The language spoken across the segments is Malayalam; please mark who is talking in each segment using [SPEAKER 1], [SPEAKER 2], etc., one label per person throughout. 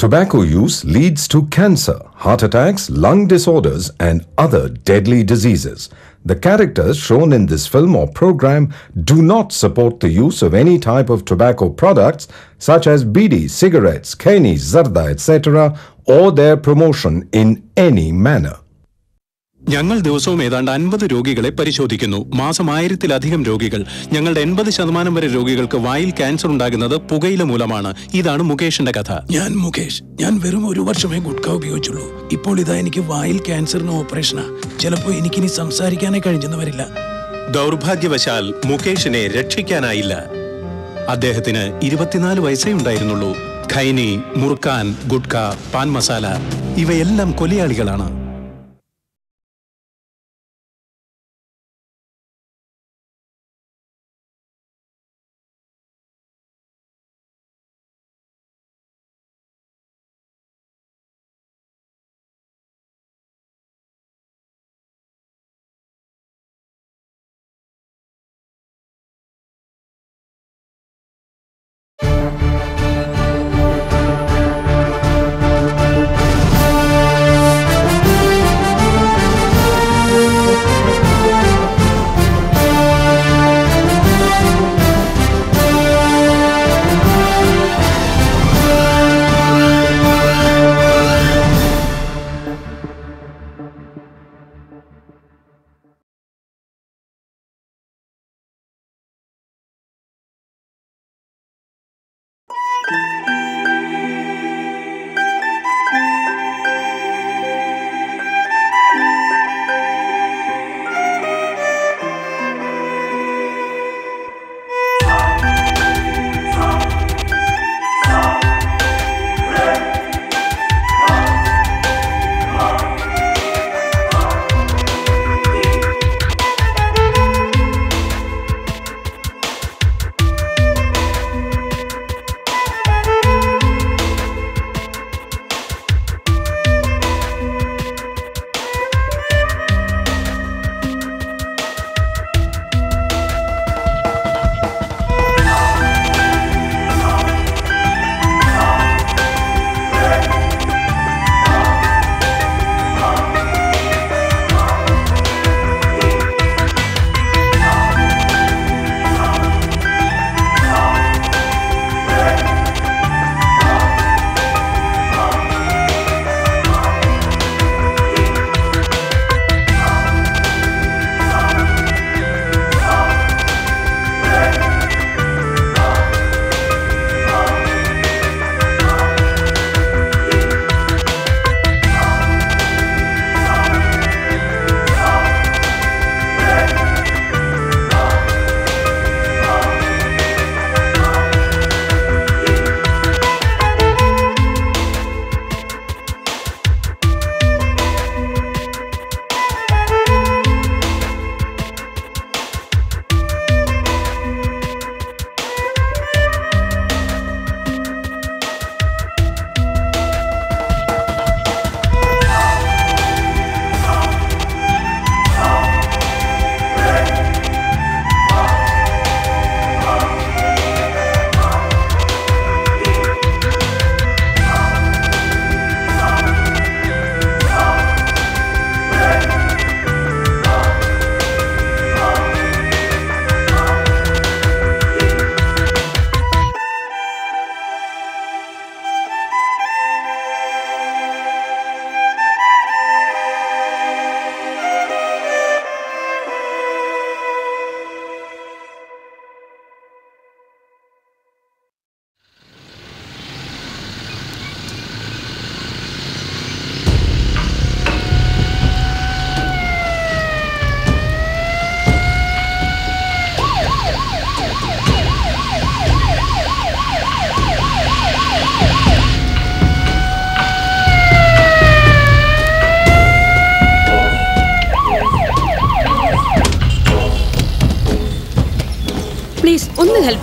[SPEAKER 1] Tobacco use leads to cancer, heart attacks, lung disorders, and other deadly diseases. The characters shown in this film or program do not support the use of any type of tobacco products such as bidi, cigarettes, keni, zarda, etc., or their promotion in any manner.
[SPEAKER 2] ഞങ്ങൾ ദിവസവും ഏതാണ്ട് അൻപത് രോഗികളെ പരിശോധിക്കുന്നു. മാസം ആയിരത്തിലധികം രോഗികൾ. ഞങ്ങളുടെ എൺപത് ശതമാനം വരെ രോഗികൾക്ക് വായിൽ ക്യാൻസർ ഉണ്ടാകുന്നത് പുകയില മൂലമാണ്. ഇതാണ് മുകേഷിന്റെ കഥ.
[SPEAKER 3] ഞാൻ മുകേഷ്. ഞാൻ വെറും ഒരു വർഷമേ ഗുഡ്ക ഉപയോഗിച്ചുള്ളൂ. ഇപ്പോൾ ഇതാ എനിക്ക് വായിൽ ക്യാൻസറിന് ഓപ്പറേഷനാ. ചിലപ്പോ എനിക്കിനി സംസാരിക്കാനേ കഴിഞ്ഞെന്ന് വരില്ല
[SPEAKER 2] ദൗർഭാഗ്യവശാൽ മുകേഷിനെ രക്ഷിക്കാനായില്ല. അദ്ദേഹത്തിന് ഇരുപത്തിനാല് വയസ്സേ ഉണ്ടായിരുന്നുള്ളൂ. ഖൈനി മുറുക്കാൻ ഗുഡ്ക പാൻ മസാല ഇവയെല്ലാം കൊലയാളികളാണ്.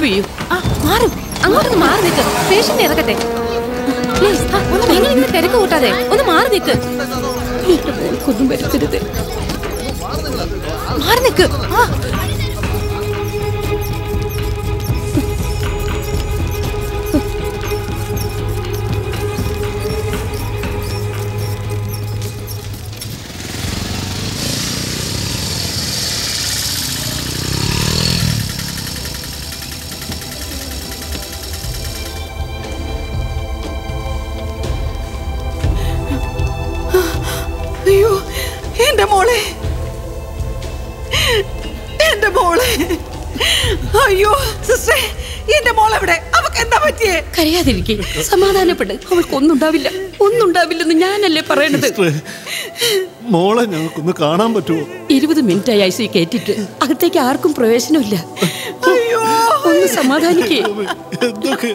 [SPEAKER 4] ചെയ്യൂ. ആ മാറും. അങ്ങോട്ടൊന്ന് മാറി നിൽക്ക്. പേഷ്യന്റ് ഇറക്കട്ടെ പ്ലീസ് ഒന്ന് നിങ്ങൾ ഇങ്ങനെ തിരക്ക് കൂട്ടാതെ ഒന്ന് മാറി നിൽക്ക്. എന്റെ മോൾക്കൊന്നും വരുത്തരുത് മാറി നിൽക്ക്. ആ
[SPEAKER 5] കരയാതിരിക്കെ. സമാധാനപ്പെട്ട് അവൾക്ക് ഒന്നുണ്ടാവില്ല ഒന്നുണ്ടാവില്ലെന്ന് ഞാനല്ലേ പറയണത്?
[SPEAKER 6] മോളെ ഞങ്ങൾക്കൊന്ന് കാണാൻ പറ്റുമോ?
[SPEAKER 5] ഇരുപത് മിനിറ്റ് ആയി ഐസി കയറ്റിട്ട് അകത്തേക്ക് ആർക്കും പ്രവേശനമില്ല. ഒന്ന് സമാധാനിക്കേ.
[SPEAKER 6] എന്തൊക്കെ?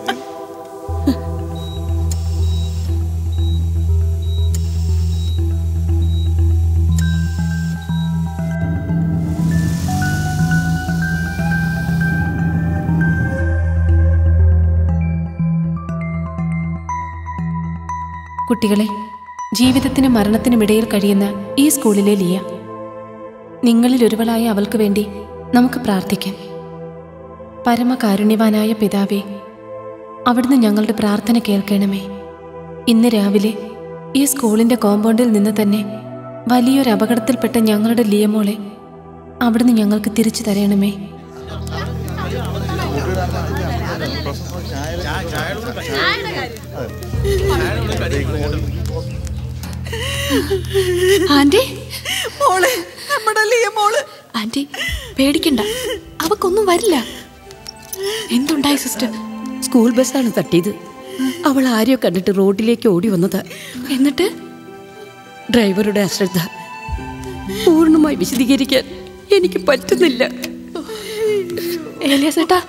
[SPEAKER 7] കുട്ടികളെ ജീവിതത്തിനും മരണത്തിനുമിടയിൽ കഴിയുന്ന ഈ സ്കൂളിലെ ലിയ നിങ്ങളിൽ ഒരുവളായ അവൾക്ക് വേണ്ടി നമുക്ക് പ്രാർത്ഥിക്കാം. പരമകാരുണ്യവാനായ പിതാവേ അവിടുന്ന് ഞങ്ങളുടെ പ്രാർത്ഥന കേൾക്കണമേ. ഇന്ന് രാവിലെ ഈ സ്കൂളിന്റെ കോമ്പൗണ്ടിൽ നിന്ന് തന്നെ വലിയൊരു അപകടത്തിൽപ്പെട്ട ഞങ്ങളുടെ ലിയമോളെ അവിടുന്ന് ഞങ്ങൾക്ക് തിരിച്ചു തരണമേ.
[SPEAKER 5] ആന്റി
[SPEAKER 8] മോളെ നമ്മുടെ ലിയ മോൾ.
[SPEAKER 5] ആന്റി പേടിക്കണ്ട. അവക്കൊന്നും വരില്ല. എന്തുണ്ടായി സിസ്റ്റർ? സ്കൂൾ ബസ്സാണ് തട്ടിയത്. അവൾ ആരെയോ കണ്ടിട്ട് റോഡിലേക്ക് ഓടി വന്നത്. എന്നിട്ട്? ഡ്രൈവറുടെ അശ്രദ്ധ. പൂർണമായി വിശദീകരിക്കാൻ എനിക്ക് പറ്റുന്നില്ല. ഏലിയാസേട്ടാ.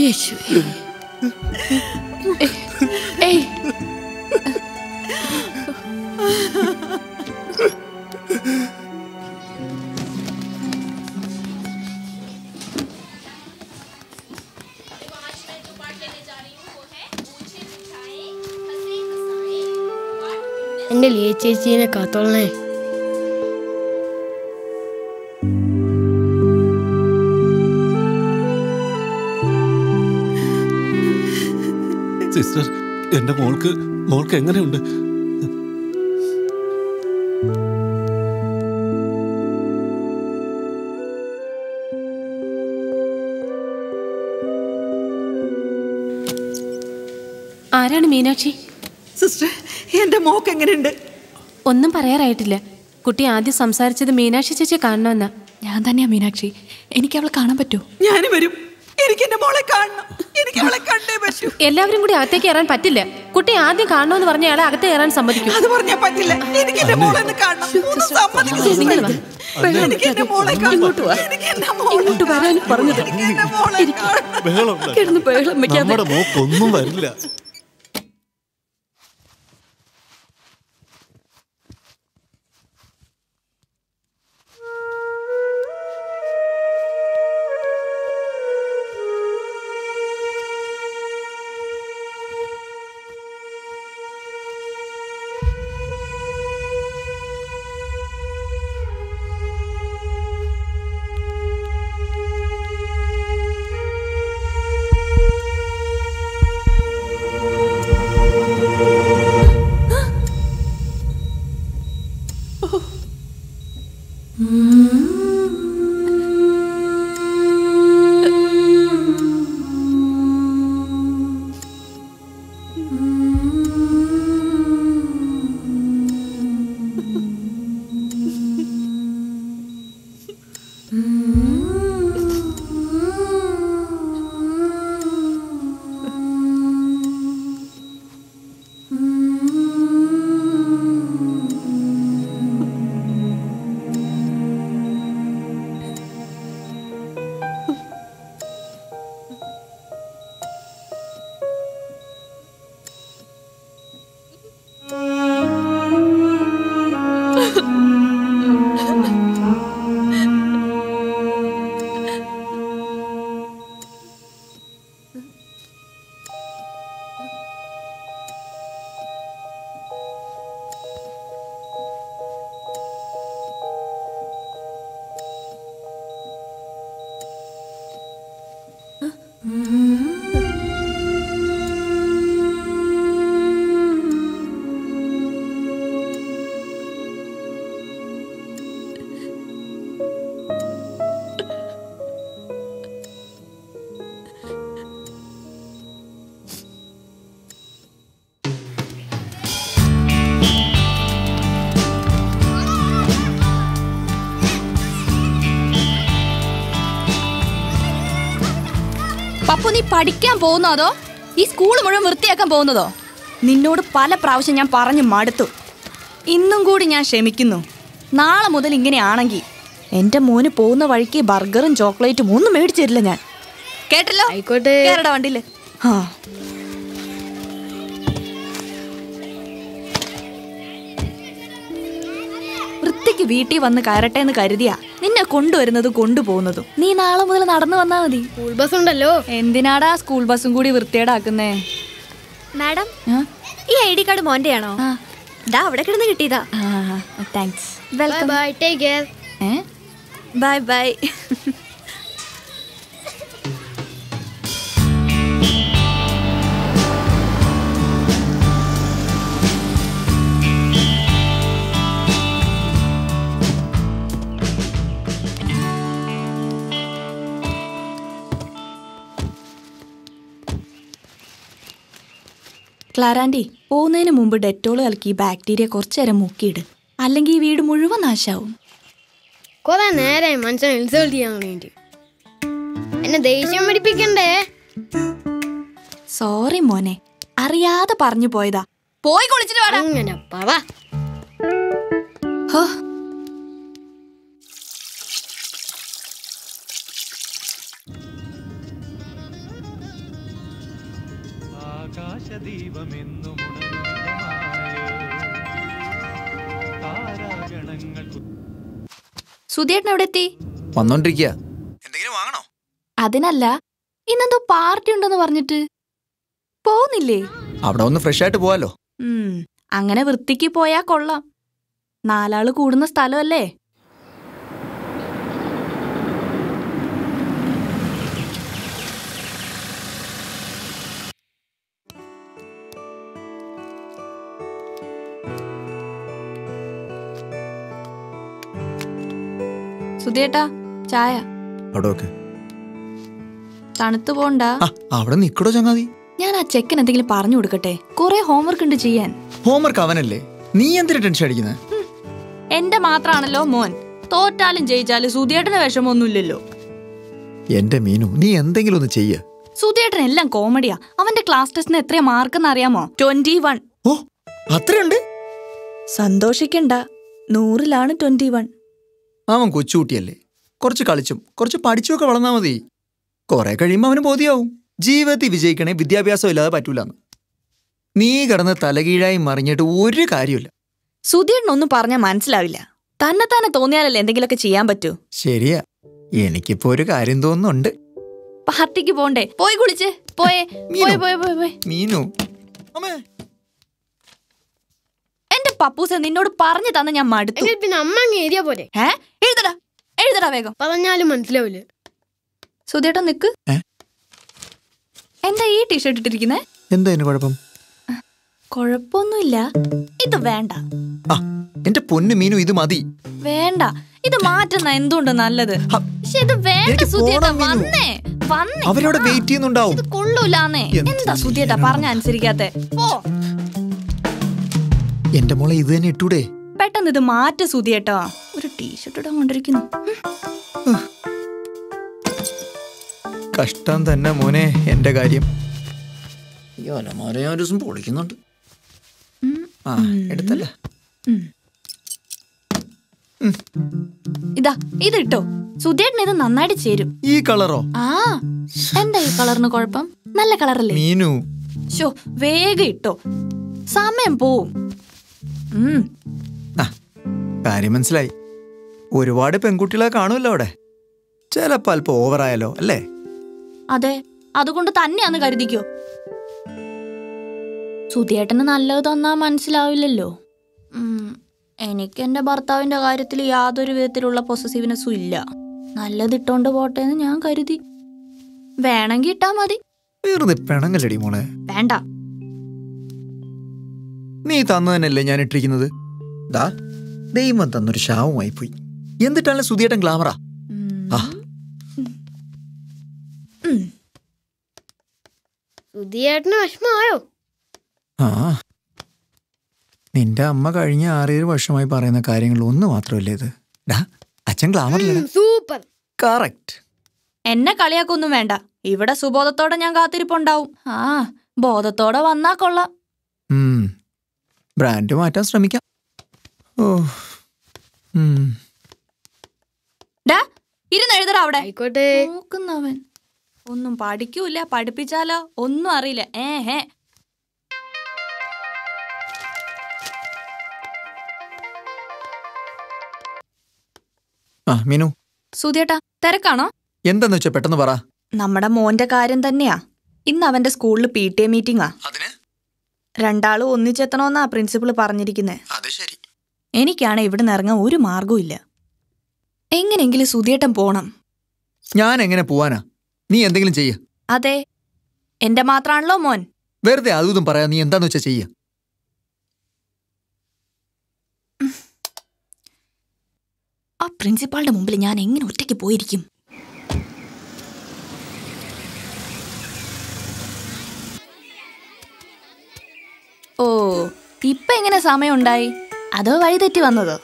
[SPEAKER 5] യേശുവേ. ഏ- ഏയ്
[SPEAKER 9] എന്റെ ലിയ ചേച്ചീനെ കാത്തോളണേ
[SPEAKER 6] സിസ്റ്റർ എന്റെ മോൾക്ക് മോൾക്ക് എങ്ങനെയുണ്ട്?
[SPEAKER 7] ആരാണ് മീനാക്ഷി?
[SPEAKER 8] സിസ്റ്റർ എന്റെ മോക്ക് എങ്ങനെയുണ്ട്?
[SPEAKER 7] ഒന്നും പറയാറായിട്ടില്ല. കുട്ടി ആദ്യം സംസാരിച്ചത് മീനാക്ഷി ചേച്ചി കാണണമെന്നാ.
[SPEAKER 5] ഞാൻ തന്നെയാ മീനാക്ഷി. എനിക്ക് അവളെ കാണാൻ പറ്റുമോ
[SPEAKER 8] ഞാനും വരും. എനിക്ക് എന്റെ മോളെ കാണണം. എനിക്ക് അവളെ കണ്ടേ പറ്റൂ.
[SPEAKER 7] എല്ലാവരും കൂടി അകത്തേക്ക് കയറാൻ പറ്റില്ല. കുട്ടി ആദ്യം കാണണമെന്ന് പറഞ്ഞ അയാളെ അകത്ത് കയറാൻ സമ്മതിക്കും.
[SPEAKER 8] അത് പറഞ്ഞാ പറ്റില്ല. എനിക്ക് എന്റെ മോളെ ഒന്ന് കാണണം. ഒന്ന് സമ്മതിക്ക്. സിസ്റ്റർ.
[SPEAKER 5] നിങ്ങൾ വാ.
[SPEAKER 8] എനിക്ക് എന്റെ മോളെ കാണണം.
[SPEAKER 5] ഇങ്ങോട്ട് വാ.
[SPEAKER 8] എനിക്ക് എന്റെ മോളെ
[SPEAKER 5] ഇങ്ങോട്ട് വരാൻ പറഞ്ഞത്. കിടന്ന് ബഹളം വെക്കാതെ.
[SPEAKER 6] മോക്കൊന്നും വരില്ല.
[SPEAKER 10] പഠിക്കാൻ പോകുന്നോ അതോ ഈ സ്കൂൾ മുഴുവൻ വൃത്തിയാക്കാൻ പോകുന്നതോ? നിന്നോട് പല പ്രാവശ്യം ഞാൻ പറഞ്ഞു മടുത്തു. ഇന്നും കൂടി ഞാൻ ക്ഷമിക്കുന്നു. നാളെ മുതൽ ഇങ്ങനെയാണെങ്കിൽ എന്റെ മോന് പോകുന്ന വഴിക്ക് ബർഗറും ചോക്ലേറ്റും ഒന്നും മേടിച്ചു തരില്ല ഞാൻ. കേട്ടല്ലോ?
[SPEAKER 9] ആയിക്കോട്ടെ.
[SPEAKER 10] കേരട വണ്ടിയിൽ. ആ. വൃത്തിക്ക് വീട്ടിൽ വന്ന് കയറട്ടെ എന്ന് കരുതിയാ നിന്നെ കൊണ്ടുവരുന്നതും കൊണ്ടുപോകുന്നതും. നീ നാളെ മുതൽ നടന്നു വന്നാ മതി.
[SPEAKER 9] സ്കൂൾ ബസ് ഉണ്ടല്ലോ
[SPEAKER 10] എന്തിനാടാ സ്കൂൾ ബസ്സും കൂടി വൃത്തിയേടാക്കുന്നേ
[SPEAKER 4] മാഡം ഈ ഐ ഡി കാർഡ് മോന്റെയാണോ? ദാ അവിടെ കിടന്ന് കിട്ടിയതാ.
[SPEAKER 10] Thanks
[SPEAKER 9] bye
[SPEAKER 10] welcome
[SPEAKER 9] bye take care
[SPEAKER 10] bye bye Clara aunty പോകുന്നതിന് മുമ്പ് ഡെറ്റോൾ കലക്കി ബാക്ടീരിയ കുറച്ചു നേരം മുക്കിയിട്. അല്ലെങ്കിൽ ഈ വീട് മുഴുവൻ നാശാവും.
[SPEAKER 9] കുറെ നേരമായി മനുഷ്യനെ ഇൻസൾട്ട് ചെയ്യാൻ വേണ്ടി. എന്നെ ദേഷ്യം പഠിപ്പിക്കണ്ടേ
[SPEAKER 10] സോറി മോനെ അറിയാതെ പറഞ്ഞു പോയതാ. പോയി കുളിച്ചിട്ട് വേണം
[SPEAKER 9] അങ്ങനെ പറ.
[SPEAKER 10] ഹോ. എവിടെ എത്തി
[SPEAKER 11] വന്നോണ്ടിരിക്കുക
[SPEAKER 10] അതിനല്ല ഇന്നെന്തോ പാർട്ടി ഉണ്ടെന്ന് പറഞ്ഞിട്ട്. പോകുന്നില്ലേ
[SPEAKER 11] അവിടെ ഒന്ന് ഫ്രഷ് ആയിട്ട് പോവാലോ.
[SPEAKER 10] ഉം, അങ്ങനെ വൃത്തിക്ക് പോയാ കൊള്ളാം. നാലാൾ കൂടുന്ന സ്ഥലമല്ലേ? സുധിയേട്ടാ ചായ.
[SPEAKER 11] അവിടെ ഒക്കെ
[SPEAKER 10] തണുത്തു പോണ്ട?
[SPEAKER 11] അവിടെ നിക്കടോ ചങ്ങാതി.
[SPEAKER 10] ഞാൻ ആ ചെക്കൻ എന്തെങ്കിലും പറഞ്ഞു കൊടുക്കട്ടെ? കുറെ ഹോംവർക്ക് ഉണ്ട് ചെയ്യാൻ.
[SPEAKER 11] ഹോംവർക്ക് അവനല്ലേ? നീ എന്തിനാ ടെൻഷൻ അടിക്കുന്നത്
[SPEAKER 10] എന്റെ മാത്രാണല്ലോ മോൻ. തോറ്റാലും ജയിച്ചാലും സുധിയേട്ടന് വിഷമമൊന്നുമില്ലല്ലോ.
[SPEAKER 11] എന്റെ മീനു നീ എന്തെങ്കിലും ഒന്ന് ചെയ്യ.
[SPEAKER 10] സുധിയേട്ടൻ എല്ലാം കോമഡിയാ അവന്റെ ക്ലാസ് ടെസ്റ്റിന് എത്ര മാർക്കെന്ന് അറിയാമോ ട്വന്റി വൺ
[SPEAKER 11] ഓ അത്രയുണ്ട്?
[SPEAKER 10] സന്തോഷിക്കണ്ട. നൂറിലാണ് ട്വന്റി വൺ
[SPEAKER 11] അവൻ കൊച്ചുകുട്ടിയല്ലേ. കുറച്ച് കളിച്ചും കുറച്ച് പഠിച്ചുമൊക്കെ വളർന്നാൽ മതി. കുറെ കഴിയുമ്പോൾ അവന് ബോധ്യമാവും ജീവിതത്തിൽ വിജയിക്കണേ വിദ്യാഭ്യാസം ഇല്ലാതെ പറ്റൂലെന്ന്. നീ കിടന്ന് തലകീഴായി മറിഞ്ഞിട്ട് ഒരു കാര്യമില്ല
[SPEAKER 10] സുധീറിനൊന്നും പറഞ്ഞാൽ മനസ്സിലാവില്ല. തന്നെ തന്നെ തോന്നിയാലല്ലേ എന്തെങ്കിലുമൊക്കെ ചെയ്യാൻ പറ്റൂ.
[SPEAKER 11] ശരിയാ. എനിക്കിപ്പോ ഒരു കാര്യം തോന്നുന്നുണ്ട്.
[SPEAKER 10] പാർട്ടിക്ക് പോണ്ടേ. പോയി കുളിച്ച്. പോയേ. പോയെ പോയി പോയി
[SPEAKER 11] മീനു.
[SPEAKER 10] എന്റെ പപ്പൂസ നിന്നോട് പറഞ്ഞു തന്ന ഞാൻ മടുത്തു.
[SPEAKER 9] എങ്കിൽ പിന്നെ അമ്മ അങ്ങ് ഏരിയ പോലെ
[SPEAKER 10] ഏ? എഴുതടാ. എഴുതടാ വേഗം.
[SPEAKER 9] പറഞ്ഞാലും മനസ്സിലാവില്ല
[SPEAKER 10] സുധേട്ടൻ നിക്ക്. എന്താ ഈ ടീഷർട്ട് ഇട്ടിരിക്കുന്നേ?
[SPEAKER 11] എന്താ ഇതിന് കുഴപ്പം?
[SPEAKER 10] കുഴപ്പമൊന്നുമില്ല. ഇത് വേണ്ട.
[SPEAKER 11] എന്റെ പൊന്നു മീനു ഇത് മതി.
[SPEAKER 10] വേണ്ട. ഇത് മാറ്റുന്ന എന്തുകൊണ്ട് നല്ലത്? പക്ഷെ ഇത് വേണ്ട സുധിയേട്ടാ. വന്നേ. വന്നേ.
[SPEAKER 11] അവരവിടെ വെയിറ്റ് ചെയ്യുന്നുണ്ടാവും.
[SPEAKER 10] ഇത് കൊള്ളൂലാന്നേ.
[SPEAKER 11] എന്ത്
[SPEAKER 10] എന്താ സുധിയേട്ടാ പറഞ്ഞ അനുസരിക്കാത്ത? പോ.
[SPEAKER 11] എന്റെ മോളെ ഇത് തന്നെ ഇട്ടൂടെ?
[SPEAKER 10] പെട്ടെന്ന് ഇത് മാറ്റ സുധിയേട്ടാ ഒരു ടീഷർട്ട് ഇടാൻ കൊണ്ടിരിക്കുന്നു.
[SPEAKER 11] കഷ്ടം തന്നെ മോനെ എന്റെ കാര്യം. ഒരു ദിവസം പൊളിക്കുന്നുണ്ട്. ആ എടുത്തല്ല.
[SPEAKER 10] ഇതാ ഇത് ഇട്ടോ. സുധിയേട്ടന് ഇത് നന്നായിട്ട് ചേരും.
[SPEAKER 11] ഈ കളറോ?
[SPEAKER 10] ആ എന്താ ഈ കളറിന് കുഴപ്പം? നല്ല കളറല്ലേ?
[SPEAKER 11] മീനു.
[SPEAKER 10] ഷോ വേഗം ഇട്ടോ. സമയം പോവും. ഉം,
[SPEAKER 11] കാര്യം മനസ്സിലായി. ഒരുപാട് പെൺകുട്ടികളെ കാണുമല്ലോ അവിടെ. ചിലപ്പോ അല്പം ഓവറായാലോ അല്ലേ?
[SPEAKER 10] അതെ അതുകൊണ്ട് തന്നെയാന്ന് കരുതിക്കോ. സുധിയേട്ടന് നല്ലത് തന്നാ മനസ്സിലാവില്ലല്ലോ. എനിക്ക് എന്റെ ഭർത്താവിന്റെ കാര്യത്തിൽ യാതൊരു വിധത്തിലുള്ള പൊസസീവ്നെസ്സും ഇല്ല. നല്ലത് ഇട്ടോണ്ട് പോട്ടെ എന്ന് ഞാൻ കരുതി. വേണമെങ്കിൽ ഇട്ടാ മതി. വേണ്ട.
[SPEAKER 11] നീ തന്നതന്നെയല്ലേ ഞാൻ ഇട്ടിരിക്കുന്നത്? ദാ ദൈവം തന്നൊരു ശാവുമായി പോയി എന്നിട്ടാണ് സുധിയേട്ടൻ ഗ്ലാമറ? ആ.
[SPEAKER 9] സുധിയേട്ടന് വിഷമമായോ?
[SPEAKER 11] ആ. നിന്റെ അമ്മ കഴിഞ്ഞ ആറേഴ് വർഷമായി പറയുന്ന കാര്യങ്ങൾ ഒന്ന് മാത്രമല്ലേ ഇത്? ഡാ അച്ഛൻ ഗ്ലാമറില്ല
[SPEAKER 9] സൂപ്പർ.
[SPEAKER 11] കറക്റ്റ്.
[SPEAKER 10] എന്നെ കളിയാക്കൊന്നും വേണ്ട. ഇവിടെ സുബോധത്തോടെ ഞാൻ കാത്തിരിപ്പുണ്ടാവും. ആ ബോധത്തോടെ വന്നാ കൊള്ളാം.
[SPEAKER 11] ബ്രാൻഡ് മാറ്റാൻ ശ്രമിക്കാം. ഓ
[SPEAKER 10] ഇരുന്നെഴുതറ അവിടെ.
[SPEAKER 9] ആയിക്കോട്ടെ.
[SPEAKER 10] നോക്കുന്നവൻ. ഒന്നും പഠിക്കൂല പഠിപ്പിച്ചാലോ? ഒന്നും അറിയില്ല. ഏ ഹേ.
[SPEAKER 11] ആ മീനു.
[SPEAKER 10] സുധിയേട്ടാ തിരക്കാണോ?
[SPEAKER 11] എന്താന്ന് വെച്ചാ പെട്ടെന്ന് പറ.
[SPEAKER 10] നമ്മുടെ മോന്റെ കാര്യം തന്നെയാ. ഇന്ന് അവന്റെ സ്കൂളിൽ പി ടി എ മീറ്റിംഗാ രണ്ടാളും ഒന്നിച്ചെത്തണമെന്നാ പ്രിൻസിപ്പൾ പറഞ്ഞിരിക്കുന്നേ.
[SPEAKER 11] അത് ശരി.
[SPEAKER 10] എനിക്കാണ് ഇവിടുന്ന് ഇറങ്ങാൻ ഒരു മാർഗവും ഇല്ല. എങ്ങനെയെങ്കിലും സുധിയേട്ടൻ പോണം.
[SPEAKER 11] ഞാൻ എങ്ങനെ പോവാനാ? നീ എന്തെങ്കിലും ചെയ്യ.
[SPEAKER 10] അതെ. എന്റെ മാത്രാണല്ലോ മോൻ.
[SPEAKER 11] വെറുതെ അതും പറയാ നീ എന്താന്ന് വെച്ചാ ചെയ്യ.
[SPEAKER 10] ആ പ്രിൻസിപ്പാളുടെ മുമ്പിൽ ഞാൻ എങ്ങനെ ഒറ്റയ്ക്ക് പോയിരിക്കും? ഓ ഇപ്പൊ എങ്ങനെ സമയമുണ്ടായി? അതോ വഴി തെറ്റി വന്നതോ?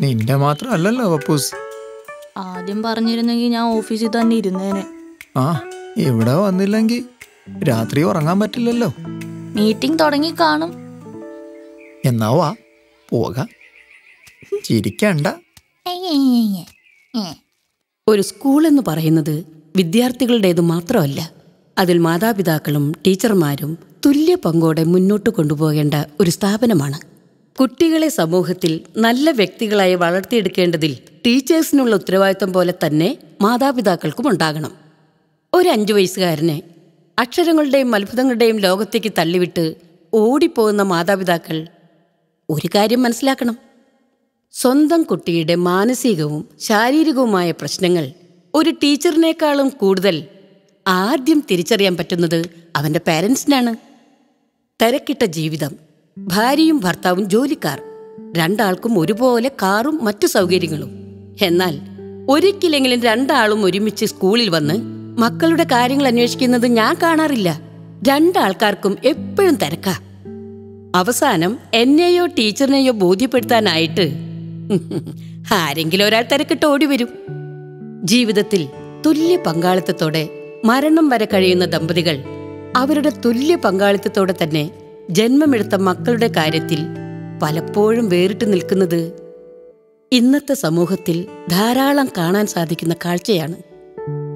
[SPEAKER 11] നിന്റെ മാത്രം അല്ലല്ലോ പപ്പൂസ്.
[SPEAKER 10] ആദ്യം പറഞ്ഞിരുന്നെങ്കിൽ ഞാൻ ഓഫീസിൽ തന്നെ ഇരുന്നേനെ.
[SPEAKER 11] ആ ഇവിടെ വന്നില്ലെങ്കിൽ രാത്രി ഉറങ്ങാൻ പറ്റില്ലല്ലോ.
[SPEAKER 10] മീറ്റിംഗ് തുടങ്ങി കാണും.
[SPEAKER 11] എന്നാ വാ പോകാം. ചിരിക്കണ്ട.
[SPEAKER 5] ഒരു സ്കൂൾ എന്ന് പറയുന്നത് വിദ്യാർത്ഥികളുടേത് മാത്രമല്ല. അതിൽ മാതാപിതാക്കളും ടീച്ചർമാരും തുല്യ പങ്കോടെ മുന്നോട്ട് കൊണ്ടുപോകേണ്ട ഒരു സ്ഥാപനമാണ്. കുട്ടികളെ സമൂഹത്തിൽ നല്ല വ്യക്തികളായി വളർത്തിയെടുക്കേണ്ടതിൽ ടീച്ചേഴ്സിനുള്ള ഉത്തരവാദിത്വം പോലെ തന്നെ മാതാപിതാക്കൾക്കും ഉണ്ടാകണം. ഒരു അഞ്ചു വയസ്സുകാരനെ അക്ഷരങ്ങളുടെയും അത്ഭുതങ്ങളുടെയും ലോകത്തേക്ക് തള്ളിവിട്ട് ഓടിപ്പോകുന്ന മാതാപിതാക്കൾ ഒരു കാര്യം മനസ്സിലാക്കണം. സ്വന്തം കുട്ടിയുടെ മാനസികവും ശാരീരികവുമായ പ്രശ്നങ്ങൾ ഒരു ടീച്ചറിനേക്കാളും കൂടുതൽ ആദ്യം തിരിച്ചറിയാൻ പറ്റുന്നത് അവന്റെ പാരൻസിനാണ് തിരക്കിട്ട ജീവിതം. ഭാര്യയും ഭർത്താവും ജോലിക്കാർ. രണ്ടാൾക്കും ഒരുപോലെ കാറും മറ്റു സൗകര്യങ്ങളും. എന്നാൽ ഒരിക്കലെങ്കിലും രണ്ടാളും ഒരുമിച്ച് സ്കൂളിൽ വന്ന് മക്കളുടെ കാര്യങ്ങൾ അന്വേഷിക്കുന്നത് ഞാൻ കാണാറില്ല. രണ്ടാൾക്കാർക്കും എപ്പോഴും തിരക്ക. അവസാനം എന്നെയോ ടീച്ചറിനെയോ ബോധ്യപ്പെടുത്താനായിട്ട് ആരെങ്കിലും ഒരാൾ തിരക്കിട്ട് ഓടി വരും ജീവിതത്തിൽ തുല്യ പങ്കാളിത്തത്തോടെ മരണം വരെ കഴിയുന്ന ദമ്പതികൾ അവരുടെ തുല്യ പങ്കാളിത്തത്തോടെ തന്നെ ജന്മമെടുത്ത മക്കളുടെ കാര്യത്തിൽ പലപ്പോഴും വേറിട്ട് നിൽക്കുന്നത് ഇന്നത്തെ സമൂഹത്തിൽ ധാരാളം കാണാൻ സാധിക്കുന്ന കാഴ്ചയാണ്.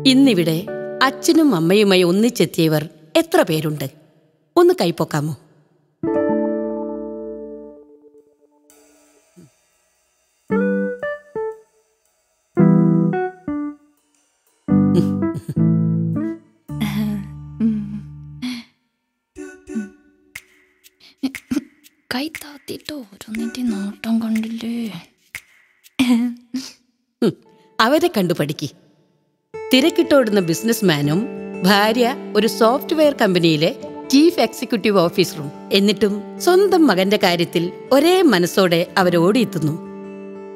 [SPEAKER 5] ഇന്നിവിടെ അച്ഛനും അമ്മയുമായി ഒന്നിച്ചെത്തിയവർ എത്ര പേരുണ്ട്? ഒന്ന് കൈപ്പൊക്കാമോ
[SPEAKER 10] ഓരോന്നിന്റെ നോട്ടം
[SPEAKER 5] അവരെ കണ്ടു പഠിക്ക്. തിരക്കിട്ടോടുന്ന ബിസിനസ്മാനും ഭാര്യ ഒരു സോഫ്റ്റ്വെയർ കമ്പനിയിലെ ചീഫ് എക്സിക്യൂട്ടീവ് ഓഫീസറും എന്നിട്ടും സ്വന്തം മകന്റെ കാര്യത്തിൽ ഒരേ മനസ്സോടെ അവരോടിയെത്തുന്നു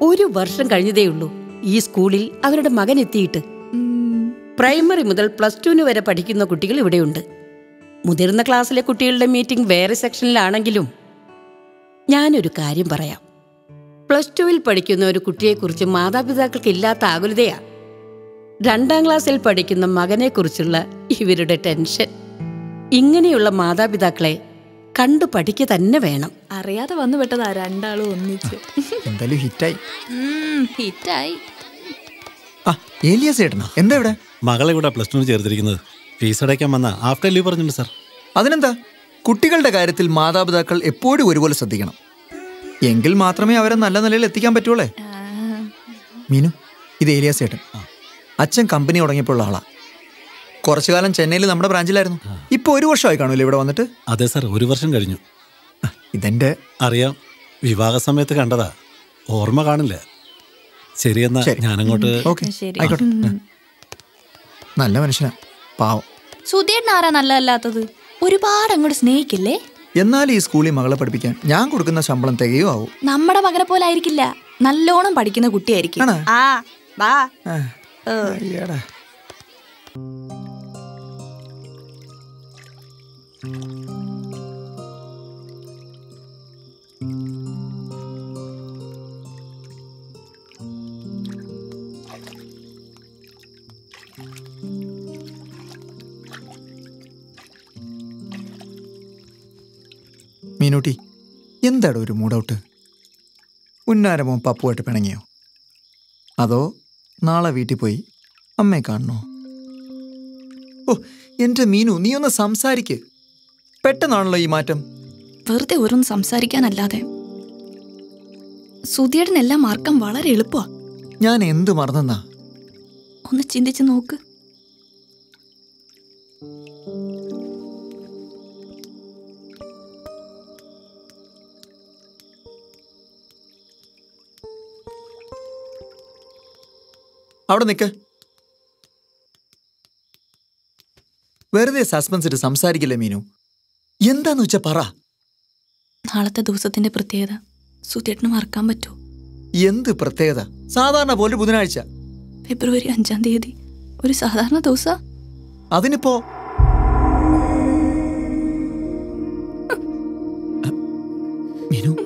[SPEAKER 5] ഒരു വർഷം കഴിഞ്ഞതേയുള്ളൂ. ഈ സ്കൂളിൽ അവരുടെ മകൻ എത്തിയിട്ട്. പ്രൈമറി മുതൽ പ്ലസ് ടുവിന് വരെ പഠിക്കുന്ന കുട്ടികൾ ഇവിടെയുണ്ട്. മുതിർന്ന ക്ലാസ്സിലെ കുട്ടികളുടെ മീറ്റിംഗ് വേറെ സെക്ഷനിലാണെങ്കിലും ഞാനൊരു കാര്യം പറയാം. പ്ലസ് ടുവിൽ പഠിക്കുന്ന ഒരു കുട്ടിയെക്കുറിച്ച് മാതാപിതാക്കൾക്ക് ഇല്ലാത്ത ആകുലതയാ. രണ്ടാം ക്ലാസ്സിൽ പഠിക്കുന്ന മകനെക്കുറിച്ചുള്ള ഇവരുടെ ടെൻഷൻ. ഇങ്ങനെയുള്ള മാതാപിതാക്കളെ കണ്ടു പഠിക്കുക തന്നെ വേണം.
[SPEAKER 10] അറിയാതെ വന്നു പെട്ടതാ രണ്ടാളും ഒന്നിച്ച്.
[SPEAKER 11] എന്തായാലും ഹിറ്റായി.
[SPEAKER 10] ഹിറ്റായി.
[SPEAKER 11] ആ ഏലിയാസ് ചേട്ടനാ? എന്താ ഇവിടെ?
[SPEAKER 6] മകളെ ഇവിടെ പ്ലസ് ടു ചേർത്തിരിക്കുന്നത്. ഫീസ് അടയ്ക്കാൻ വന്ന ആഫ്റ്റർ ലീവ് പറഞ്ഞിട്ടുണ്ട് സാർ.
[SPEAKER 11] അതിനെന്താ? കുട്ടികളുടെ കാര്യത്തിൽ മാതാപിതാക്കൾ എപ്പോഴും ഒരുപോലെ ശ്രദ്ധിക്കണം. എങ്കിൽ മാത്രമേ അവരെ നല്ല നിലയിൽ എത്തിക്കാൻ പറ്റുള്ളേ മീനു ഇത് ഏലിയാസ് ചേട്ടൻ. അച്ഛൻ കമ്പനി തുടങ്ങിയപ്പോൾ ഉള്ള ആളാ. കുറച്ചു കാലം ചെന്നൈയിൽ നമ്മുടെ ബ്രാഞ്ചിലായിരുന്നു. ഇപ്പൊ ഒരു വർഷമായി കാണൂല്ലേ ഇവിടെ വന്നിട്ട്?
[SPEAKER 6] അതെ സാർ ഒരു വർഷം കഴിഞ്ഞു.
[SPEAKER 11] ഇതെന്റെ
[SPEAKER 6] അറിയാം വിവാഹ സമയത്ത് കണ്ടതാ. ഓർമ്മ കാണില്ല. ശരിയെന്നാ ഞാനങ്ങോട്ട്
[SPEAKER 11] ഓക്കെ. ആയിക്കോട്ടെ. നല്ല മനുഷ്യനാ. പാവം.
[SPEAKER 10] സുധീർ ആരാ നല്ലതല്ലാത്തത്? ഒരുപാട് അങ്ങോട്ട് സ്നേഹിക്കില്ലേ?
[SPEAKER 11] എന്നാൽ ഈ സ്കൂളിൽ മകളെ പഠിപ്പിക്കാൻ ഞാൻ കൊടുക്കുന്ന ശമ്പളം തികയോ ആവും?
[SPEAKER 10] നമ്മുടെ മകനെ പോലെ ആയിരിക്കില്ല. നല്ലോണം പഠിക്കുന്ന കുട്ടിയായിരിക്കും.
[SPEAKER 11] Thank
[SPEAKER 10] ആ
[SPEAKER 11] ബാ
[SPEAKER 10] ഏ.
[SPEAKER 11] അയ്യടാ. മീനൂട്ടി എന്താടോ ഒരു മൂഡൗട്ട്? ഉന്നാരമോ പപ്പുമായിട്ട് പിണങ്ങിയോ? അതോ നാളെ വീട്ടിൽ പോയി അമ്മയെ കാണണോ? ഓ എന്റെ മീനു നീ ഒന്ന് സംസാരിക്ക്. പെട്ടെന്നാണല്ലോ ഈ മാറ്റം.
[SPEAKER 10] വെറുതെ ഓരോന്ന് സംസാരിക്കാനല്ലാതെ. സുധിയേടനെല്ലാം മാർക്കം വളരെ എളുപ്പമാണ്
[SPEAKER 11] ഞാൻ എന്ത് മറന്നെന്നാ?
[SPEAKER 10] ഒന്ന് ചിന്തിച്ച് നോക്ക്.
[SPEAKER 11] അവിടെ നിൽക്ക് വെറുതെ സസ്പെൻസ് ഇട്ട് സംസാരിക്കില്ലേ മീനു? എന്താന്ന് വെച്ചാ പറ.
[SPEAKER 10] നാളത്തെ ദിവസത്തിന്റെ പ്രത്യേകത. സുധേട്ടന് മറക്കാൻ പറ്റൂ?
[SPEAKER 11] എന്ത് പ്രത്യേകത? സാധാരണ പോലെ ബുധനാഴ്ച.
[SPEAKER 10] ഫെബ്രുവരി അഞ്ചാം തീയതി. ഒരു സാധാരണ ദിവസ?
[SPEAKER 11] അതിനിപ്പോ? മീനു.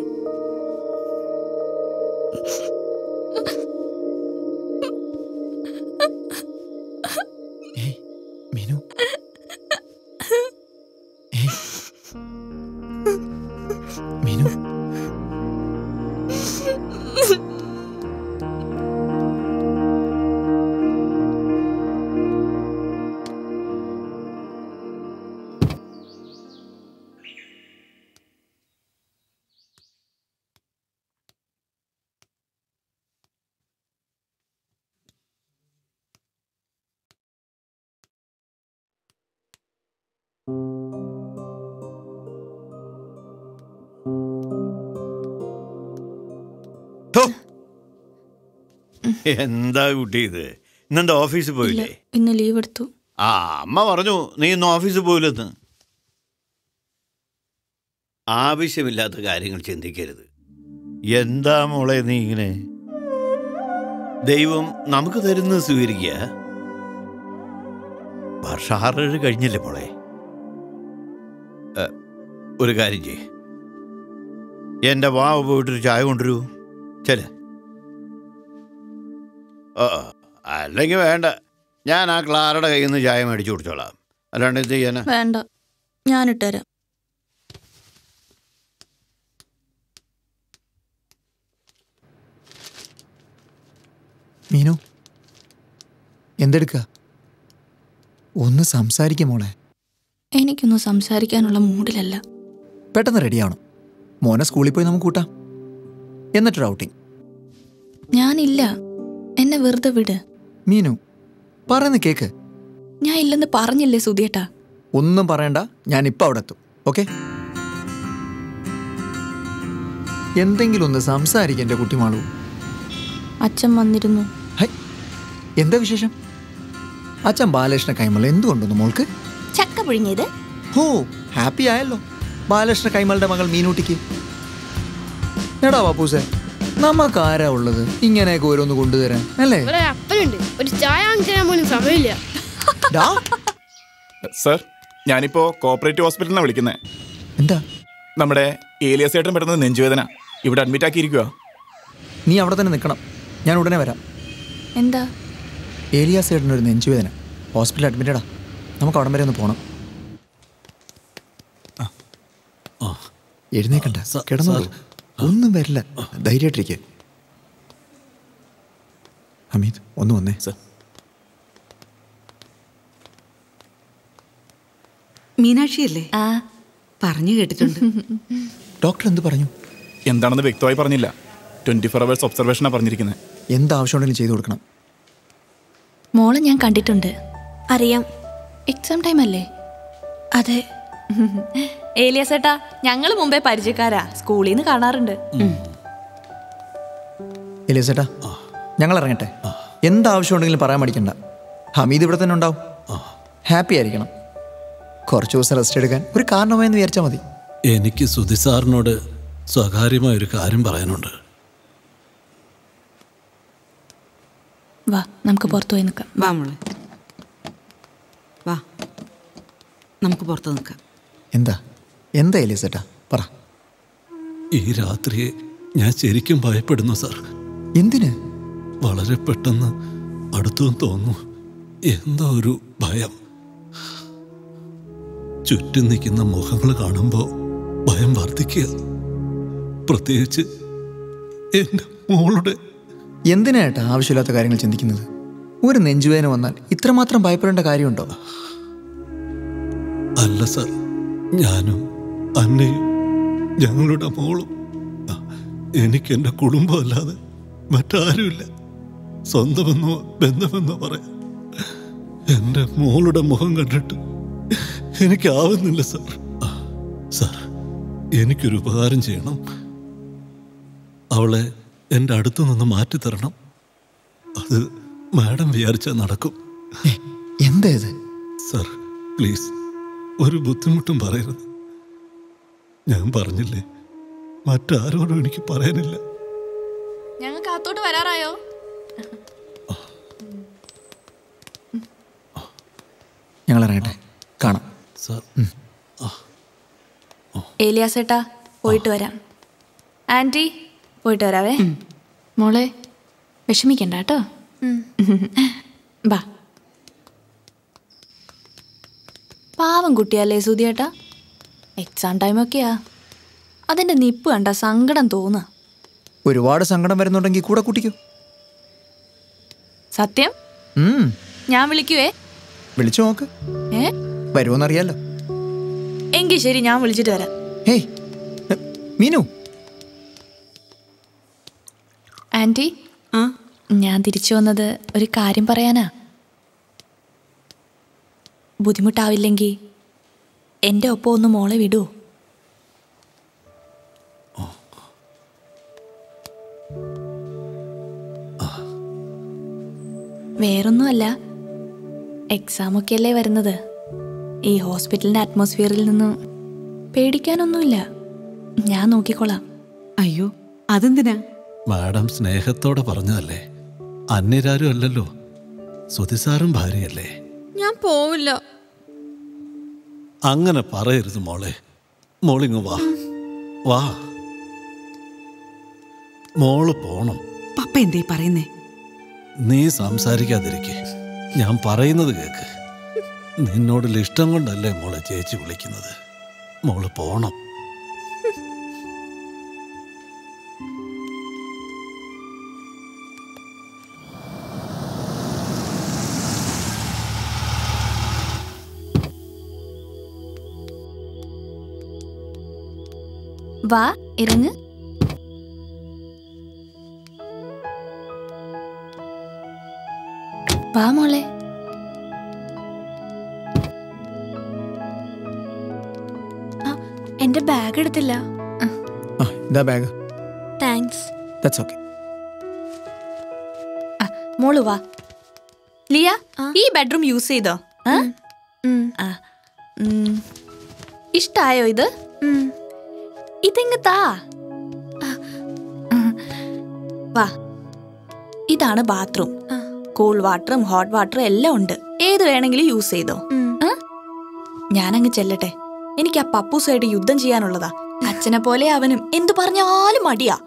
[SPEAKER 12] എന്താ കുട്ടി ഇത്? ഇന്നെന്താ ഓഫീസിൽ പോയില്ലേ?
[SPEAKER 10] ഇന്ന് ലീവ് എടുത്തു.
[SPEAKER 12] ആ അമ്മ പറഞ്ഞു നീ ഇന്ന് ഓഫീസിൽ പോയില്ലെന്ന്. ആവശ്യമില്ലാത്ത കാര്യങ്ങൾ ചിന്തിക്കരുത്. എന്താ മോളെ നീ ഇങ്ങനെ? ദൈവം നമുക്ക് തരുന്നത് സ്വീകരിക്കുക. വർഷം ആറേഴ് കഴിഞ്ഞില്ലേ മോളെ? ഒരു കാര്യം ചെയ്യേ. എന്റെ വാവ് പോയിട്ടൊരു ചായ കൊണ്ടുവരൂ. ചെൽ. ഓ അല്ലെങ്കിൽ വേണ്ട. ഞാൻ ആ ക്ലാരയുടെ കയ്യിൽ നിന്ന് ചായ മേടിച്ചു കൊടുത്തോളാം അല്ലാണ്ട് എന്ത് ചെയ്യാനാ?
[SPEAKER 10] വേണ്ട. ഞാനിട്ടുതരാം
[SPEAKER 11] മീനു എന്തെടുക്ക? ഒന്ന് സംസാരിക്കും മോളെ.
[SPEAKER 10] എനിക്കൊന്നും സംസാരിക്കാനുള്ള മൂഡിലല്ല.
[SPEAKER 11] പെട്ടെന്ന് റെഡിയാവണം. മോനെ സ്കൂളിൽ പോയി നമുക്ക് കൂട്ടാം. എന്നിട്ട് ഔട്ടിങ്
[SPEAKER 10] ഞാനില്ല. എന്നെ വെറുതെ വിട്.
[SPEAKER 11] മീനു പറയുന്ന കേക്ക്.
[SPEAKER 10] ഞാൻ ഇല്ലെന്ന് പറഞ്ഞില്ലേ സുധിയേട്ടാ?
[SPEAKER 11] ഒന്നും പറയണ്ട ഞാൻ ഇപ്പൊ അവിടെ എത്തും. ഓക്കെ? എന്തെങ്കിലും ഒന്ന് സംസാരിക്കും എന്റെ കുട്ടിമാളു
[SPEAKER 10] അച്ഛൻ വന്നിരുന്നു.
[SPEAKER 11] എന്താ വിശേഷം? അച്ഛൻ ബാലകൃഷ്ണ കൈമൾ എന്തുകൊണ്ടൊന്നു മോൾക്ക്?
[SPEAKER 10] ചക്ക പുഴുങ്ങിയത്.
[SPEAKER 11] ഹോ ഹാപ്പി ആയല്ലോ. ബാലകൃഷ്ണ കൈമളുടെ മകൾ മീനൂട്ടിക്ക്. എടാ ബാപ്പൂസേ നമുക്ക് ആരാ ഉള്ളത്? ഇങ്ങനെയൊക്കെ ഓരോന്ന് കൊണ്ടുതരാൻ അല്ലേ?
[SPEAKER 9] അപ്പനുണ്ട്. ഒരു ചായ പോലും സമയമില്ല.
[SPEAKER 13] സർ ഞാനിപ്പോ കോപ്പറേറ്റീവ് ഹോസ്പിറ്റലിൽ നിന്നാണ് വിളിക്കുന്നത്
[SPEAKER 11] എന്താ?
[SPEAKER 13] നമ്മുടെ ഏലിയസ് ഏട്ടൻ പെട്ടെന്ന് നെഞ്ചുവേദന ഇവിടെ അഡ്മിറ്റ് ആക്കിയിരിക്കുക
[SPEAKER 11] നീ അവിടെ തന്നെ നിൽക്കണം. ഞാൻ ഉടനെ വരാം.
[SPEAKER 10] എന്താ?
[SPEAKER 11] ഏലിയാസ് ഏട്ടന്റെ ഒരു നെഞ്ചുവേദന. ഹോസ്പിറ്റലിൽ അഡ്മിറ്റഡാ നമുക്ക് അവിടം വരെ ഒന്ന് പോകണം എഴുന്നേക്കണ്ട. കിടന്നോളൂ. ഒന്നും വരില്ല. ധൈര്യമായിട്ടിരിക്കെ. അമീത് ഒന്ന് വന്നേ. സർ.
[SPEAKER 14] മീനാക്ഷിയല്ലേ?
[SPEAKER 10] ആ.
[SPEAKER 14] പറഞ്ഞു കേട്ടിട്ടുണ്ട്.
[SPEAKER 11] ഡോക്ടർ എന്ത് പറഞ്ഞു?
[SPEAKER 13] എന്താണെന്ന് വ്യക്തമായി പറഞ്ഞില്ല. ട്വന്റി ഫോർ അവേഴ്സ് ഒബ്സർവേഷനാണ് പറഞ്ഞിരിക്കുന്നത്
[SPEAKER 11] എന്ത് ആവശ്യമുണ്ടെങ്കിലും ചെയ്തു കൊടുക്കണം.
[SPEAKER 10] മോളെ ഞാൻ കണ്ടിട്ടുണ്ട്.
[SPEAKER 9] അറിയാം.
[SPEAKER 10] എക്സാം ടൈം അല്ലേ അതെ. ഏലിയാസ് ഏട്ടാ ഞങ്ങൾ മുമ്പേ പരിചയക്കാരാ. സ്കൂളിൽ നിന്ന് കാണാറുണ്ട്
[SPEAKER 11] എലിയസേട്ടാ ഞങ്ങൾ ഇറങ്ങട്ടെ എന്താവശ്യം ഉണ്ടെങ്കിലും പറയാൻ മടിക്കണ്ട. ഹമീദ് ഇവിടെ തന്നെ ഉണ്ടാവും. ഹാപ്പി ആയിരിക്കണം. കുറച്ച് ദിവസം റെസ്റ്റ് എടുക്കാൻ ഒരു കാരണമായെന്ന് വിചാരിച്ചാൽ മതി.
[SPEAKER 6] എനിക്ക് സുധി സാറിനോട് സ്വകാര്യമായ ഒരു കാര്യം പറയാനുണ്ട്.
[SPEAKER 10] വാ നമുക്ക് പുറത്തു പോയി നിൽക്കാം
[SPEAKER 14] വാ മോളെ. വാ. നമുക്ക് പുറത്ത് നിൽക്കാം
[SPEAKER 11] എന്താ? എന്താ ചേട്ടാ പറ.
[SPEAKER 6] ഈ രാത്രിയെ ഞാൻ ശരിക്കും ഭയപ്പെടുന്നു സാർ.
[SPEAKER 11] എന്തിന്?
[SPEAKER 6] വളരെ പെട്ടെന്ന് അടുത്തും തോന്നുന്നു. എന്തോ ഒരു ഭയം. ചുറ്റും നിൽക്കുന്ന മുഖങ്ങൾ കാണുമ്പോൾ ഭയം വർദ്ധിക്കുക. പ്രത്യേകിച്ച് എന്റെ മോളുടെ.
[SPEAKER 11] എന്തിനാ ഏട്ടാ ആവശ്യമില്ലാത്ത കാര്യങ്ങൾ ചിന്തിക്കുന്നത്? ഒരു നെഞ്ചുവേദന വന്നാൽ ഇത്രമാത്രം ഭയപ്പെടേണ്ട കാര്യമുണ്ടോ?
[SPEAKER 6] അല്ല സർ. ഞാനും അന്നയും ഞങ്ങളുടെ മോളും എനിക്ക് എന്റെ കുടുംബമല്ലാതെ മറ്റാരുമില്ല. സ്വന്തമെന്നോ ബന്ധമെന്നോ പറയാം. എന്റെ മോളുടെ മുഖം കണ്ടിട്ട് എനിക്കാവുന്നില്ല സാർ. സാർ എനിക്കൊരു ഉപകാരം ചെയ്യണം. അവളെ എന്റെ അടുത്തു നിന്ന് മാറ്റിത്തരണം. അത് മാഡം വിചാരിച്ചാൽ നടക്കും.
[SPEAKER 11] എന്താ ഇത്?
[SPEAKER 6] സാർ പ്ലീസ് ഒരു ബുദ്ധിമുട്ടും പറയരുത്. ഞാൻ പറഞ്ഞില്ലേ? മറ്റാരോടും എനിക്ക് പറയാനില്ല.
[SPEAKER 10] ഞങ്ങൾക്ക് അകത്തോട്ട് വരാറായോ?
[SPEAKER 11] ഞങ്ങൾ ഇറങ്ങട്ടെ. കാണാം.
[SPEAKER 6] സാർ.
[SPEAKER 10] ഏലിയാസേട്ടാ പോയിട്ട് വരാം. ആന്റി പോയിട്ട് വരാവേ.
[SPEAKER 15] മോളെ വിഷമിക്കണ്ട കേട്ടോ.
[SPEAKER 10] ബാ. പാവം കുട്ടിയല്ലേ സുധിയേട്ടാ എക്സാം ടൈമൊക്കെയാ അതിന്റെ നിപ്പ് കണ്ട സങ്കടം തോന്നുക
[SPEAKER 11] ഒരുപാട് സങ്കടം വരുന്നുണ്ടെങ്കിൽ കൂടെ കൂട്ടിക്കോ.
[SPEAKER 10] സത്യം? ഞാൻ വിളിക്കുവേ.
[SPEAKER 11] വിളിച്ചു നോക്ക്.
[SPEAKER 10] ഏ?
[SPEAKER 11] വരുമോന്നറിയാലോ
[SPEAKER 10] എങ്കിൽ ശരി ഞാൻ വിളിച്ചിട്ട് വരാം.
[SPEAKER 11] ഹേയ് മീനു. മീനു
[SPEAKER 10] ആന്റി ഞാൻ തിരിച്ചു വന്നത് ഒരു കാര്യം പറയാനാ. ബുദ്ധിമുട്ടാവില്ലെങ്കിൽ എന്റെ ഒപ്പം ഒന്ന് മോളെ വിടൂ. വേറൊന്നുമല്ല എക്സാമൊക്കെ അല്ലേ വരുന്നത്. ഈ ഹോസ്പിറ്റലിന്റെ അറ്റ്മോസ്ഫിയറിൽ നിന്ന് പേടിക്കാനൊന്നുമില്ല. ഞാൻ നോക്കിക്കോളാം.
[SPEAKER 8] അയ്യോ അതെന്തിനാ?
[SPEAKER 6] മാഡം സ്നേഹത്തോടെ പറഞ്ഞതല്ലേ? അന്യരാരും അല്ലല്ലോ. സുതിസാറും ഭാര്യയല്ലേ?
[SPEAKER 16] ഞാൻ പോവില്ല.
[SPEAKER 6] അങ്ങനെ പറയരുത് മോളെ. മോളിങ് വാ. വാ. മോൾ പോണം.
[SPEAKER 8] പപ്പ എന്തേ പറയുന്നേ?
[SPEAKER 6] നീ സംസാരിക്കാതിരിക്കെ. ഞാൻ പറയുന്നത് കേക്ക്. നിന്നോടുള്ള ഇഷ്ടം കൊണ്ടല്ലേ മോളെ ചേച്ചി വിളിക്കുന്നത്. മോൾ പോണം.
[SPEAKER 10] വാ ഇറങ്ങ്. വാ മോളെ. ആ, എന്റെ ബാഗ് എടുത്തില്ല.
[SPEAKER 11] ആ ഇതാ ബാഗ്
[SPEAKER 10] താങ്ക്സ്
[SPEAKER 11] ദാറ്റ്സ് ഓക്കെ
[SPEAKER 10] മോൾ വാ. ലിയ ഈ ബെഡ്റൂം യൂസ് ചെയ്തോ? ആ? ആ. ഇഷ്ടായോ ഇത്? താ വാ. ഇതാണ് ബാത്റൂം. കൂൾ വാട്ടറും ഹോട്ട് വാട്ടറും എല്ലാം ഉണ്ട്. ഏത് വേണമെങ്കിലും യൂസ് ചെയ്തോ? ഞാനങ്ങ് ചെല്ലട്ടെ. എനിക്ക് ആ പപ്പൂസായിട്ട് യുദ്ധം ചെയ്യാനുള്ളതാ. അച്ഛനെ പോലെ അവനും എന്തു പറഞ്ഞാലും മടിയാ.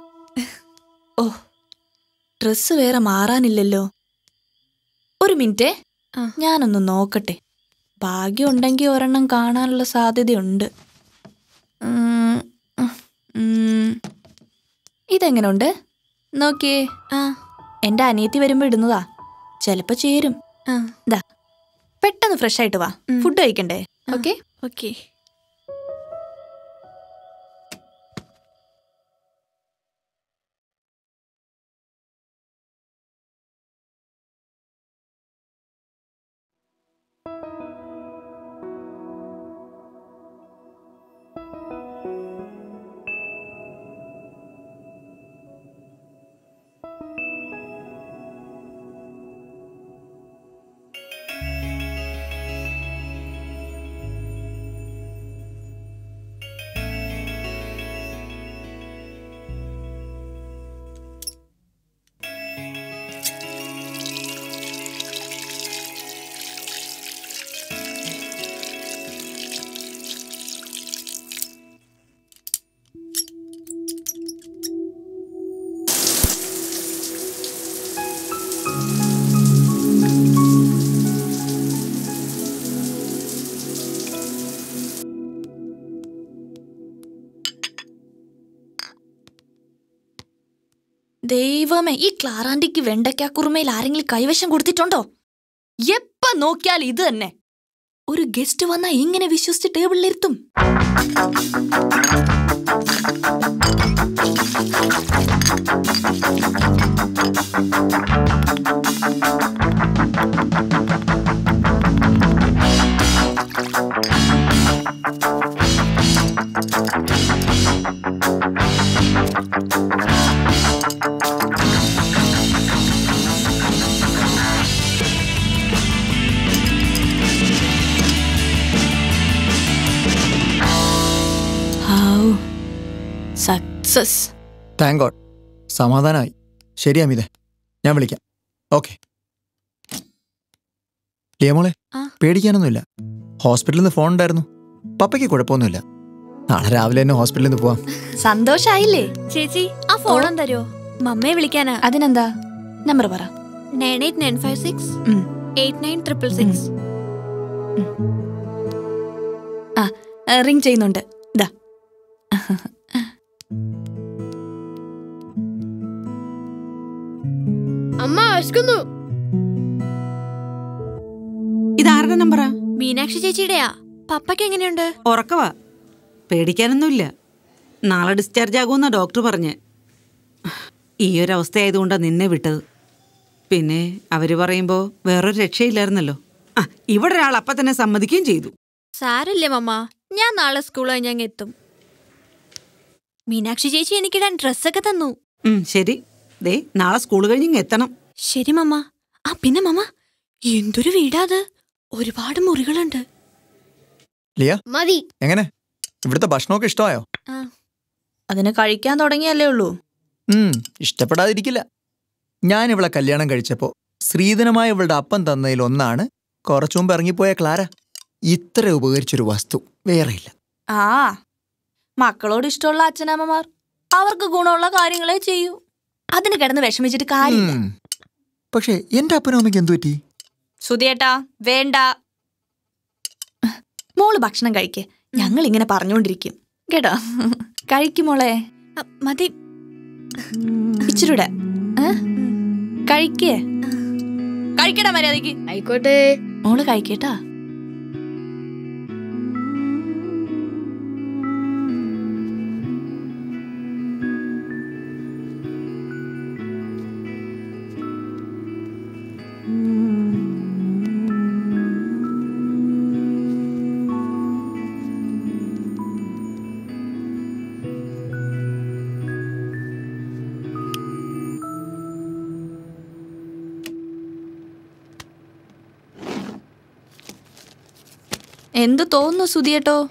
[SPEAKER 10] ഓ ഡ്രസ്സ് വേറെ മാറാനില്ലല്ലോ. ഒരു മിനിറ്റ്. ഞാനൊന്ന് നോക്കട്ടെ. ഭാഗ്യം ഉണ്ടെങ്കിൽ ഒരെണ്ണം കാണാനുള്ള സാധ്യതയുണ്ട്. ഇതെങ്ങനുണ്ട്? നോക്കിയേ. ആ. എന്റെ അനിയത്തി വരുമ്പോ ഇടുന്നതാ. ചെലപ്പോ ചേരും. ദാ പെട്ടെന്ന് ഫ്രഷ് ആയിട്ട് വാ ഫുഡ് കഴിക്കണ്ടേ? ഓക്കെ? ഓക്കെ. ദൈവമേ ഈ ക്ലാറാൻഡിക്ക് വെണ്ടയ്ക്ക കുറുമയിൽ ആരെങ്കിലും കൈവശം കൊടുത്തിട്ടുണ്ടോ? എപ്പ നോക്കിയാൽ ഇത് തന്നെ. ഒരു ഗസ്റ്റ് വന്നാ ഇങ്ങനെ വിശ്വസിച്ച് ടേബിളിലിരുത്തും സക്സസ്
[SPEAKER 11] താങ്ക് ഗോഡ് സമാധാനമായി ശരി അമിതേ. ഞാൻ വിളിക്കാം. ഓക്കെ ലിയമോളെ പേടിക്കാനൊന്നുമില്ല. ഹോസ്പിറ്റലിൽ നിന്ന് ഫോൺ ഉണ്ടായിരുന്നു. പപ്പയ്ക്ക് കുഴപ്പമൊന്നുമില്ല. നാളെ രാവിലെ തന്നെ ഹോസ്പിറ്റലിൽ നിന്ന് പോവാം.
[SPEAKER 10] സന്തോഷായില്ലേ?
[SPEAKER 16] ചേച്ചി ആ ഫോൺ തരുമോ മമ്മയെ വിളിക്കാനാ.
[SPEAKER 10] അതിനെന്താ? നമ്പർ പറ.
[SPEAKER 16] Nine eight nine five six
[SPEAKER 10] ഉം.
[SPEAKER 16] എയ്റ്റ് നയൻ ട്രിപ്പിൾ സിക്സ്
[SPEAKER 10] ആ റിങ് ചെയ്യുന്നുണ്ട്.
[SPEAKER 9] അമ്മ വിശക്കുന്നു
[SPEAKER 8] ഇതാരുടെ നമ്പറാ?
[SPEAKER 16] മീനാക്ഷി ചേച്ചിയുടെയാ. പപ്പയ്ക്ക് എങ്ങനെയുണ്ട്?
[SPEAKER 8] ഉറക്കവാ. പേടിക്കാനൊന്നുമില്ല. നാളെ ഡിസ്ചാർജ് ആകുമെന്ന ഡോക്ടർ പറഞ്ഞ്. ഈ ഒരു അവസ്ഥയായതുകൊണ്ടാണ് നിന്നെ വിട്ടത്. പിന്നെ അവർ പറയുമ്പോ വേറൊരു രക്ഷയില്ലായിരുന്നല്ലോ. ആ ഇവിടെ ഒരാൾ അപ്പം തന്നെ സമ്മതിക്കുകയും ചെയ്തു.
[SPEAKER 16] സാരല്ലേ മമ്മ ഞാൻ നാളെ സ്കൂൾ കഴിഞ്ഞെത്തും എത്തും. മീനാക്ഷി ചേച്ചി എനിക്കിടാൻ ഡ്രസ്സൊക്കെ തന്നു.
[SPEAKER 8] ശരി. ദേ നാളെ സ്കൂൾ കഴിഞ്ഞ് എത്തണം.
[SPEAKER 16] ശരി മമ്മ. ആ പിന്നെ മമ്മ എന്തൊരു വീടാത് ഒരുപാട് മുറികളുണ്ട്.
[SPEAKER 11] ലിയ?
[SPEAKER 9] മതി.
[SPEAKER 11] എങ്ങനെ? ഇവിടുത്തെ ഭക്ഷണമൊക്കെ ഇഷ്ടമായോ?
[SPEAKER 10] അതിന് കഴിക്കാൻ തുടങ്ങിയല്ലേ ഉള്ളൂ.
[SPEAKER 11] ഇഷ്ടപ്പെടാതിരിക്കില്ല. ഞാൻ ഇവളെ കല്യാണം കഴിച്ചപ്പോ ശ്രീധനമായ ഇവളുടെ അപ്പം തന്നതിൽ ഒന്നാണ് കുറച്ചു മുമ്പ് ഇറങ്ങിപ്പോയ ക്ലാര. ഇത്ര ഉപകരിച്ചൊരു വസ്തു വേറെയില്ല
[SPEAKER 10] ആ മക്കളോട് ഇഷ്ടമുള്ള അച്ഛനമ്മമാർ അവർക്ക് ഗുണമുള്ള കാര്യങ്ങളെ ചെയ്യൂ. അതിന് കിടന്ന് വിഷമിച്ചിട്ട് കാര്യമില്ല.
[SPEAKER 11] ഉം. പക്ഷേ എന്റെ അപ്പനും അമ്മയ്ക്ക് എന്തു പറ്റി?
[SPEAKER 10] സുധിയേട്ടാ വേണ്ട. മോൾ ഭക്ഷണം കഴിക്ക്. ഞങ്ങൾ ഇങ്ങനെ പറഞ്ഞുകൊണ്ടിരിക്കും കേട്ടോ കഴിക്കുമോളെ
[SPEAKER 16] മതി.
[SPEAKER 10] ഇച്ചിരൂടെ? കഴിക്കേ? കഴിക്കടാ മര്യാദയ്ക്ക്
[SPEAKER 9] ആയിക്കോട്ടെ.
[SPEAKER 10] മോൾ കഴിക്കേട്ടാ എന്ത് തോന്നുന്നു സുധിയേട്ടോ?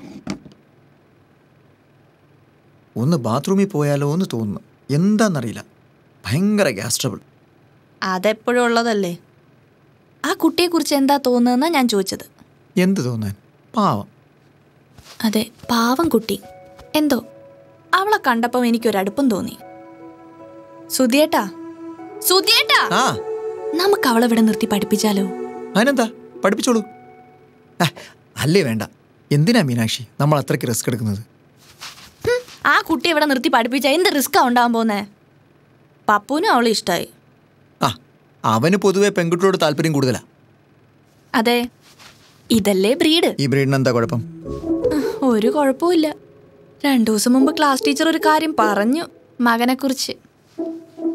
[SPEAKER 11] ഒന്ന് ബാത്റൂമിൽ പോയാലോ എന്ന് തോന്നുന്നു. എന്താന്നറിയില്ല. ഭയങ്കര ഗ്യാസ് ട്രബിൾ.
[SPEAKER 10] അതെപ്പോഴും ഉള്ളതല്ലേ? ആ കുട്ടിയെ കുറിച്ച് എന്താ തോന്നുന്നതെന്നാ ഞാൻ ചോദിച്ചത്.
[SPEAKER 11] എന്ത് തോന്നാൻ? പാവം.
[SPEAKER 10] അതെ പാവം കുട്ടി. എന്തോ? അവളെ കണ്ടപ്പം എനിക്കൊരടുപ്പം തോന്നി. സുധിയേട്ടാ? സുധിയേട്ടാ? നമുക്ക് അവളെ ഇവിടെ നിർത്തി പഠിപ്പിച്ചാലോ?
[SPEAKER 11] അതിനെന്താ? പഠിപ്പിച്ചോളൂ. അല്ലേ വേണ്ട. എന്തിനാ മീനാക്ഷി നമ്മൾ അത്രയ്ക്ക് റിസ്ക് എടുക്കുന്നത്?
[SPEAKER 10] ആ കുട്ടി ഇവിടെ നിർത്തി പഠിപ്പിച്ച എന്ത് റിസ്ക്കാ ഉണ്ടാവാൻ പോന്നേ പപ്പുവിനും അവളെ ഇഷ്ടമായി
[SPEAKER 11] ആ അവന് പൊതുവെ പെൺകുട്ടിയോട് താല്പര്യം കൂടുതലാ.
[SPEAKER 10] അതെ ഇതല്ലേ ബ്രീഡ്
[SPEAKER 11] ഈ ബ്രീഡിന് എന്താ കുഴപ്പം?
[SPEAKER 10] ഒരു കുഴപ്പമില്ല രണ്ടു ദിവസം മുമ്പ് ക്ലാസ് ടീച്ചർ ഒരു കാര്യം പറഞ്ഞു മകനെ കുറിച്ച്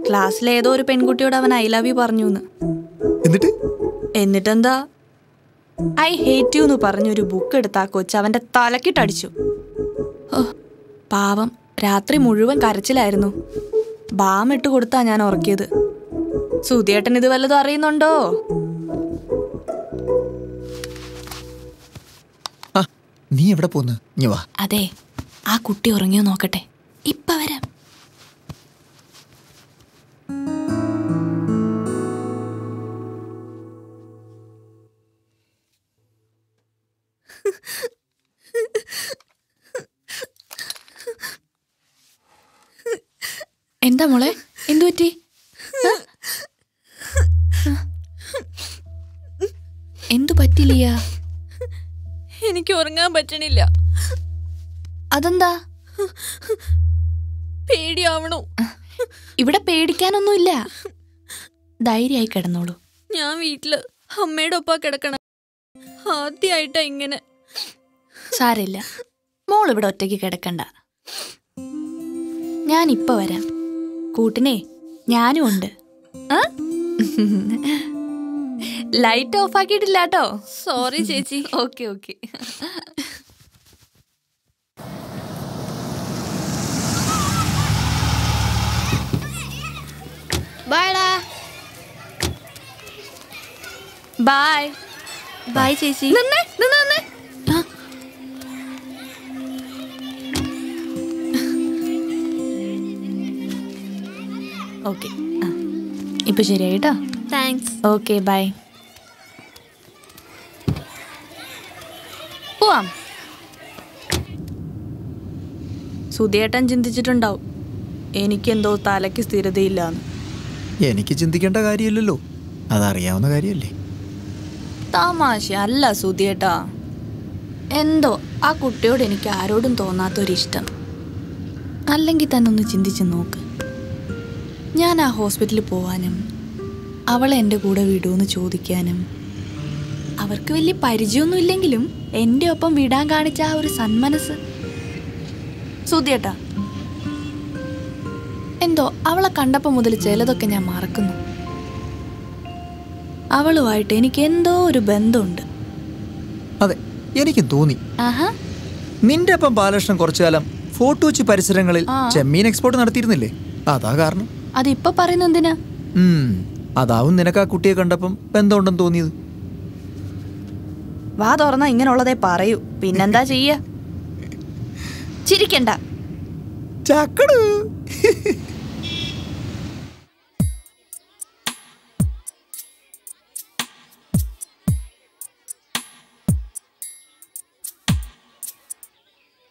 [SPEAKER 10] ക്ലാസ്സിലെ ഏതോ ഒരു പെൺകുട്ടിയോട് അവൻ ഐ ലവ് യു പറഞ്ഞു
[SPEAKER 11] എന്നിട്ട്?
[SPEAKER 10] എന്നിട്ടെന്താ? ഐ ഹേറ്റ് യു എന്ന് പറഞ്ഞൊരു ബുക്ക് എടുത്താ ആ കൊച്ച് അവന്റെ തലക്കിട്ടടിച്ചു. ഓ പാവം. രാത്രി മുഴുവൻ കരച്ചിലായിരുന്നു. ബാം ഇട്ട് കൊടുത്താ ഞാൻ ഉറക്കിയത്. സുധിയേട്ടൻ ഇത് വല്ലതും അറിയുന്നുണ്ടോ?
[SPEAKER 11] നീ എവിടെ പോന്ന്? വാ.
[SPEAKER 10] അതെ ആ കുട്ടി ഉറങ്ങിയോ നോക്കട്ടെ. ഇപ്പൊ വരാം. എന്താ മോളെ? എന്തു പറ്റി. എന്തു പറ്റില്ല
[SPEAKER 16] എനിക്ക് ഉറങ്ങാൻ പറ്റണില്ല.
[SPEAKER 10] അതെന്താ?
[SPEAKER 16] പേടിയാവണോ.
[SPEAKER 10] ഇവിടെ പേടിക്കാനൊന്നുമില്ല. ധൈര്യമായി കിടന്നോളൂ.
[SPEAKER 16] ഞാൻ വീട്ടിൽ അമ്മയുടെ ഒപ്പാ കിടക്കണം. ആദ്യമായിട്ടാ ഇങ്ങനെ.
[SPEAKER 10] സാരമില്ല. മോൾ ഇവിടെ ഒറ്റയ്ക്ക് കിടക്കണ്ട. ഞാൻ ഇപ്പൊ വരാം. കൂട്ടിനെ ഞാനും ഉണ്ട്? ലൈറ്റ് ഓഫ് ആക്കിയിട്ടില്ല കേട്ടോ.
[SPEAKER 16] സോറി ചേച്ചി.
[SPEAKER 10] Okay okay.
[SPEAKER 9] ബൈഡാ
[SPEAKER 10] ബൈ
[SPEAKER 16] ബൈ ചേച്ചി.
[SPEAKER 10] നിന്നേ നിന്ന് നിന്നേ. ഓക്കെ. ഇപ്പം ശരിയായി കേട്ടോ
[SPEAKER 16] താങ്ക്സ്
[SPEAKER 10] ഓക്കെ ബൈ. പോവാം. സുധിയേട്ടൻ ചിന്തിച്ചിട്ടുണ്ടാവും. എനിക്കെന്തോ തലയ്ക്ക് സ്ഥിരതയില്ലാന്ന്.
[SPEAKER 11] എനിക്ക് ചിന്തിക്കേണ്ട കാര്യമില്ലല്ലോ. അതറിയാവുന്ന കാര്യമല്ലേ?
[SPEAKER 10] തമാശ അല്ല സുധിയേട്ടാ. എന്തോ ആ കുട്ടിയോട് എനിക്ക് ആരോടും തോന്നാത്തൊരിഷ്ടം. അല്ലെങ്കിൽ തന്നെ ഒന്ന് ചിന്തിച്ച് നോക്ക്. ഞാൻ ആ ഹോസ്പിറ്റലിൽ പോവാനും അവളെ എന്റെ കൂടെ വിടുമെന്ന് ചോദിക്കാനും അവർക്ക് വലിയ പരിചയമൊന്നും ഇല്ലെങ്കിലും എന്റെ ഒപ്പം വിടാൻ കാണിച്ച ആ ഒരു സന്മനസ് സുധിയേട്ടാ എന്തോ അവളെ കണ്ടപ്പോൾ മുതൽ ചിലതൊക്കെ ഞാൻ മറക്കുന്നു. അവളുമായിട്ട് എനിക്ക് എന്തോ ഒരു ബന്ധമുണ്ട്.
[SPEAKER 11] അതെ എനിക്ക് തോന്നി. നിന്റെ ഒപ്പം ബാലകൃഷ്ണൻ കുറച്ചു കാലം ഫോർട്ട് പരിസരങ്ങളിൽ ചെമ്മീൻ എക്സ്പോർട്ട് നടത്തിയിരുന്നില്ലേ? അതാ കാരണം.
[SPEAKER 10] അതിപ്പോ പറയുന്ന എന്തിനാ
[SPEAKER 11] അതാവും നിനക്ക് ആ കുട്ടിയെ കണ്ടപ്പം ബന്ധമുണ്ടെന്ന് തോന്നിയത്?
[SPEAKER 10] വാ തുറന്നാ ഇങ്ങനെയുള്ളതേ പറയൂ. പിന്നെന്താ ചെയ്യ? ചിരിക്കണ്ട.
[SPEAKER 11] ചക്കടു.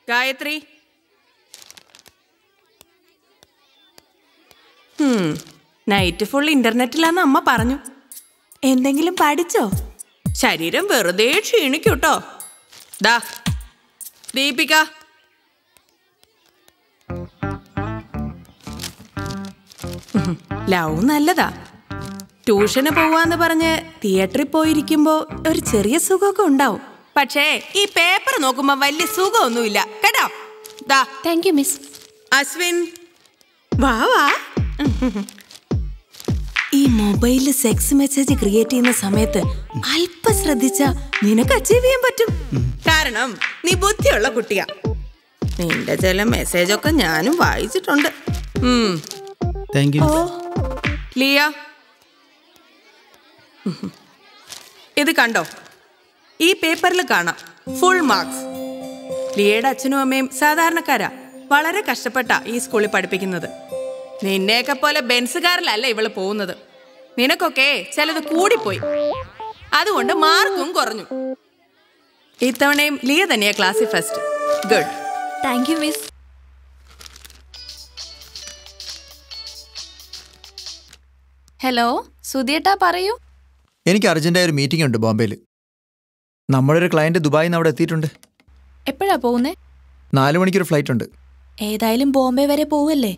[SPEAKER 17] ഗായത്രി. നൈറ്റ് ഫുൾ ഇന്റർനെറ്റിലാന്ന് അമ്മ പറഞ്ഞു. എന്തെങ്കിലും പഠിച്ചോ? ശരീരം വെറുതെ ക്ഷീണിക്കൂട്ടോ. ദാ ദീപിക. ലവ് നല്ലതാ. ട്യൂഷന് പോവാന്ന് പറഞ്ഞ് തിയേറ്ററിൽ പോയിരിക്കുമ്പോ ഒരു ചെറിയ സുഖമൊക്കെ ഉണ്ടാവും. പക്ഷേ ഈ പേപ്പർ നോക്കുമ്പോ വലിയ സുഖമൊന്നുമില്ല. കേട്ടോ? ദാ.
[SPEAKER 10] Thank you miss
[SPEAKER 17] Ashwin. വാ വാ. ഈ മൊബൈലിൽ സെക്സ് മെസ്സേജ് ക്രിയേറ്റ് ചെയ്യുന്ന സമയത്ത് അല്പം ശ്രദ്ധിച്ച നിനക്ക് അച്ചീവ് ചെയ്യാൻ പറ്റും. കാരണം നീ ബുദ്ധിയുള്ള കുട്ടിയാ. നിന്റെ ചില മെസ്സേജൊക്കെ ഞാനും വായിച്ചിട്ടുണ്ട്. ലിയ. ഇത് കണ്ടോ? ഈ പേപ്പറിൽ കാണാം. ഫുൾ മാർക്സ് ലിയയുടെ അച്ഛനും അമ്മയും സാധാരണക്കാരാ. വളരെ കഷ്ടപ്പെട്ട ഈ സ്കൂളിൽ പഠിപ്പിക്കുന്നത്. നിന്നെയൊക്കെ പോലെ ബെൻസുകാരിലല്ല ഇവൾ പോകുന്നത്. നിനക്കൊക്കെ ചിലത് കൂടിപ്പോയി. അതുകൊണ്ട് മാർക്കും കുറഞ്ഞു. ഇത്തവണയും ലിയ തന്നെയാ class first good
[SPEAKER 10] thank you miss hello സുധിയേട്ടാ പറയൂ.
[SPEAKER 11] എനിക്ക് അർജന്റായ ഒരു മീറ്റിംഗ് ഉണ്ട് ബോംബെയിൽ നമ്മുടെ ഒരു ക്ലയന്റ് ദുബായിൽ നിന്ന് അവിടെ എത്തിയിട്ടുണ്ട്.
[SPEAKER 10] എപ്പോഴാ പോകുന്നേ?
[SPEAKER 11] മണിക്ക് ഒരു ഫ്ലൈറ്റ് ഉണ്ട്.
[SPEAKER 10] ഏതായാലും ബോംബെ വരെ പോവല്ലേ?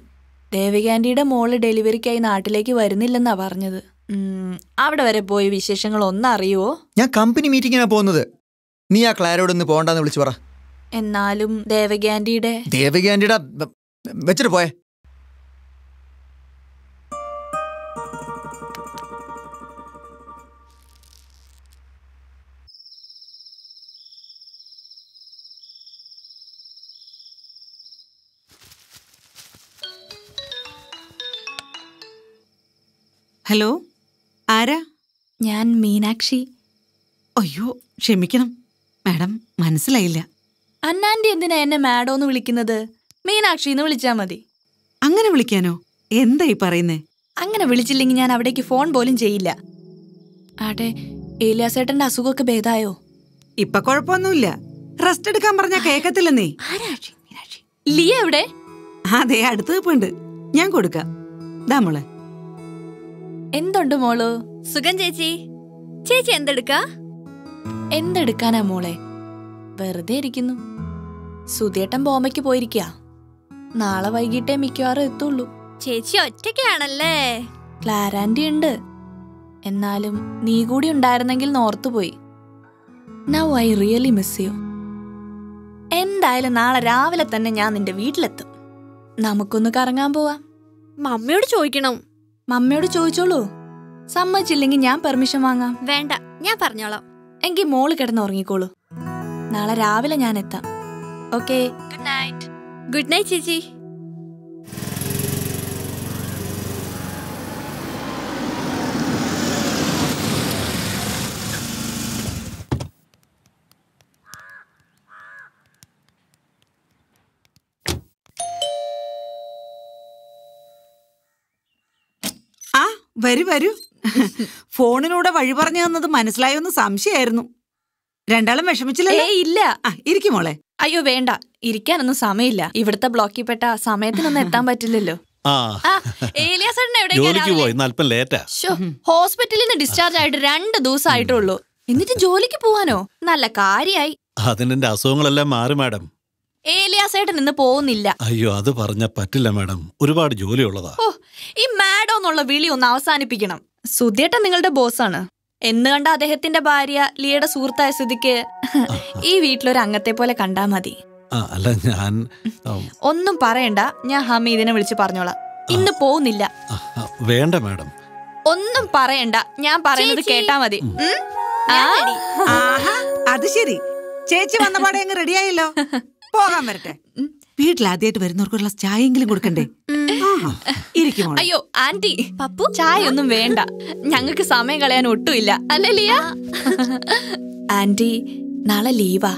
[SPEAKER 10] ദേവികാന്റിയുടെ മോൾ ഡെലിവറിക്കായി നാട്ടിലേക്ക് വരുന്നില്ലെന്നാ പറഞ്ഞത്. അവിടെ വരെ പോയി വിശേഷങ്ങൾ ഒന്ന് അറിയുവോ?
[SPEAKER 11] ഞാൻ കമ്പനി മീറ്റിങ്ങിനാ പോകുന്നത്. നീ ആ ക്ലാരോട് ഒന്ന് പോകണ്ടെന്ന് വിളിച്ചു പറ.
[SPEAKER 10] എന്നാലും ദേവകാന്റിയുടെ
[SPEAKER 11] ദേവകാന്റിയുടെ വെച്ചിട്ട് പോയേ.
[SPEAKER 8] ഹലോ ആരാ?
[SPEAKER 10] ഞാൻ മീനാക്ഷി.
[SPEAKER 8] അയ്യോ ക്ഷമിക്കണം. മാഡം മനസ്സിലായില്ല.
[SPEAKER 10] അന്നാന്റി എന്തിനാ എന്നെ മാഡോന്ന് വിളിക്കുന്നത്? മീനാക്ഷി എന്ന് വിളിച്ചാ മതി.
[SPEAKER 8] അങ്ങനെ വിളിക്കാനോ? എന്തായി പറയുന്നേ?
[SPEAKER 10] അങ്ങനെ വിളിച്ചില്ലെങ്കിൽ ഞാൻ അവിടേക്ക് ഫോൺ പോലും ചെയ്യില്ല. ആട്ടെ ഏലിയാസേട്ടന്റെ അസുഖമൊക്കെ ഭേദായോ?
[SPEAKER 8] ഇപ്പൊ കുഴപ്പമൊന്നുമില്ല. റെസ്റ്റ് എടുക്കാൻ പറഞ്ഞാ കേക്കത്തില്ലെന്നേ.
[SPEAKER 10] ലിയ എവിടെ?
[SPEAKER 8] അതെ അടുത്ത് നിൽപ്പുണ്ട് ഞാൻ കൊടുക്കാം. ദാ മോളെ.
[SPEAKER 10] എന്തുണ്ട് മോൾ?
[SPEAKER 16] സുഖം ചേച്ചി. ചേച്ചി എന്തെടുക്കാ?
[SPEAKER 10] എന്തെടുക്കാനാ മോളെ? വെറുതെ ഇരിക്കുന്നു. സുധിയേട്ടൻ ബോംബയ്ക്ക് പോയിരിക്കുക നാളെ വൈകിട്ടേ മിക്കവാറും എത്തുള്ളൂ.
[SPEAKER 16] ചേച്ചി ഒറ്റയ്ക്കാണല്ലേ?
[SPEAKER 10] ക്ലാരാന്റി ഉണ്ട്. എന്നാലും നീ കൂടി ഉണ്ടായിരുന്നെങ്കിൽ നോർത്തുപോയി now I really miss you എന്തായാലും നാളെ രാവിലെ തന്നെ ഞാൻ നിന്റെ വീട്ടിലെത്തും. നമുക്കൊന്ന് കറങ്ങാൻ പോവാം.
[SPEAKER 16] മമ്മിയോട് ചോദിക്കണം.
[SPEAKER 10] മമ്മിയോട് ചോദിച്ചോളൂ. സമ്മതിച്ചില്ലെങ്കിൽ ഞാൻ പെർമിഷൻ വാങ്ങാം.
[SPEAKER 16] വേണ്ട ഞാൻ പറഞ്ഞോളാം.
[SPEAKER 10] എങ്കിൽ മോൾ കിടന്ന് ഉറങ്ങിക്കോളൂ. നാളെ രാവിലെ ഞാൻ എത്താം. Okay. Good night.
[SPEAKER 16] Good night ചേച്ചി
[SPEAKER 8] ആ വരൂ വരൂ. ഫോണിലൂടെ വഴി പറഞ്ഞു തന്നത് മനസ്സിലായോന്ന് സംശയമായിരുന്നു. രണ്ടാളും വിഷമിച്ചില്ലല്ലോ?
[SPEAKER 10] ഏയ് ഇല്ല.
[SPEAKER 8] ആ ഇരിക്കും മോളെ.
[SPEAKER 10] അയ്യോ വേണ്ട. ഇരിക്കാനൊന്നും സമയമില്ല. ഇവിടുത്തെ ബ്ലോക്കിൽ പെട്ട സമയത്തിനൊന്നും എത്താൻ പറ്റില്ലല്ലോ. ഹോസ്പിറ്റലിൽ നിന്ന് ഡിസ്ചാർജ് ആയിട്ട് രണ്ട് ദിവസം ആയിട്ടുള്ളൂ എന്നിട്ട് ജോലിക്ക് പോവാനോ? നല്ല കാര്യായി.
[SPEAKER 6] അതിന്റെ അസുഖങ്ങളെല്ലാം മാറി മാഡം.
[SPEAKER 10] ഏലിയാസേട്ടൻ ഇന്ന് പോകുന്നില്ല.
[SPEAKER 6] അയ്യോ അത് പറഞ്ഞ പറ്റില്ല മാഡം. ഒരുപാട് ജോലിയുള്ളതാ.
[SPEAKER 10] ഓ ഈ മാഡോ എന്നുള്ള വിളി ഒന്ന് അവസാനിപ്പിക്കണം. സുധിയേട്ടൻ നിങ്ങളുടെ ബോസാണ്. എന്ന് കണ്ട അദ്ദേഹത്തിന്റെ ഭാര്യ ലിയയുടെ സുഹൃത്തായ സ്ഥിതിക്ക് ഈ വീട്ടിലൊരു അംഗത്തെ പോലെ കണ്ടാ മതി.
[SPEAKER 6] ആ അല്ല ഞാൻ
[SPEAKER 10] ഒന്നും പറയണ്ട ഞാൻ ഹമീദിനെ വിളിച്ച് പറഞ്ഞോളാം. ഇന്ന് പോകുന്നില്ല.
[SPEAKER 6] വേണ്ട മാഡം.
[SPEAKER 10] ഒന്നും പറയണ്ട ഞാൻ പറയുന്നത് കേട്ടാ മതി.
[SPEAKER 8] ആഹാ അത് ശരി. ചേച്ചി വന്ന പാടെ അങ്ങ് റെഡിയായല്ലോ പോകാൻ വരട്ടെ. വീട്ടിൽ ആദ്യമായിട്ട് വരുന്നവർക്കുള്ള ചായയെങ്കിലും കൊടുക്കണ്ടേ? ഇരിക്കും.
[SPEAKER 10] അയ്യോ ആന്റി. പപ്പു? ചായ ഒന്നും വേണ്ട. ഞങ്ങൾക്ക് സമയം കളയാൻ ഒട്ടുമില്ല. അല്ലേ ലിയ? ആന്റി നാളെ ലീവാ.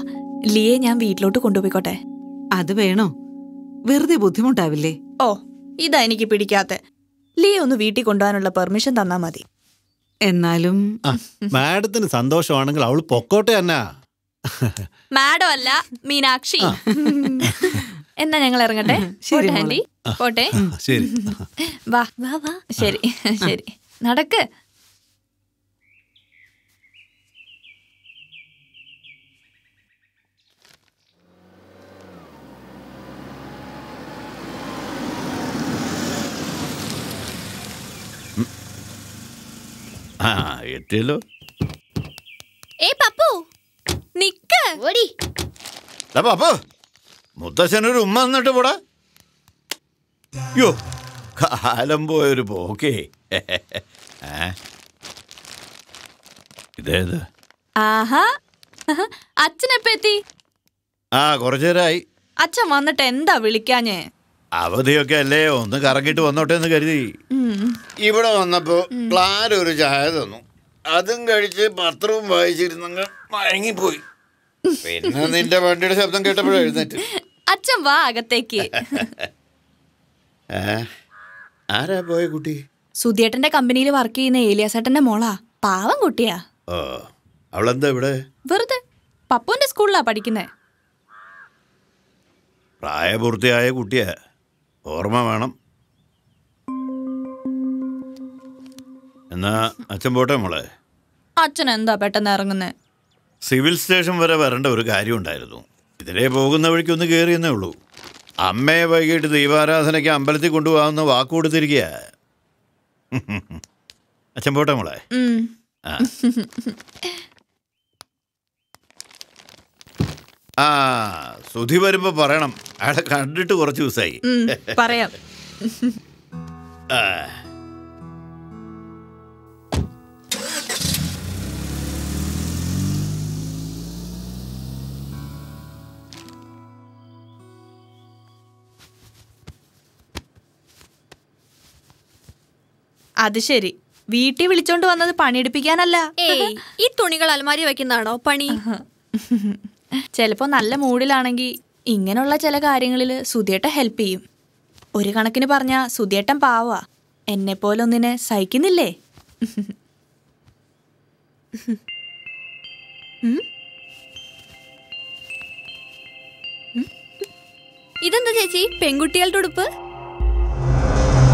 [SPEAKER 10] ലിയെ ഞാൻ വീട്ടിലോട്ട് കൊണ്ടുപോയിക്കോട്ടെ.
[SPEAKER 8] അത് വേണോ? വെറുതെ ബുദ്ധിമുട്ടാവില്ലേ?
[SPEAKER 10] ഓ ഇതാ എനിക്ക് പിടിക്കാത്ത. ലിയെ ഒന്ന് വീട്ടിൽ കൊണ്ടുപോകാനുള്ള പെർമിഷൻ തന്നാ മതി.
[SPEAKER 8] എന്നാലും
[SPEAKER 6] മാഡത്തിന് സന്തോഷമാണെങ്കിൽ അവൾ പൊക്കോട്ടെ എന്നാ
[SPEAKER 10] മാഡം അല്ല മീനാക്ഷി എന്നാ ഞങ്ങൾ ഇറങ്ങട്ടെ
[SPEAKER 8] ശരി
[SPEAKER 10] പോട്ടെ. ആന്റി. പോട്ടെ.
[SPEAKER 6] ശരി.
[SPEAKER 10] വാ വാ വാ. ശരി ശരി. നടക്ക്.
[SPEAKER 12] ആ എത്തിയല്ലോ.
[SPEAKER 16] ഏ പപ്പു. നിക്ക്.
[SPEAKER 9] ഓടി.
[SPEAKER 12] പാപ്പു. മുത്തശ്ശനൊരു ഉമ്മ എന്നിട്ട് പോടാ. യോ കാലം പോയൊരു പോക്കേ? ഇതേത്?
[SPEAKER 10] ആഹാ.
[SPEAKER 12] ആ കൊറച്ചേരായി.
[SPEAKER 10] അച്ഛൻ വന്നിട്ട് എന്താ വിളിക്കാഞ്ഞേ?
[SPEAKER 12] അവധിയൊക്കെ അല്ലേ ഒന്ന് കറങ്ങിട്ട് വന്നോട്ടെ എന്ന് കരുതി. ഇവിടെ വന്നപ്പോ ക്ലാര ഒരു ചായ തന്നു. അതും കഴിച്ച് പത്രവും വായിച്ചിരുന്നെങ്കിൽ മയങ്ങിപ്പോയി. പിന്നെ നിന്റെ വണ്ടിയുടെ ശബ്ദം കേട്ടപ്പോഴാ എഴുന്നേറ്റ്.
[SPEAKER 10] അച്ഛൻ വാ അകത്തേക്ക്?
[SPEAKER 12] ആരാ പോയ കുട്ടി?
[SPEAKER 10] സുധിയേട്ടന്റെ കമ്പനിയിൽ വർക്ക് ചെയ്യുന്ന ഏലിയാസേട്ടന്റെ മോളാ. പാവം കുട്ടിയാ.
[SPEAKER 12] അവളെന്താ ഇവിടെ?
[SPEAKER 10] വെറുതെ. പപ്പുവിന്റെ സ്കൂളിലാ പഠിക്കുന്നേ.
[SPEAKER 12] പ്രായപൂർത്തിയായ കുട്ടിയാ. ഓർമ്മ വേണം. എന്നാ അച്ഛൻ പോട്ടെ മോളെ?
[SPEAKER 10] അച്ഛൻ എന്താ പെട്ടെന്ന് ഇറങ്ങുന്നേ?
[SPEAKER 12] സിവിൽ സ്റ്റേഷൻ വരെ വരേണ്ട ഒരു കാര്യം ഉണ്ടായിരുന്നു ഇതിലേ പോകുന്ന വഴിക്ക് ഒന്ന് കയറിയെന്നേ ഉള്ളൂ. അമ്മയെ വൈകിട്ട് ദൈവാരാധനയ്ക്ക് അമ്പലത്തിൽ കൊണ്ടുപോകാമെന്ന് വാക്ക് കൊടുത്തിരിക്കുക അച്ഛൻ പോട്ടെ മോളെ. ആ. ആ സുധി വരുമ്പോ പറയണം. അയാളെ കണ്ടിട്ട് കുറച്ച് ദിവസമായി
[SPEAKER 10] പറയാം.
[SPEAKER 12] ആ.
[SPEAKER 10] അത് ശരി. വീട്ടിൽ വിളിച്ചോണ്ട് വന്നത് പണിയെടുപ്പിക്കാനല്ല.
[SPEAKER 16] ഈ തുണികൾ അലമാരി വെക്കുന്നതാണോ പണി?
[SPEAKER 10] ചിലപ്പോ നല്ല മൂഡിലാണെങ്കിൽ ഇങ്ങനെയുള്ള ചില കാര്യങ്ങളിൽ സുധിയേട്ടൻ ഹെൽപ്പ് ചെയ്യും. ഒരു കണക്കിന് പറഞ്ഞ സുധിയേട്ടൻ പാവാ. എന്നെ പോലെ ഒന്നിനെ സഹിക്കുന്നില്ലേ
[SPEAKER 16] ഇതെന്താ ചേച്ചി? പെൺകുട്ടികളുടെ ഉടുപ്പ്?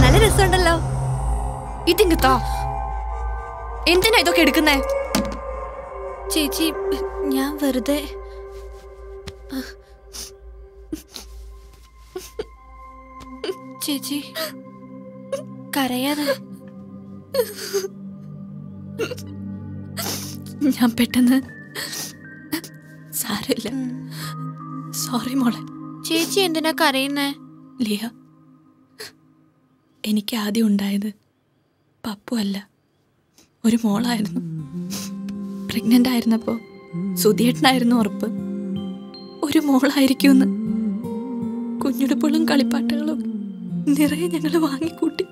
[SPEAKER 16] നല്ല രസമുണ്ടല്ലോ.
[SPEAKER 10] ഇതിങ്ങ് താ എന്തിനാ ഇതൊക്കെ എടുക്കുന്നേ?
[SPEAKER 16] ചേച്ചി ഞാൻ വെറുതെ ചേച്ചി കരയാതെ.
[SPEAKER 10] ഞാൻ പെട്ടെന്ന് സാരമില്ല. സോറി മോളെ.
[SPEAKER 16] ചേച്ചി എന്തിനാ കരയുന്നേ?
[SPEAKER 10] ലിയ എനിക്ക് ആദ്യം ഉണ്ടായത് പപ്പു അല്ല ഒരു മോളായിരുന്നു. പ്രഗ്നന്റ് ആയിരുന്നപ്പോ സുധിയേട്ടനായിരുന്നു ഉറപ്പ്. ഒരു മോളായിരിക്കുമെന്ന്. കുഞ്ഞുടുപ്പുകളും കളിപ്പാട്ടുകളും നിറയെ ഞങ്ങൾ വാങ്ങിക്കൂട്ടി.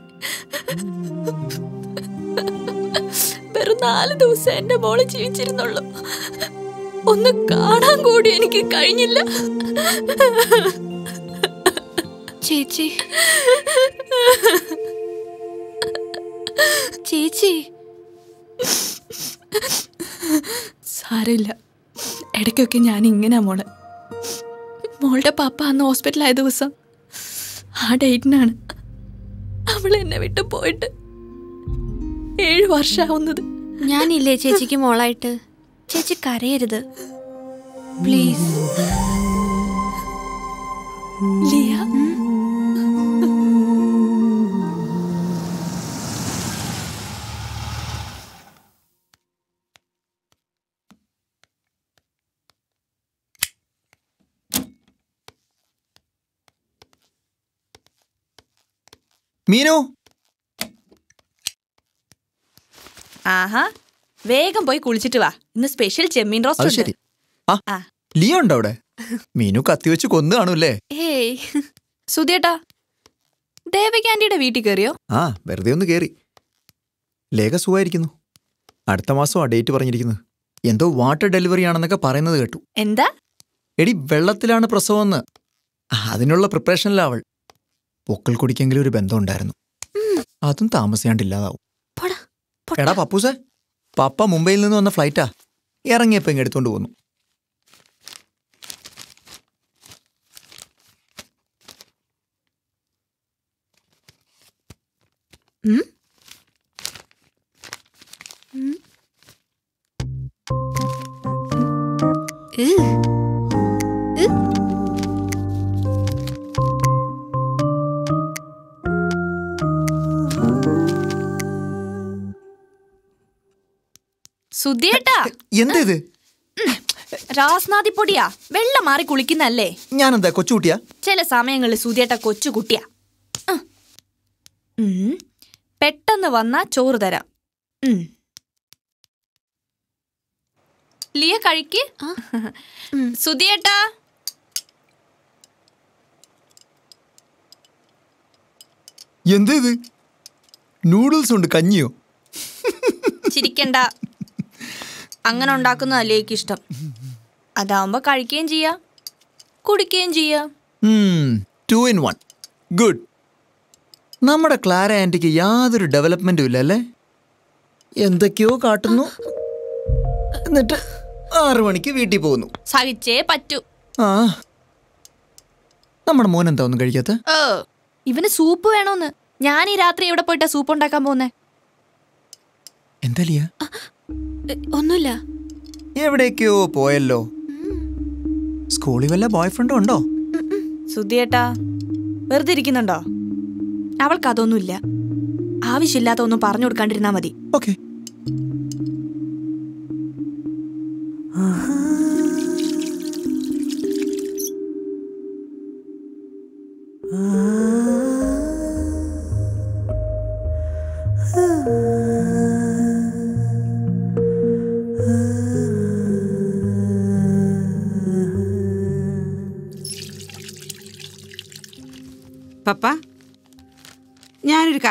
[SPEAKER 10] വെറും നാല് ദിവസം എന്റെ മോൾ ജീവിച്ചിരുന്നുള്ളൂ. ഒന്ന് കാണാൻ കൂടി എനിക്ക് കഴിഞ്ഞില്ല.
[SPEAKER 16] ചേച്ചി. ചേച്ചി.
[SPEAKER 10] സാരമില്ല. ഇടയ്ക്കൊക്കെ ഞാൻ ഇങ്ങനെ മോൾ. മോളുടെ പാപ്പ അന്ന് ഹോസ്പിറ്റലായ ദിവസം ആ ഡേറ്റിനാണ് അവൾ എന്നെ വിട്ടു പോയിട്ട് ഏഴ് വർഷമാവുന്നത്.
[SPEAKER 16] ഞാനില്ലേ ചേച്ചിക്ക് മോളായിട്ട്? ചേച്ചി കരയരുത്. പ്ലീസ്.
[SPEAKER 10] ലിയ.
[SPEAKER 11] മീനു?
[SPEAKER 10] ആഹാ വേഗം പോയി കുളിച്ചിട്ട് വാ. ഇന്ന് സ്പെഷ്യൽ ചെമ്മീൻ റോസ്റ്റ്
[SPEAKER 11] ശരി. ആ ലിയോ ഉണ്ടോ അവിടെ? മീനു കത്തി വെച്ച് കൊന്നു കാണൂല്ലേ
[SPEAKER 10] ഹേയ് സുധിയേട്ടാ ദേവകി ആന്റിയുടെ വീട്ടിൽ കയറിയോ?
[SPEAKER 11] ആ വെറുതെ ഒന്ന് കേറി. ലേഖ സുഖമായിരിക്കുന്നു. അടുത്ത മാസം ആ ഡേറ്റ് പറഞ്ഞിരിക്കുന്നു എന്തോ വാട്ടർ ഡെലിവറി ആണെന്നൊക്കെ പറയുന്നത് കേട്ടു.
[SPEAKER 10] എന്താ?
[SPEAKER 11] എടി വെള്ളത്തിലാണ് പ്രസവമെന്ന് അതിനുള്ള പ്രിപ്പറേഷനിലാ പൊക്കൾ കുടിക്കെങ്കിലും ഒരു ബന്ധം ഉണ്ടായിരുന്നു അതും താമസിയാണ്ടില്ലാതാവും. എടാ പപ്പൂസേ. പപ്പ മുംബൈയിൽ നിന്ന് വന്ന ഫ്ലൈറ്റാ. ഇറങ്ങിയപ്പോ ഇങ്ങ് എടുത്തോണ്ട് പോന്നു.
[SPEAKER 10] സുധിയേട്ടാ
[SPEAKER 11] എന്താ ഇത്
[SPEAKER 10] രാസ്നാദി പൊടിയാ. വെള്ളം മാറി കുളിക്കുന്നല്ലേ
[SPEAKER 11] ഞാനെന്താ കൊച്ചുകുട്ടിയാ?
[SPEAKER 10] ചില സമയങ്ങളിൽ സുധിയേട്ട കൊച്ചു കുട്ടിയാ ഉം. ഉം. പെട്ടെന്ന് വന്നാ ചോറ് തരാം. ലിയ കഴിക്ക്. സുധിയേട്ടാ
[SPEAKER 11] എന്ത് ഇത് നൂഡിൽസ് ഉണ്ട് കഞ്ഞിയോ?
[SPEAKER 10] ചിരിക്കണ്ട. അങ്ങനെ ഉണ്ടാക്കുന്നതല്ലേ ഇഷ്ടം അതാവുമ്പോ കഴിക്കുകയും ചെയ്യാം. കുടിക്കുകയും ചെയ്യാം.
[SPEAKER 11] ടു ഇൻ വൺ ഗുഡ് നമ്മുടെ ക്ലാര ആന്റിക്ക് യാതൊരു ഡെവലപ്മെന്റും ഇല്ല അല്ലേ എന്തൊക്കെയോ കാട്ടുന്നു. എന്നിട്ട് ആറു മണിക്ക് വീട്ടിൽ പോകുന്നു.
[SPEAKER 10] സഹിച്ചേ പറ്റൂ.
[SPEAKER 11] ആ. നമ്മുടെ മോൻ എന്താ ഒന്നും കഴിക്കാത്ത?
[SPEAKER 10] ഇവന് സൂപ്പ് വേണോന്ന്. ഞാൻ ഈ രാത്രി എവിടെ പോയിട്ടാ സൂപ്പ് ഉണ്ടാക്കാൻ പോകുന്നേ?
[SPEAKER 11] എന്താ
[SPEAKER 16] ഒന്നുമില്ല.
[SPEAKER 11] എവിടേക്കോ പോയല്ലോ. സ്കൂളിൽ വല്ല ബോയ് ഫ്രണ്ടും ഉണ്ടോ?
[SPEAKER 10] സുധിയേട്ടാ വെറുതെ ഇരിക്കുന്നുണ്ടോ? അവൾക്ക് അതൊന്നുമില്ല ആവശ്യമില്ലാത്ത ഒന്നും പറഞ്ഞു കൊടുക്കാണ്ടിരുന്നാ മതി.
[SPEAKER 11] ഓക്കെ.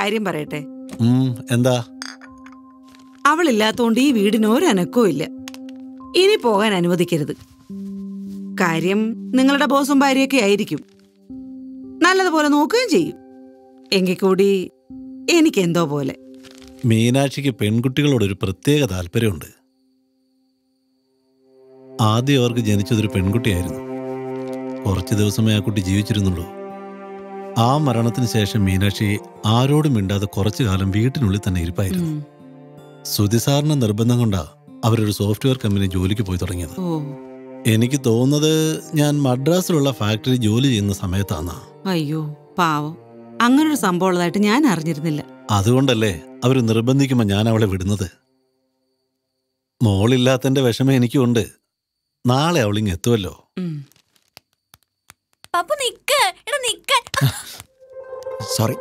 [SPEAKER 8] കാര്യം പറയട്ടെ.
[SPEAKER 6] എന്താ?
[SPEAKER 8] അവളില്ലാത്തോണ്ട് ഈ വീടിന് ഒരനക്കവും ഇല്ല. ഇനി പോകാൻ അനുവദിക്കരുത്. കാര്യം നിങ്ങളുടെ ബോസും ഭാര്യയൊക്കെ ആയിരിക്കും. നല്ലതുപോലെ നോക്കുകയും ചെയ്യും. എങ്കിൽ കൂടി എനിക്കെന്തോ പോലെ.
[SPEAKER 6] മീനാക്ഷിക്ക് പെൺകുട്ടികളോട് ഒരു പ്രത്യേക താല്പര്യമുണ്ട്. ആദ്യം അവർക്ക് ജനിച്ചതൊരു പെൺകുട്ടിയായിരുന്നു. കുറച്ച് ദിവസമേ ആ കുട്ടി ജീവിച്ചിരുന്നുള്ളൂ. ആ മരണത്തിന് ശേഷം മീനാക്ഷി ആരോടും മിണ്ടാതെ കുറച്ചു കാലം വീട്ടിനുള്ളിൽ തന്നെ ഇരിപ്പായിരുന്നു. സുതിസാറിന്റെ നിർബന്ധം കൊണ്ടാ അവരൊരു സോഫ്റ്റ്വെയർ കമ്പനി ജോലിക്ക് പോയി തുടങ്ങിയത്. എനിക്ക് തോന്നുന്നത് ഞാൻ മദ്രാസിലുള്ള ഫാക്ടറി ജോലി ചെയ്യുന്ന സമയത്താണ്
[SPEAKER 8] അയ്യോ പാവം. അങ്ങനൊരു സംഭവം ഉള്ളതായിട്ട് ഞാൻ അറിഞ്ഞിരുന്നില്ല.
[SPEAKER 6] അതുകൊണ്ടല്ലേ അവർ നിർബന്ധിക്കുമ്പോൾ ഞാൻ അവളെ വിടുന്നത്? മോളില്ലാത്തന്റെ വിഷമം എനിക്കുണ്ട്. നാളെ അവളിങ് എത്തുമല്ലോ
[SPEAKER 16] പപ്പു നിക്ക്. എടാ നിക്ക്.
[SPEAKER 11] സോറി.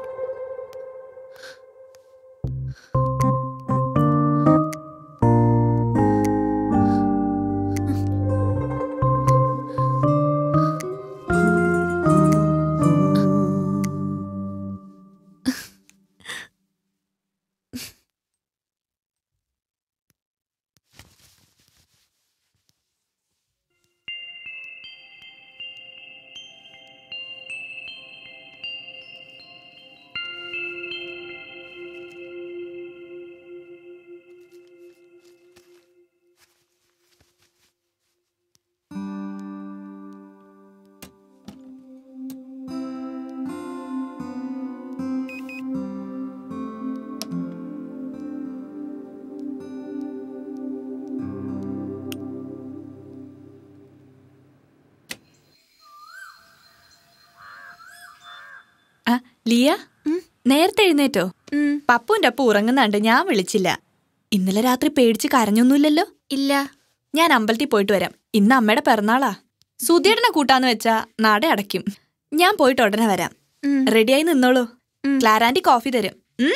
[SPEAKER 10] ലിയ? നേരത്തെ എഴുന്നേറ്റോ? പപ്പുവിന്റെ അപ്പ ഉറങ്ങുന്നുണ്ട് ഞാൻ വിളിച്ചില്ല. ഇന്നലെ രാത്രി പേടിച്ച് കരഞ്ഞൊന്നുമില്ലല്ലോ?
[SPEAKER 16] ഇല്ല.
[SPEAKER 10] ഞാൻ അമ്പലത്തിൽ പോയിട്ട് വരാം. ഇന്ന് അമ്മയുടെ പിറന്നാളാ. സുധീടനെ കൂട്ടാന്ന് വെച്ചാ നാടെ അടയ്ക്കും. ഞാൻ പോയിട്ട് ഉടനെ വരാം. റെഡിയായി നിന്നോളൂ. ക്ലാരാന്റി കോഫി തരും. ഉം?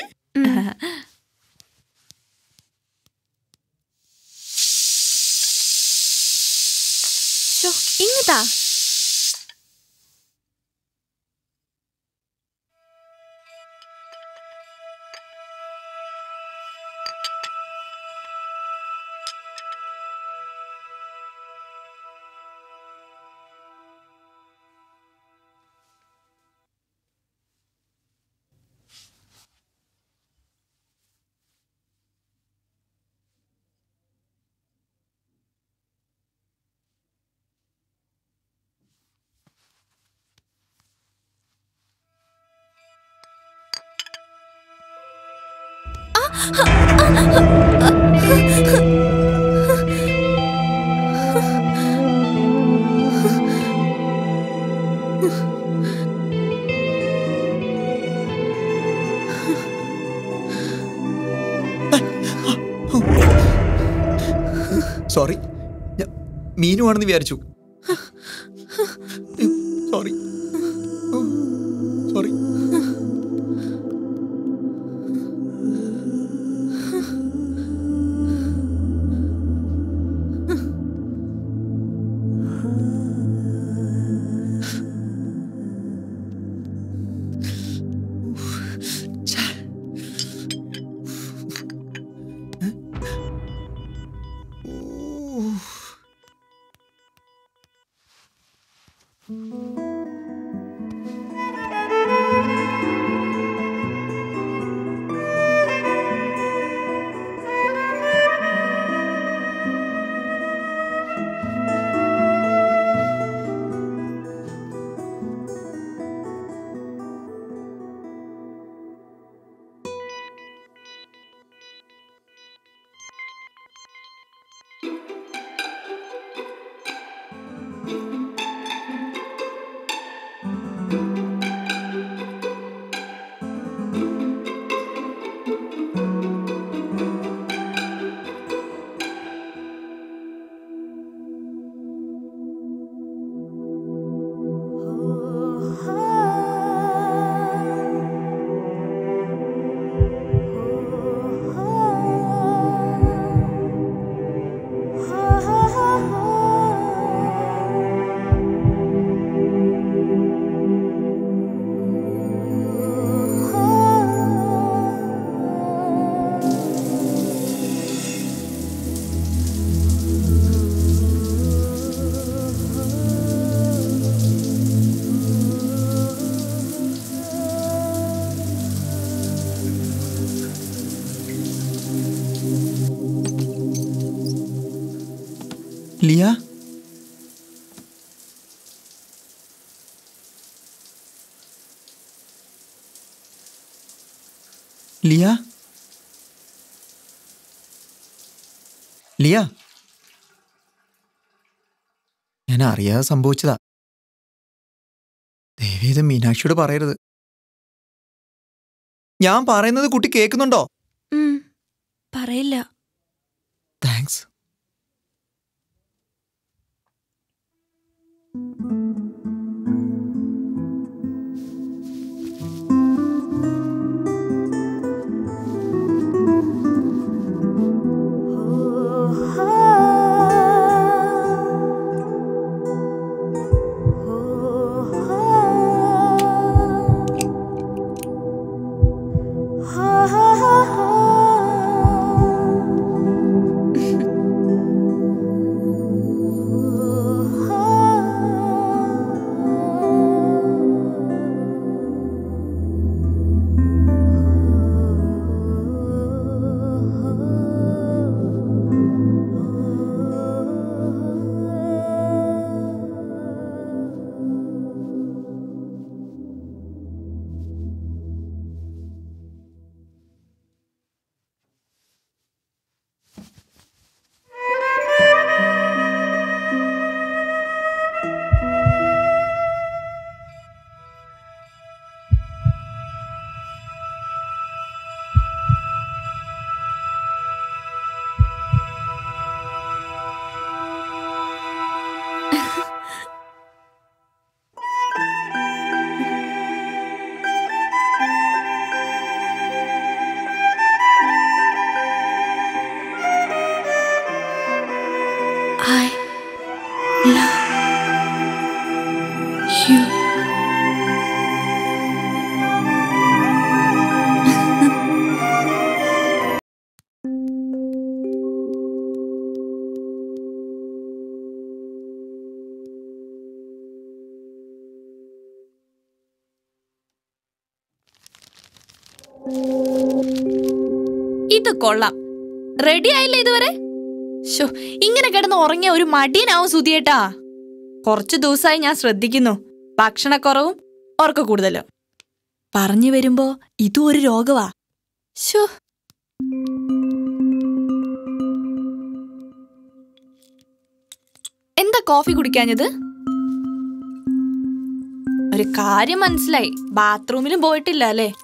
[SPEAKER 11] മീനുവാണെന്ന് വിചാരിച്ചു. ലിയ ഞാൻ അറിയാതെ സംഭവിച്ചതാ. ദേവി ഇത് മീനാക്ഷിയോട് പറയരുത്. ഞാൻ പറയുന്നത് കുട്ടി കേൾക്കുന്നുണ്ടോ?
[SPEAKER 10] പറയില്ല.
[SPEAKER 11] താങ്ക്സ്.
[SPEAKER 10] I ഇത് കൊള്ളാം. റെഡി ആയില്ല ഇതുവരെ? ഇങ്ങനെ കിടന്ന് ഉറങ്ങിയ ഒരു മടിയനാവും സുതിയേട്ടാ കുറച്ചു ദിവസമായി ഞാൻ ശ്രദ്ധിക്കുന്നു. ഭക്ഷണക്കുറവും ഉറക്ക കൂടുതലും. പറഞ്ഞു വരുമ്പോ ഇതും ഒരു രോഗവാ. എന്താ കോഫി കുടിക്കാഞ്ഞത്? ഒരു കാര്യം മനസ്സിലായി. ബാത്റൂമിലും പോയിട്ടില്ല അല്ലേ?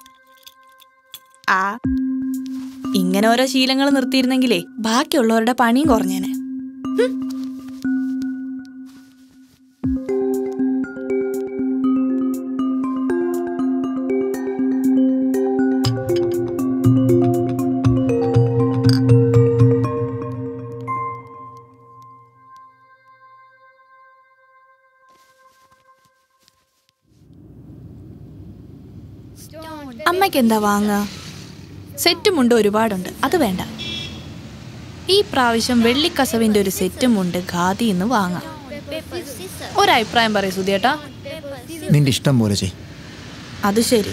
[SPEAKER 10] ആ. ഇങ്ങനെ ഓരോ ശീലങ്ങൾ നിർത്തിയിരുന്നെങ്കിലേ ബാക്കിയുള്ളവരുടെ പണിയും കുറഞ്ഞേനെ. അമ്മയ്ക്ക് എന്താ വാങ്ങുക സെറ്റും മുണ്ട് ഒരുപാടുണ്ട്. അത് വേണ്ട. ഈ പ്രാവശ്യം വെള്ളിക്കസവിന്റെ ഒരു സെറ്റും ഉണ്ട് ഖാദി എന്ന് വാങ്ങാം. ഒരഭിപ്രായം പറയൂ സുധിയേട്ടാ.
[SPEAKER 11] നിന്റെ ഇഷ്ടം പോലെ ചെയ്.
[SPEAKER 10] അത് ശരി.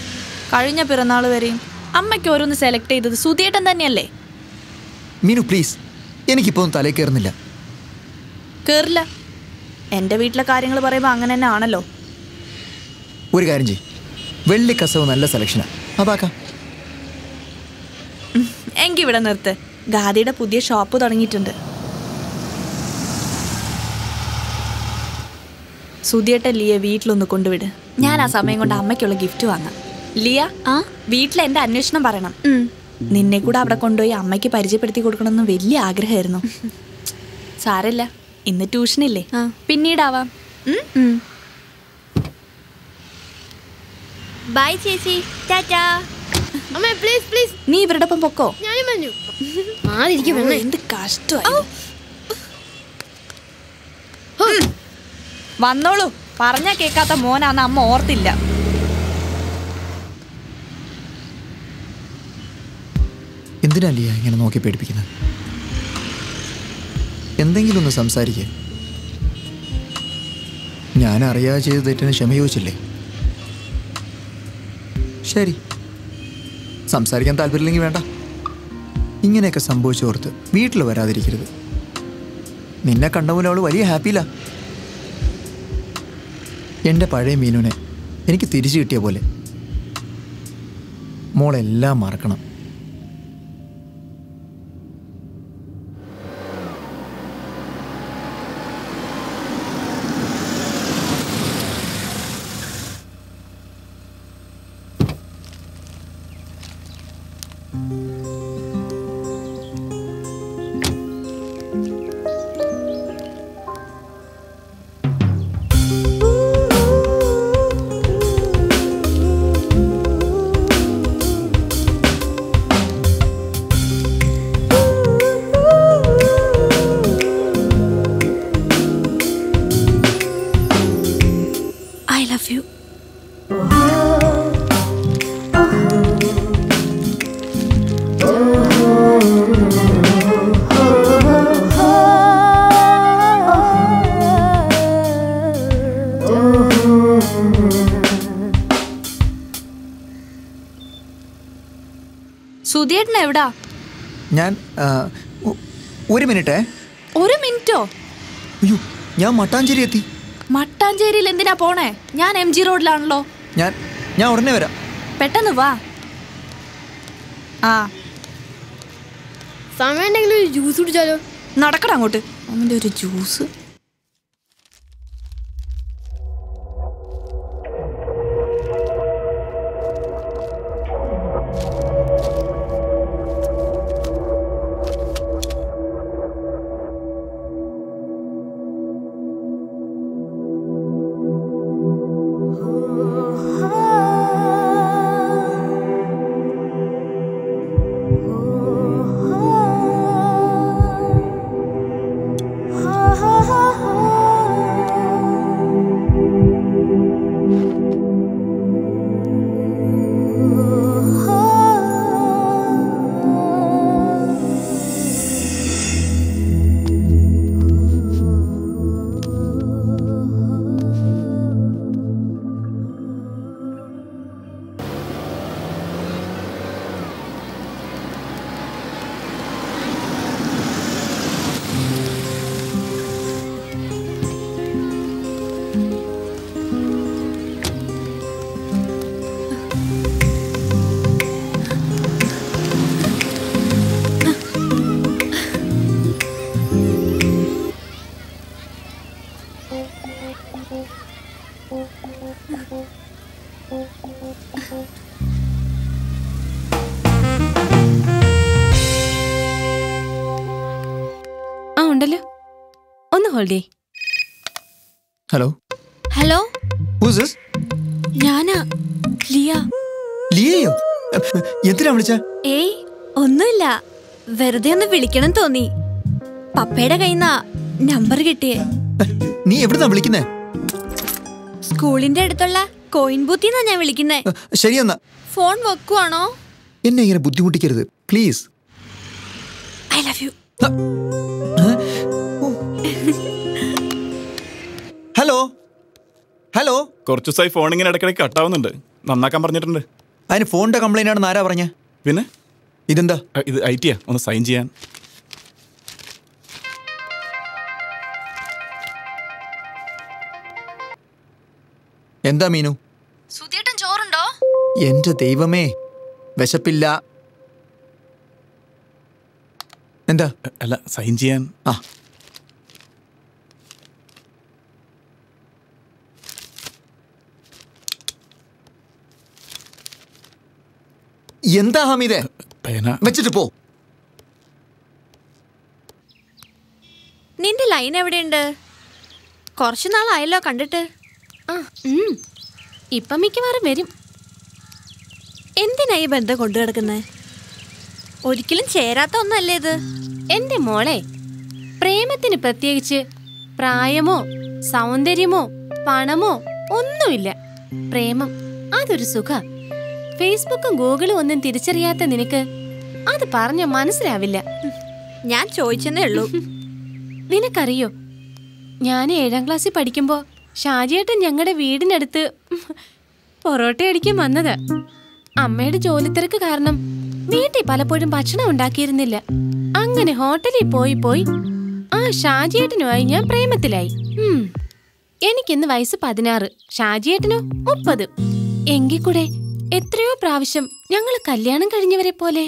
[SPEAKER 10] കഴിഞ്ഞ പിറന്നാൾ വരെയും അമ്മയ്ക്ക് ഓരോന്ന് സെലക്ട് ചെയ്തത് സുധിയേട്ടൻ തന്നെയല്ലേ?
[SPEAKER 11] മീനു പ്ലീസ് എനിക്കിപ്പോ തലേ കയറുന്നില്ല
[SPEAKER 10] കേറില്ല. എന്റെ വീട്ടിലെ കാര്യങ്ങൾ പറയുമ്പോൾ അങ്ങനെ തന്നെ ആണല്ലോ.
[SPEAKER 11] ഒരു കാര്യം ചെയ് വെള്ളി കസവ് നല്ല സെലക്ഷനാണ് അതാക്കാം.
[SPEAKER 10] ഇവിടെ നിർത്ത്. ഗാദിയുടെ പുതിയ ഷോപ്പ് തുടങ്ങിയിട്ടുണ്ട്. സുധിയേട്ട ലിയ വീട്ടിലൊന്ന് കൊണ്ടുവിട്. ഞാൻ ആ സമയം കൊണ്ട് അമ്മയ്ക്കുള്ള ഗിഫ്റ്റ് വാങ്ങാം. ലിയ ആ? വീട്ടിൽ എന്റെ അന്വേഷണം പറയണം. നിന്നെ കൂടെ അവിടെ കൊണ്ടുപോയി അമ്മയ്ക്ക് പരിചയപ്പെടുത്തി കൊടുക്കണമെന്ന് വലിയ ആഗ്രഹമായിരുന്നു. സാരല്ല ഇന്ന് ട്യൂഷൻ ഇല്ലേ പിന്നീടാവാം?
[SPEAKER 9] ബൈ ചേച്ചി. ടാറ്റാ. അമ്മ പ്ലീസ് പ്ലീസ്
[SPEAKER 10] നീ ഇവരുടെ ഒപ്പം പൊക്കോ?
[SPEAKER 9] ഞാനും പറഞ്ഞു മാതിരിക്കും
[SPEAKER 10] ഓ, എന്ത് കഷ്ടമായി. വന്നോളൂ. പറഞ്ഞാ കേക്കാത്ത മോനാന്ന് അമ്മ ഓർത്തില്ല.
[SPEAKER 11] എന്തിനാ ലിയ ഇങ്ങനെ നോക്കി പേടിപ്പിക്കുന്നത് എന്തെങ്കിലും ഒന്ന് സംസാരിക്കേ. ഞാൻ അറിയാതെ ചെയ്ത് തെറ്റിന് ക്ഷമ ചോദിച്ചില്ലേ? ശരി. സംസാരിക്കാൻ താല്പര്യമില്ലെങ്കിൽ വേണ്ട. ഇങ്ങനെയൊക്കെ സംഭവിച്ചോർത്ത് വീട്ടിൽ വരാതിരിക്കരുത്. നിന്നെ കണ്ട പോലെ അവൾ വലിയ ഹാപ്പിയില്ല എന്റെ പഴയ മീനുനെ എനിക്ക് തിരിച്ചു കിട്ടിയ പോലെ. മോളെല്ലാം മറക്കണം. ഞാൻ ഒരു മിനിറ്റ്.
[SPEAKER 10] ഒരു മിനിറ്റോ?
[SPEAKER 11] അയ്യോ ഞാൻ മട്ടാഞ്ചേരി എത്തി.
[SPEAKER 10] മട്ടാഞ്ചേരിയിൽ എന്തിനാ പോണേ? ഞാൻ എം ജി റോഡിലാണല്ലോ.
[SPEAKER 11] ഞാൻ ഞാൻ ഉടനെ വരാം.
[SPEAKER 10] പെട്ടെന്ന് വാ. ആ.
[SPEAKER 9] സമയം ഉണ്ടെങ്കിൽ ഒരു ജ്യൂസ് കുടിച്ചാലോ?
[SPEAKER 10] നടക്കട അങ്ങോട്ട്. അവന്റെ ഒരു ജ്യൂസ്
[SPEAKER 11] വിളിച്ച?
[SPEAKER 16] ഏയ് ഒന്നുമില്ല. വെറുതെ ഒന്ന് വിളിക്കണം തോന്നി. പപ്പയുടെ കയ്യിന്നാ നമ്പർ കിട്ടിയേ.
[SPEAKER 11] നീ എവിടുന്നാ വിളിക്കുന്നേ?
[SPEAKER 16] സ്കൂളിന്റെ അടുത്തുള്ള കോയിൻ ബൂത്തിന്നാ ഞാൻ വിളിക്കുന്നേ.
[SPEAKER 11] ശരിയെന്നാ.
[SPEAKER 16] ഫോൺ വെക്കുവാണോ?
[SPEAKER 11] എന്നെ ഇങ്ങനെ ബുദ്ധിമുട്ടിക്കരുത് please.
[SPEAKER 16] I love you.
[SPEAKER 11] Hello? Hello?
[SPEAKER 13] കുറച്ചു ദിവസമായി ഫോൺ ഇങ്ങനെ ഇടയ്ക്കിടയ്ക്ക് കട്ടാവുന്നുണ്ട്. നന്നാക്കാൻ പറഞ്ഞിട്ടുണ്ട്.
[SPEAKER 11] അതിന് ഫോണിന്റെ കംപ്ലൈന്റ് ആണെന്ന് ആരാ പറഞ്ഞ?
[SPEAKER 13] പിന്നെ?
[SPEAKER 11] ഇതെന്താ?
[SPEAKER 13] ഇത് ഐ ടിയാ ഒന്ന് സൈൻ ചെയ്യാൻ.
[SPEAKER 11] എന്താ മീനു?
[SPEAKER 10] സുധിയേട്ടൻ ചോറുണ്ടോ?
[SPEAKER 11] എന്റെ ദൈവമേ വിശപ്പില്ല. എന്താ?
[SPEAKER 13] അല്ല സൈൻ ചെയ്യാൻ.
[SPEAKER 11] ആ. എന്താ ഹമീദേ?
[SPEAKER 13] പേന.
[SPEAKER 11] വെച്ചിട്ട് പോ.
[SPEAKER 16] നിന്റെ ലൈൻ എവിടെയുണ്ട്? കുറച്ചു നാളായല്ലോ കണ്ടിട്ട്.
[SPEAKER 7] ആ ഇപ്പം മിക്കവാറും വരും.
[SPEAKER 16] എന്തിനാ ഈ ബന്ധം കൊണ്ടു കിടക്കുന്നത് ഒരിക്കലും ചേരാത്ത ഒന്നല്ലേ ഇത്.
[SPEAKER 7] എന്റെ മോളെ പ്രേമത്തിന് പ്രത്യേകിച്ച് പ്രായമോ സൗന്ദര്യമോ പണമോ ഒന്നുമില്ല. പ്രേമം അതൊരു സുഖ. ഫേസ്ബുക്കും ഗൂഗിളും ഒന്നും തിരിച്ചറിയാത്ത നിനക്ക് അത് പറഞ്ഞ മനസ്സിലാവില്ല.
[SPEAKER 16] ഞാൻ ചോദിച്ചെന്നേ ഉള്ളൂ.
[SPEAKER 7] നിനക്കറിയോ? ഞാൻ ഏഴാം ക്ലാസ്സിൽ പഠിക്കുമ്പോൾ ഷാജിയേട്ടൻ ഞങ്ങളുടെ വീടിനടുത്ത് പൊറോട്ട അടിക്കാൻ വന്നത്. അമ്മയുടെ ജോലിത്തിരക്ക് കാരണം വീട്ടിൽ പലപ്പോഴും ഭക്ഷണം ഉണ്ടാക്കിയിരുന്നില്ല. അങ്ങനെ ഹോട്ടലിൽ പോയി പോയി ആ ഷാജിയേട്ടനുമായി ഞാൻ പ്രേമത്തിലായി. എനിക്കിന്ന് വയസ്സ് പതിനാറ്. ഷാജിയേട്ടനോ? മുപ്പത്. എങ്കിൽ കൂടെ എത്രയോ പ്രാവശ്യം ഞങ്ങൾ കല്യാണം കഴിഞ്ഞവരെ പോലെ.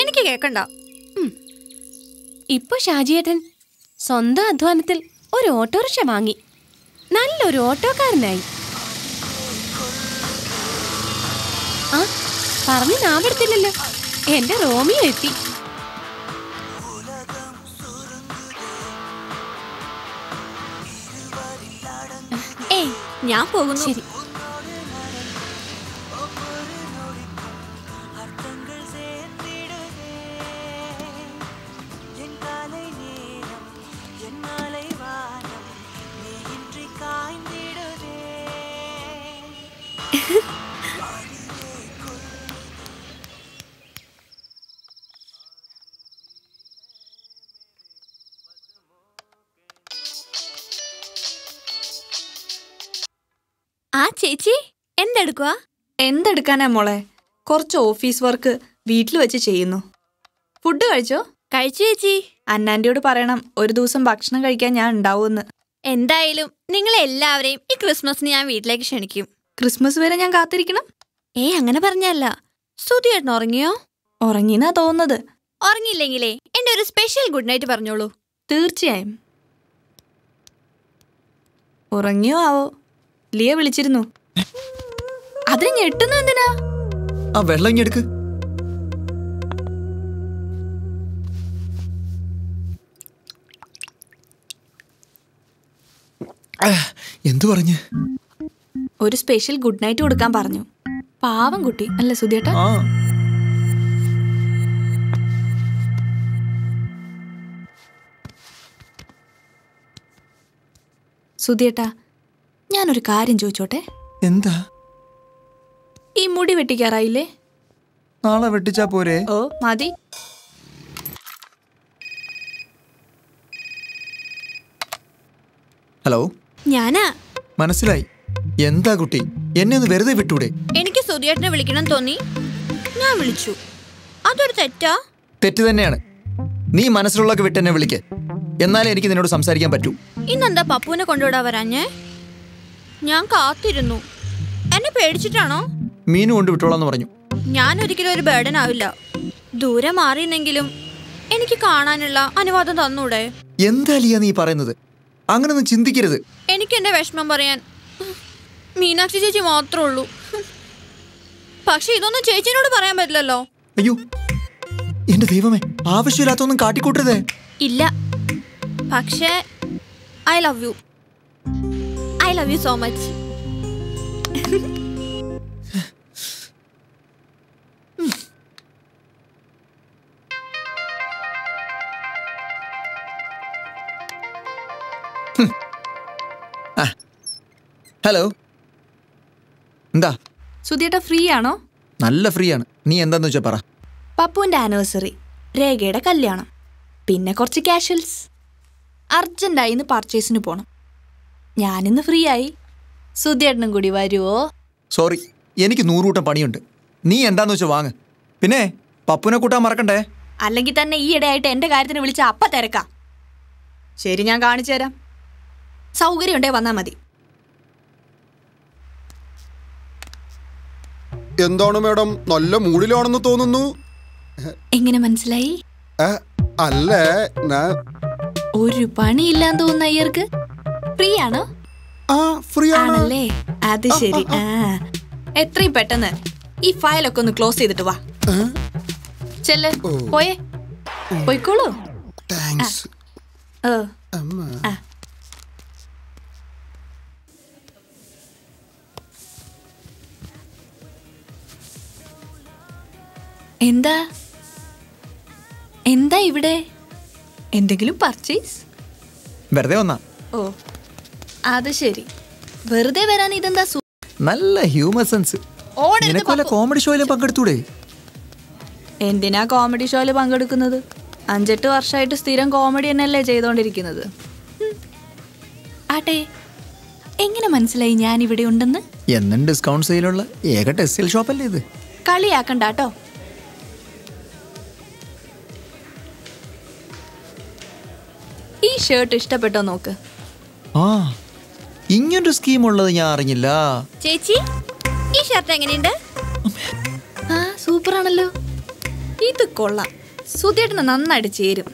[SPEAKER 16] എനിക്ക് കേക്കണ്ട.
[SPEAKER 7] ഇപ്പൊ ഷാജിയേട്ടൻ സ്വന്തം അധ്വാനത്തിൽ ഒരു ഓട്ടോറിക്ഷ വാങ്ങി. നല്ലൊരു ഓട്ടോക്കാരനായി. ആ പറഞ്ഞു നാവെടുത്തില്ലല്ലോ. എന്റെ റോമിയോ എത്തി.
[SPEAKER 16] ഏയ് ഞാൻ പോകുന്നു.
[SPEAKER 7] ശരി.
[SPEAKER 16] ആ ചേച്ചി എന്തെടുക്കുക
[SPEAKER 10] എന്തെടുക്കാനാ മോളെ? കുറച്ച് ഓഫീസ് വർക്ക് വീട്ടിൽ വെച്ച് ചെയ്യുന്നു. ഫുഡ് കഴിച്ചോ?
[SPEAKER 16] കഴിച്ചു ചേച്ചി.
[SPEAKER 10] അന്നാന്റെയോട് പറയണം ഒരു ദിവസം ഭക്ഷണം കഴിക്കാൻ ഞാൻ ഉണ്ടാവുമെന്ന്.
[SPEAKER 16] എന്തായാലും നിങ്ങൾ എല്ലാവരെയും ഈ ക്രിസ്മസിന് ഞാൻ വീട്ടിലേക്ക് ക്ഷണിക്കും.
[SPEAKER 10] ക്രിസ്മസ് വരെ ഞാൻ കാത്തിരിക്കണം.
[SPEAKER 16] ഏ അങ്ങനെ പറഞ്ഞല്ല. സുധിയേട്ടൻ ഉറങ്ങിയോ?
[SPEAKER 10] ഉറങ്ങിന്നാ തോന്നുന്നത്.
[SPEAKER 16] ഉറങ്ങിയില്ലെങ്കിലേ എന്റെ ഒരു സ്പെഷ്യൽ ഗുഡ് നൈറ്റ് പറഞ്ഞോളൂ.
[SPEAKER 10] തീർച്ചയായും. ഉറങ്ങിയോ ആവോ? ലിയ വിളിച്ചിരുന്നു. അതിന് ഞെട്ടുന്ന എന്തിനാ?
[SPEAKER 11] ആ വെള്ളം എടുക്ക്. എന്തു പറഞ്ഞു?
[SPEAKER 10] ഒരു സ്പെഷ്യൽ ഗുഡ് നൈറ്റ് കൊടുക്കാൻ പറഞ്ഞു. പാവം കുട്ടി. അല്ലേ സുധിയേട്ട? സുധിയേട്ട ഞാനൊരു കാര്യം ചോദിച്ചോട്ടെ?
[SPEAKER 11] എന്താ?
[SPEAKER 10] ഈ മുടി വെട്ടിക്കാറായില്ലേ?
[SPEAKER 11] നാളെ വെട്ടിച്ചാ പോരെ?
[SPEAKER 10] ഓ മതി.
[SPEAKER 11] ഹലോ?
[SPEAKER 16] ഞാനാ?
[SPEAKER 11] മനസ്സിലായി. എന്താ കുട്ടി? എന്നെ ഒന്ന് വെറുതെ വിട്ടൂടെ?
[SPEAKER 16] എനിക്ക് സുധിയേട്ടനെ വിളിക്കണം തോന്നി. ഞാൻ വിളിച്ചു. അതൊരു തെറ്റാ?
[SPEAKER 11] തെറ്റ് തന്നെയാണ്. നീ മനസ്സിലുള്ളൊക്കെ വിട്ട് എന്നെ വിളിക്ക്. എന്നാലേ എനിക്ക് നിന്നോട് സംസാരിക്കാൻ പറ്റൂ.
[SPEAKER 16] ഇന്നെന്താ പപ്പുവിനെ കൊണ്ടുവിടാൻ വരാഞ്ഞേ? ഞാൻ കാത്തിരുന്നു. എന്നെ പേടിച്ചിട്ടാണോ?
[SPEAKER 11] മീനു കൊണ്ട് വിട്ടോളാന്ന് പറഞ്ഞു.
[SPEAKER 16] ഞാൻ ഒരിക്കലും ഒരു ബേർഡൻ ആവില്ല. ദൂരെ മാറിയില്ലെങ്കിലും എനിക്ക് കാണാനുള്ള അനുവാദം തന്നൂടെ?
[SPEAKER 11] എന്താ ലിയ നീ പറയുന്നത്? അങ്ങനൊന്നും ചിന്തിക്കരുത്.
[SPEAKER 16] എനിക്ക് എന്റെ വിഷമം പറയാൻ മീനാക്ഷി ചേച്ചി മാത്രമേ ഉള്ളൂ. പക്ഷെ ഇതൊന്നും ചേച്ചിനോട് പറയാൻ പറ്റില്ലല്ലോ.
[SPEAKER 11] അയ്യോ എന്റെ ദൈവമേ ആവശ്യമില്ലാത്തൊന്നും കാട്ടിക്കൂട്ടരുതേ.
[SPEAKER 16] ഇല്ല. പക്ഷേ I love you I love you so much
[SPEAKER 11] hello എന്താ?
[SPEAKER 10] സുധിയേട്ടാ ഫ്രീ ആണോ
[SPEAKER 11] നല്ല ഫ്രീ ആണ് നീ എന്താന്ന് വെച്ചാ പറ.
[SPEAKER 10] പപ്പുവിന്റെ ആനിവേഴ്സറി രേഖയുടെ കല്യാണം പിന്നെ കുറച്ച് കാഷ്വൽസ്. അർജന്റായി ഇന്ന് പർച്ചേസിന് പോണം. ഞാനിന്ന് ഫ്രീ ആയി സുധിയേട്ടനും കൂടി വരുവോ?
[SPEAKER 11] സോറി എനിക്ക് നൂറുകൂട്ടം പണിയുണ്ട്. നീ എന്താന്ന് വെച്ചാ വാങ്ങ്. പിന്നെ പപ്പുനെ കൂട്ടാൻ മറക്കണ്ടേ?
[SPEAKER 10] അല്ലെങ്കിൽ തന്നെ ഈ ഇടയായിട്ട് എന്റെ കാര്യത്തിന് വിളിച്ച അപ്പ തിരക്കാം. ശരി ഞാൻ കാണിച്ചു തരാം സൗകര്യം ഉണ്ടേ വന്നാൽ മതി.
[SPEAKER 18] എന്താണ് മാഡം? നല്ല മൂഡിലാണെന്ന് തോന്നുന്നു.
[SPEAKER 10] എങ്ങനെ മനസ്സിലായി?
[SPEAKER 18] അല്ല?
[SPEAKER 10] ഒരു പണിയില്ലാന്ന് തോന്നുന്ന അയ്യർക്ക്. ഫ്രീ ആണോ
[SPEAKER 18] ഫ്രീ
[SPEAKER 10] ആണല്ലേ? അത് ശരി. എത്രയും പെട്ടെന്ന് ഈ ഫയലൊക്കെ ഒന്ന് ക്ലോസ് ചെയ്തിട്ട് വാ. ചെല്ല് പോയേ. പോയിക്കോളൂ.
[SPEAKER 18] താങ്ക്സ്
[SPEAKER 10] ഓ.
[SPEAKER 18] അമ്മ.
[SPEAKER 10] എന്താ? എന്താ ഇവിടെ? എന്തെങ്കിലും പർച്ചേസ്
[SPEAKER 11] വെറുതെ വന്നാ.
[SPEAKER 10] ഓ അത് ശരി. വെറുതെ വരാൻ ഇതെന്താ
[SPEAKER 11] നല്ല ഹ്യൂമർ സെൻസ് കോമഡി ഷോയിൽ പങ്കെടുത്തൂടെ?
[SPEAKER 10] എന്തിനാ കോമഡി ഷോയിൽ പങ്കെടുക്കുന്നത്? അഞ്ചെട്ട് വർഷമായിട്ട് സ്ഥിരം കോമഡി തന്നെയല്ലേ ചെയ്തോണ്ടിരിക്കുന്നത്. ആട്ടെ എങ്ങനെ മനസ്സിലായി ഞാൻ ഇവിടെ ഉണ്ടെന്ന്?
[SPEAKER 11] എന്നും ഡിസ്കൗണ്ട് സെയിലുള്ള ഏക ടെക്സ്റ്റൈൽ ഷോപ്പല്ലേ ഇത്?
[SPEAKER 10] കളിയാക്കണ്ട കേട്ടോ. ഈ ഷർട്ട് ഇഷ്ടപ്പെട്ടോ നോക്ക്?
[SPEAKER 11] ആ ഇങ്ങനൊരു സ്കീം ഉള്ളത് ഞാൻ അറിഞ്ഞില്ല.
[SPEAKER 16] ചേച്ചി ഈ ഷർട്ട് എങ്ങനെയുണ്ട്?
[SPEAKER 10] ആ സൂപ്പർ ആണല്ലോ ഇത് കൊള്ളാം. സുധേട്ടൻ നന്നായിട്ട് ചേരും.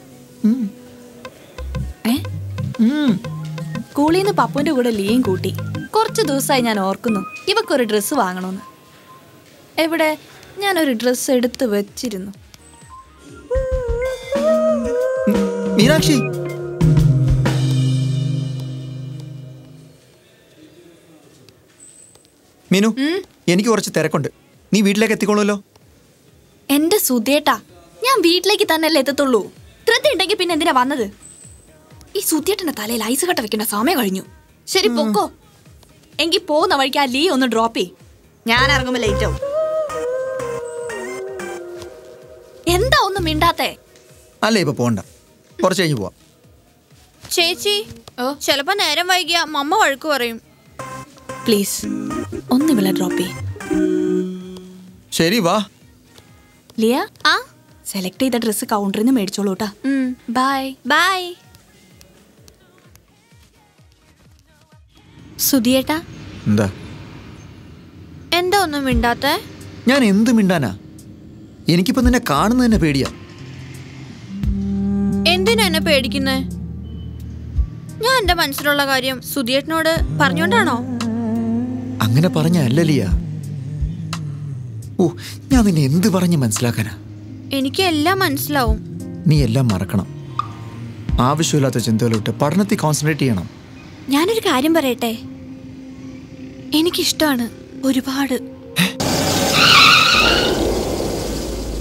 [SPEAKER 10] നിന്ന് പപ്പുവിന്റെ കൂടെ ലീയും കൂട്ടി. കുറച്ച് ദിവസമായി ഞാൻ ഓർക്കുന്നു. ഇവക്കൊരു ഡ്രസ്സ് വാങ്ങണമെന്ന് എവിടെ? ഞാനൊരു ഡ്രസ്സ് എടുത്ത് വെച്ചിരുന്നു.
[SPEAKER 11] മീനാക്ഷി മീനു എനിക്ക് കുറച്ച് തിരക്കുണ്ട്. നീ വീട്ടിലേക്ക് എത്തിക്കോളൂല്ലോ
[SPEAKER 10] എന്റെ സുധേട്ടാ ഞാൻ വീട്ടിലേക്ക് തന്നെയല്ലേ എത്തത്തുള്ളൂ. ധൃതി ഉണ്ടെങ്കിൽ പിന്നെ എന്തിനാ വന്നത്? ഈ സുധേട്ടന്റെ തലയിൽ ഐസ് കട്ട വെക്കേണ്ട സമയം കഴിഞ്ഞു. ശരി പൊക്കോ. എങ്കിൽ പോകുന്ന വഴിക്ക് ആ ലീ ഒന്ന് ഡ്രോപ്പ് ചെയ് ഞാൻ ഇറങ്ങുമ്പോ ലേറ്റോ ആവും. എന്താ ഒന്നും മിണ്ടാത്തേ?
[SPEAKER 11] അല്ലേ ഇപ്പൊ പോണ്ട. കുറച്ച് കഴിഞ്ഞ് പോവാം.
[SPEAKER 16] ചേച്ചി ചിലപ്പോ നേരം വൈകിയ മമ്മ വഴക്ക് പറയും.
[SPEAKER 10] പ്ലീസ്. ഒന്ന് ഇവിടെ ഡ്രോപ്പ് ചെയ്യ്.
[SPEAKER 11] ശരി വാ.
[SPEAKER 10] ലിയ? ആ? സെലക്ട് ചെയ്ത ഡ്രസ്സ് കൗണ്ടറിൽ നിന്ന് മേടിച്ചോളൂ കേട്ടാ ബൈ
[SPEAKER 16] ബൈ
[SPEAKER 10] സുധിയേട്ടാ
[SPEAKER 11] എന്താ?
[SPEAKER 16] എന്താ ഒന്നും മിണ്ടാത്തേ?
[SPEAKER 11] ഞാൻ എന്ത് മിണ്ടാനാ? എനിക്കിപ്പോ നിന്നെ കാണുന്നത് തന്നെ പേടിയാ.
[SPEAKER 16] എന്തിനാ എന്നെ പേടിക്കുന്നേ? ഞാൻ എന്റെ മനസ്സിലുള്ള കാര്യം സുധിയേട്ടനോട് പറഞ്ഞോണ്ടാണോ?
[SPEAKER 11] അങ്ങനെ പറഞ്ഞ അല്ലലിയ. ഓ ഞാൻ നിന്നെ എന്ത് പറഞ്ഞ് മനസ്സിലാക്കാനാ?
[SPEAKER 16] എനിക്ക് എല്ലാം മനസ്സിലാവും.
[SPEAKER 11] നീ എല്ലാം മറക്കണം. ആവശ്യമില്ലാത്ത ചിന്തകളിട്ട് പഠനത്തിൽ കോൺസെൻട്രേറ്റ് ചെയ്യണം.
[SPEAKER 16] ഞാനൊരു കാര്യം പറയട്ടെ? എനിക്കിഷ്ടമാണ് ഒരുപാട്.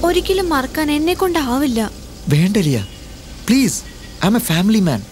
[SPEAKER 16] ഒരിക്കലും മറക്കാൻ എന്നെ കൊണ്ടാവില്ല.
[SPEAKER 11] വേണ്ടലിയ. Please I am a family man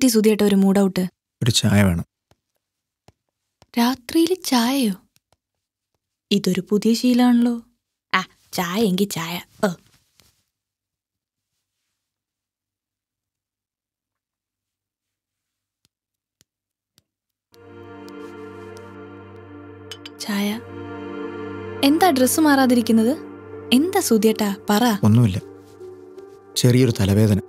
[SPEAKER 10] പറ്റി സുധിയേട്ട ഒരു മൂഡ് ഔട്ട്
[SPEAKER 11] ഒരു ചായ വേണം.
[SPEAKER 10] രാത്രിയിൽ ചായയോ? ഇതൊരു പുതിയ ശീലാണല്ലോ. ആ ചായ എങ്കിൽ ചായ. ഓ. ചായ. എന്താ ഡ്രസ്സ് മാറാതിരിക്കുന്നത്? എന്താ സുധിയേട്ടാ? പറ.
[SPEAKER 11] ഒന്നുമില്ല. ചെറിയൊരു തലവേദന.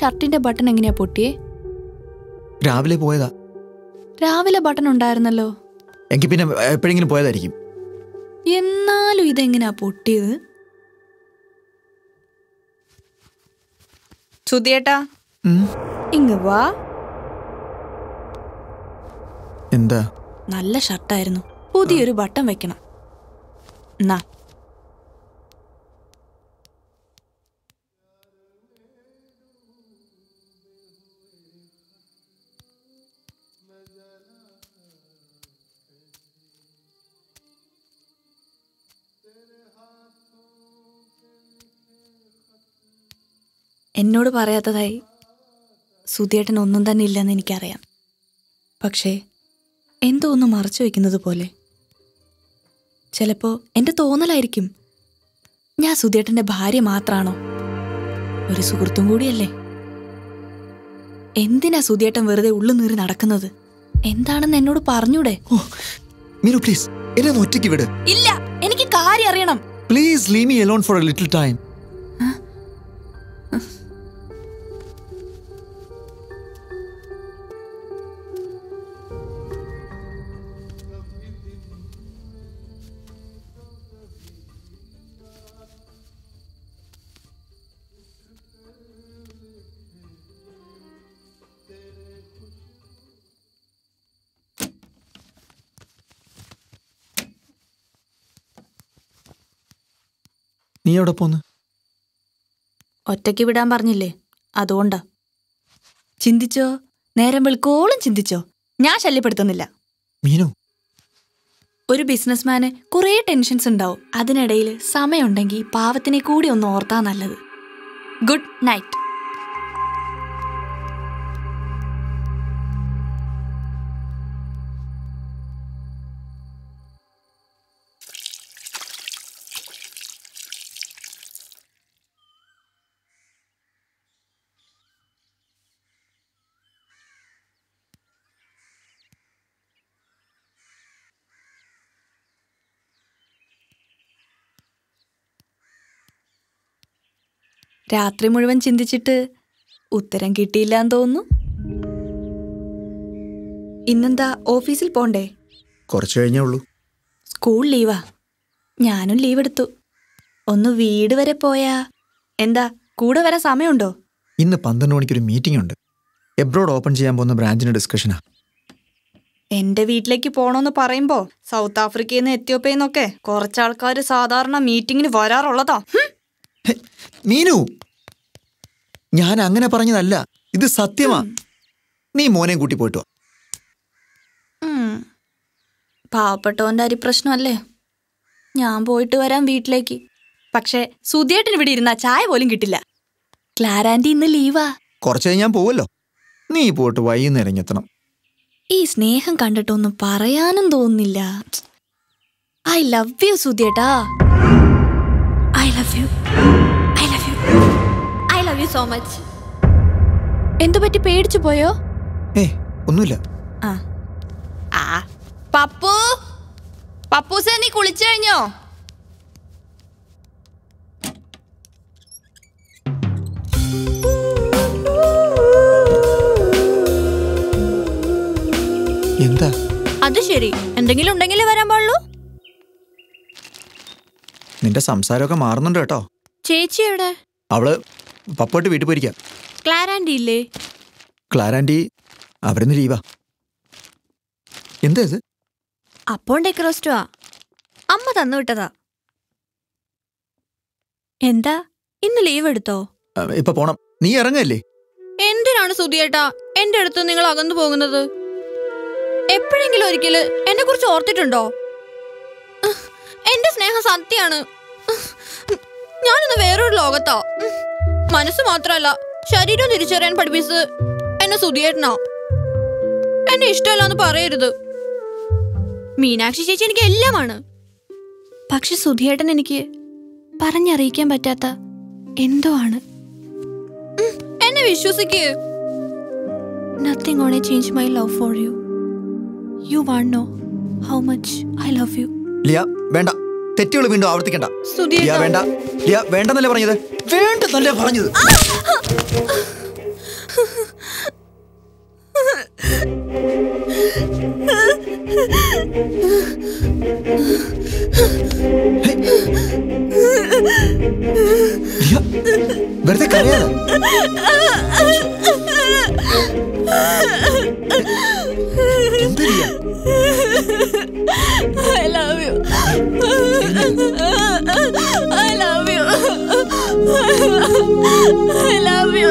[SPEAKER 10] ഷർട്ടിന്റെ ബട്ടൺ എങ്ങനെയാ പൊട്ടിയേ?
[SPEAKER 11] രാവിലെ പോയതാ.
[SPEAKER 10] രാവിലെ ബട്ടൺ ഉണ്ടായിരുന്നല്ലോ.
[SPEAKER 11] എങ്കിൽ പിന്നെ എപ്പോഴെങ്കിലും പോയതായിരിക്കും.
[SPEAKER 10] എന്നാലും ഇതെങ്ങനെയാ പൊട്ടിയത്? സുധിയേട്ടാ. ഇങ്ങ് വാ.
[SPEAKER 11] എന്താ?
[SPEAKER 10] നല്ല ഷർട്ടായിരുന്നു പുതിയൊരു ബട്ടൺ വെക്കണം. എന്നാ എന്നോട് പറയാത്തതായി സുധിയേട്ടൻ ഒന്നും തന്നെ ഇല്ലെന്ന് എനിക്കറിയാം. പക്ഷേ എന്തോ ഒന്ന് മറച്ചു വയ്ക്കുന്നത് പോലെ. ചിലപ്പോ എന്റെ തോന്നലായിരിക്കും. ഞാൻ സുധിയേട്ടന്റെ ഭാര്യ മാത്രമാണോ ഒരു സുഹൃത്തും കൂടിയല്ലേ? എന്തിനാ സുധിയേട്ടൻ വെറുതെ ഉള്ളു നീറി നടക്കുന്നത്? എന്താണെന്ന് എന്നോട് പറഞ്ഞൂടെ?
[SPEAKER 11] മീനു പ്ലീസ് എന്നെ ഒറ്റയ്ക്ക് വിട്.
[SPEAKER 10] ഇല്ല എനിക്ക് കാര്യം അറിയണം.
[SPEAKER 11] Please leave me alone for a little time നീ എവിടെ പോന്ന്?
[SPEAKER 10] ഒറ്റയ്ക്ക് വിടാൻ പറഞ്ഞില്ലേ? അതുകൊണ്ടാ. ചിന്തിച്ചോ? നേരം വെളുക്കോളം ചിന്തിച്ചോ? ഞാൻ ശല്യപ്പെടുത്തുന്നില്ല.
[SPEAKER 11] മീനു.
[SPEAKER 10] ഒരു ബിസിനസ്മാന് കുറേ ടെൻഷൻസ് ഉണ്ടാവും. അതിനിടയിൽ സമയമുണ്ടെങ്കിൽ പാവത്തിനെ കൂടി ഒന്ന് ഓർത്താ നല്ലത്. Good night. രാത്രി മുഴുവൻ ചിന്തിച്ചിട്ട് ഉത്തരം കിട്ടിയില്ല എന്ന് തോന്നുന്നു. ഇന്നെന്താ ഓഫീസിൽ പോണ്ടേ?
[SPEAKER 11] കുറച്ച് കഴിഞ്ഞേ ഉള്ളൂ.
[SPEAKER 10] സ്കൂൾ ലീവാ. ഞാനും ലീവ് എടുത്തു. ഒന്ന് വീട് വരെ പോയാ. എന്താ കൂടെ വരാൻ സമയമുണ്ടോ?
[SPEAKER 11] ഇന്ന് പന്ത്രണ്ട് മണിക്ക് ഒരു മീറ്റിംഗ് ഉണ്ട്. എബ്രോഡ് ഓപ്പൺ ചെയ്യാൻ പോകുന്ന ബ്രാഞ്ചിന്റെ ഡിസ്കഷനാ
[SPEAKER 10] എന്റെ വീട്ടിലേക്ക് പോണോന്ന് പറയുമ്പോ സൗത്ത് ആഫ്രിക്കയിൽ നിന്ന് എത്യോപ്യയിൽ നിന്നൊക്കെ കുറച്ചാൾക്കാർ സാധാരണ മീറ്റിങ്ങിന് വരാറുള്ളതാ.
[SPEAKER 11] മീനു. ഞാൻ അങ്ങനെ പറഞ്ഞതല്ല. ഇത് സത്യമാ. നീ മോനെ കൂട്ടി പോയിട്ട്.
[SPEAKER 10] പാവപ്പെട്ടവന്റെ അരി പ്രശ്നമല്ലേ? ഞാൻ പോയിട്ട് വരാം വീട്ടിലേക്ക്. പക്ഷേ സുധിയേട്ടൻ ഇവിടെ ഇരുന്ന ചായ പോലും കിട്ടില്ല. ക്ലാരാന്റി ഇന്ന് ലീവാ.
[SPEAKER 11] കുറച്ച് ഞാൻ പോവല്ലോ. നീ പോയിട്ട് വൈകുന്നേരം എത്തണം.
[SPEAKER 10] ഈ സ്നേഹം കണ്ടിട്ടൊന്നും പറയാനും തോന്നില്ല I love you സുധിയേട്ടാ. I love you love you so much എന്തുപറ്റി പേടിച്ചു പോയോ?
[SPEAKER 11] ഏ ഒന്നുമില്ല.
[SPEAKER 10] ആ. പപ്പു! പപ്പൂസേ നീ കുളിച്ചു കഴിഞ്ഞോ?
[SPEAKER 11] എന്താ?
[SPEAKER 16] അത് ശരി. എന്തെങ്കിലും ഉണ്ടെങ്കിലേ വരാൻ പാടുള്ളൂ.
[SPEAKER 11] നിന്റെ സംസാരമൊക്കെ മാറുന്നുണ്ട് കേട്ടോ.
[SPEAKER 16] ചേച്ചി എവിടെ?
[SPEAKER 11] അവൾ പപ്പോട്ട് വീട്ടിൽ പോയിരിക്കാം.
[SPEAKER 16] ക്ലാരാൻഡി ഇല്ലേ?
[SPEAKER 11] ക്ലാരാന്റി അവരിന്ന് ലീവാ. എന്താ ഇത്?
[SPEAKER 16] അപ്പോൾ ഡെക്കറോസ്റ്റുവാ അമ്മ തന്നു വിട്ടതാ. എന്താ? ഇന്ന് ലീവ് എടുത്തോ?
[SPEAKER 11] ഇപ്പൊ പോണം. നീ ഇറങ്ങല്ലേ?
[SPEAKER 16] എന്തിനാണ് സുധിയേട്ടാ എന്റെ അടുത്ത് നിങ്ങൾ അകന്നു പോകുന്നത്? എപ്പോഴെങ്കിലും ഒരിക്കൽ എന്നെ കുറിച്ച് ഓർത്തിട്ടുണ്ടോ? എന്റെ സ്നേഹം സത്യാണ് ഞാനിന്ന് വേറൊരു ലോകത്താ. മനസ്സ് മാത്രമല്ല ശരീരം തിരിച്ചറിയാൻ പഠിപ്പിച്ചത് എന്നെ സുധിയേട്ടനാ. എന്നെ ഇഷ്ടമല്ലാന്ന് പറയരുത്. മീനാക്ഷി ചേച്ചി എനിക്ക് എല്ലാമാണ്. പക്ഷെ സുധിയേട്ടൻ എനിക്ക് പറഞ്ഞറിയിക്കാൻ പറ്റാത്ത എന്തോ ആണ്. എന്നെ വിശ്വസിക്കേ. Nothing on a change my love for you you want know how much I love you
[SPEAKER 11] Liya വേണ്ട. തെറ്റുകൾ വീണ്ടും ആവർത്തിക്കണ്ട. ലിയ വേണ്ട. ലിയ വേണ്ടെന്നല്ലേ പറഞ്ഞത്? വേണ്ടെന്നല്ലേ പറഞ്ഞത്? ಬರ್ತೆ ಕರೆಯ
[SPEAKER 16] I love you. I love you. I love you.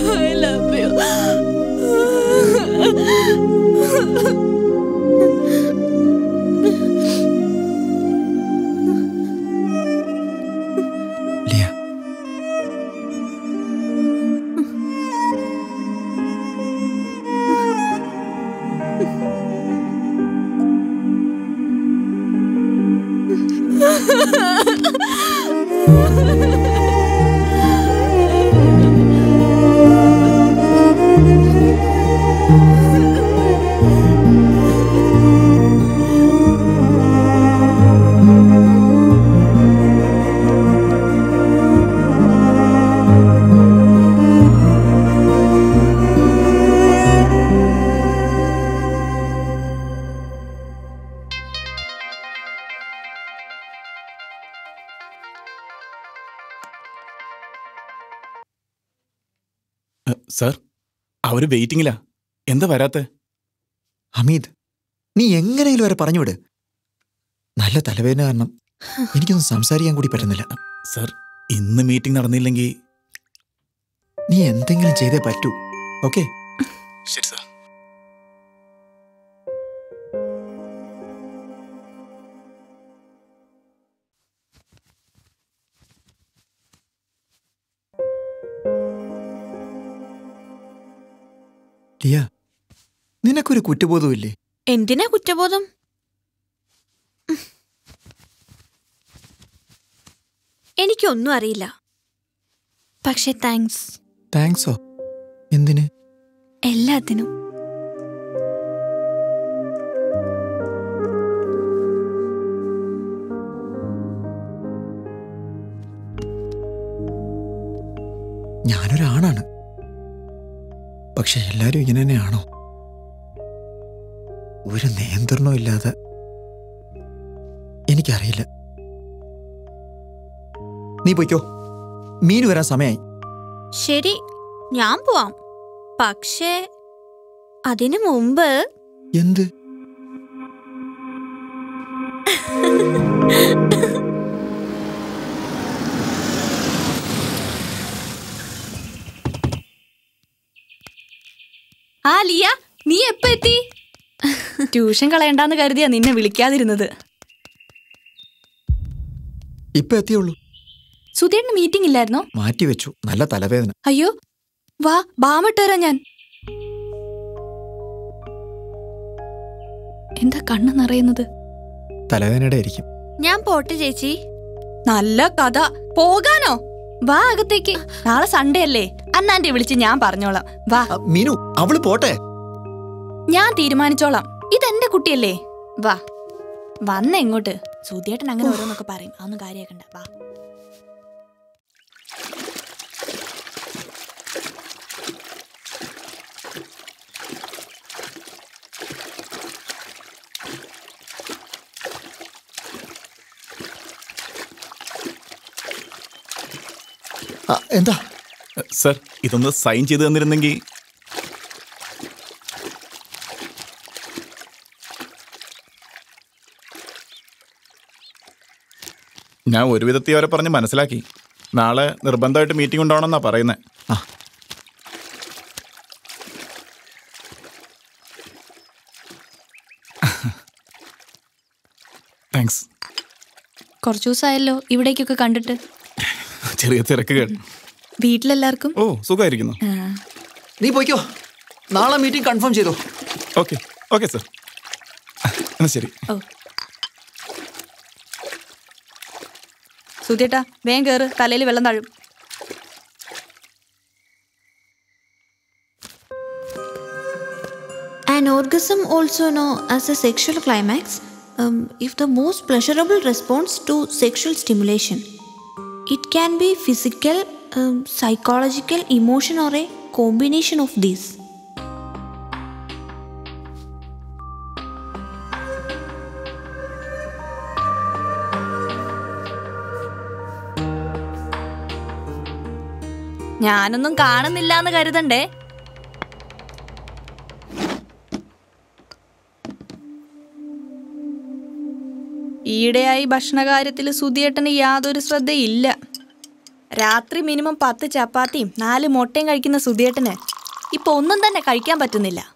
[SPEAKER 13] അവർ വെയിറ്റിംഗിലാ എന്താ വരാത്തെ?
[SPEAKER 11] ഹമീദ് നീ എങ്ങനെയും വരെ പറഞ്ഞുവിട് നല്ല തലവേദന കാരണം എനിക്കൊന്നും സംസാരിക്കാൻ കൂടി പറ്റുന്നില്ല.
[SPEAKER 13] സർ ഇന്ന് മീറ്റിംഗ് നടന്നില്ലെങ്കിൽ
[SPEAKER 11] നീ എന്തെങ്കിലും ചെയ്തേ പറ്റൂ. ഓക്കെ?
[SPEAKER 13] ശരി സാർ.
[SPEAKER 11] ലിയ നിനക്കൊരു കുറ്റബോധമില്ലേ
[SPEAKER 16] എന്തിനാ കുറ്റബോധം? എനിക്കൊന്നും അറിയില്ല. പക്ഷെ താങ്ക്സ്
[SPEAKER 11] താങ്ക്സോ എന്തിന്?
[SPEAKER 16] എല്ലാത്തിനും.
[SPEAKER 11] ഞാനൊരാണാണ്. പക്ഷെ എല്ലാവരും ഇങ്ങനെ തന്നെയാണോ? ഒരു നിയന്ത്രണവും ഇല്ലാതെ. എനിക്കറിയില്ല. നീ പോയിക്കോ. മീൻ വരാൻ സമയമായി
[SPEAKER 16] ശരി ഞാൻ പോവാം. പക്ഷേ അതിനു മുമ്പ്
[SPEAKER 11] എന്ത്?
[SPEAKER 10] ആ ലിയ നീ എപ്പ എത്തി? ട്യൂഷൻ കളയണ്ടെന്ന് കരുതിയാ നിന്നെ വിളിക്കാതിരുന്നത്.
[SPEAKER 11] ഇപ്പൊ എത്തിയുള്ളൂ.
[SPEAKER 10] സുധേട്ടന് മീറ്റിംഗ് ഇല്ലായിരുന്നോ?
[SPEAKER 11] മാറ്റി വെച്ചു. നല്ല തലവേദന.
[SPEAKER 10] അയ്യോ വാ ബാമിട്ട് വരാം ഞാൻ. എന്താ കണ്ണ് നിറയുന്നത്?
[SPEAKER 11] തലവേദനയുടെ ആയിരിക്കും.
[SPEAKER 16] ഞാൻ പോട്ടെ ചേച്ചി.
[SPEAKER 10] നല്ല കഥ. പോകാനോ? വാ അകത്തേക്ക്. നാളെ സൺഡേ അല്ലേ? അന്നാന്റെ വിളിച്ച് ഞാൻ പറഞ്ഞോളാം. വാ.
[SPEAKER 11] മീനു അവൾ പോട്ടെ.
[SPEAKER 10] ഞാൻ തീരുമാനിച്ചോളാം. ഇതെന്റെ കുട്ടിയല്ലേ. വാ. വന്ന എങ്ങോട്ട്? സുധിയേട്ടൻ അങ്ങനെ ഓരോന്നൊക്കെ പറയും. അതൊന്നും കാര്യമാക്കണ്ട വാ.
[SPEAKER 11] എന്താ?
[SPEAKER 13] സർ ഇതൊന്ന് സൈൻ ചെയ്ത് തന്നിരുന്നെങ്കിൽ. ഞാൻ ഒരു വിധത്തിൽ അവരെ പറഞ്ഞ് മനസ്സിലാക്കി. നാളെ നിർബന്ധമായിട്ട് മീറ്റിംഗ് ഉണ്ടാവണമെന്നാ പറയുന്നത് താങ്ക്സ്
[SPEAKER 10] കുറച്ചു ദിവസമായല്ലോ ഇവിടേക്കൊക്കെ കണ്ടിട്ട്.
[SPEAKER 13] ചെറിയ തിരക്കുകൾ
[SPEAKER 10] വീട്ടിലെല്ലാവർക്കും?
[SPEAKER 13] ഓ സുഖമായിരിക്കുന്നു.
[SPEAKER 11] നീ പോയിക്കോ. നാളെ മീറ്റിംഗ് കൺഫേം ചെയ്തോ.
[SPEAKER 13] Okay okay sir. എന്നാ ശരി.
[SPEAKER 10] സുധേട്ടാ വേഗം കയറ് തലയിൽ വെള്ളം താഴും.
[SPEAKER 19] Orgasm also known as a sexual climax if the most pleasurable response to sexual stimulation it can be physical psychological, emotion, or a combination of these.
[SPEAKER 10] ഞാനൊന്നും കാണുന്നില്ല എന്ന് കരുതണ്ടേ ഈയിടെയായി ഭക്ഷണകാര്യത്തിൽ സുധിയേട്ടന് യാതൊരു ശ്രദ്ധയില്ല രാത്രി മിനിമം പത്ത് ചപ്പാത്തിയും നാല് മുട്ടയും കഴിക്കുന്ന സുധിയേട്ടന് ഇപ്പൊ ഒന്നും തന്നെ കഴിക്കാൻ പറ്റുന്നില്ല.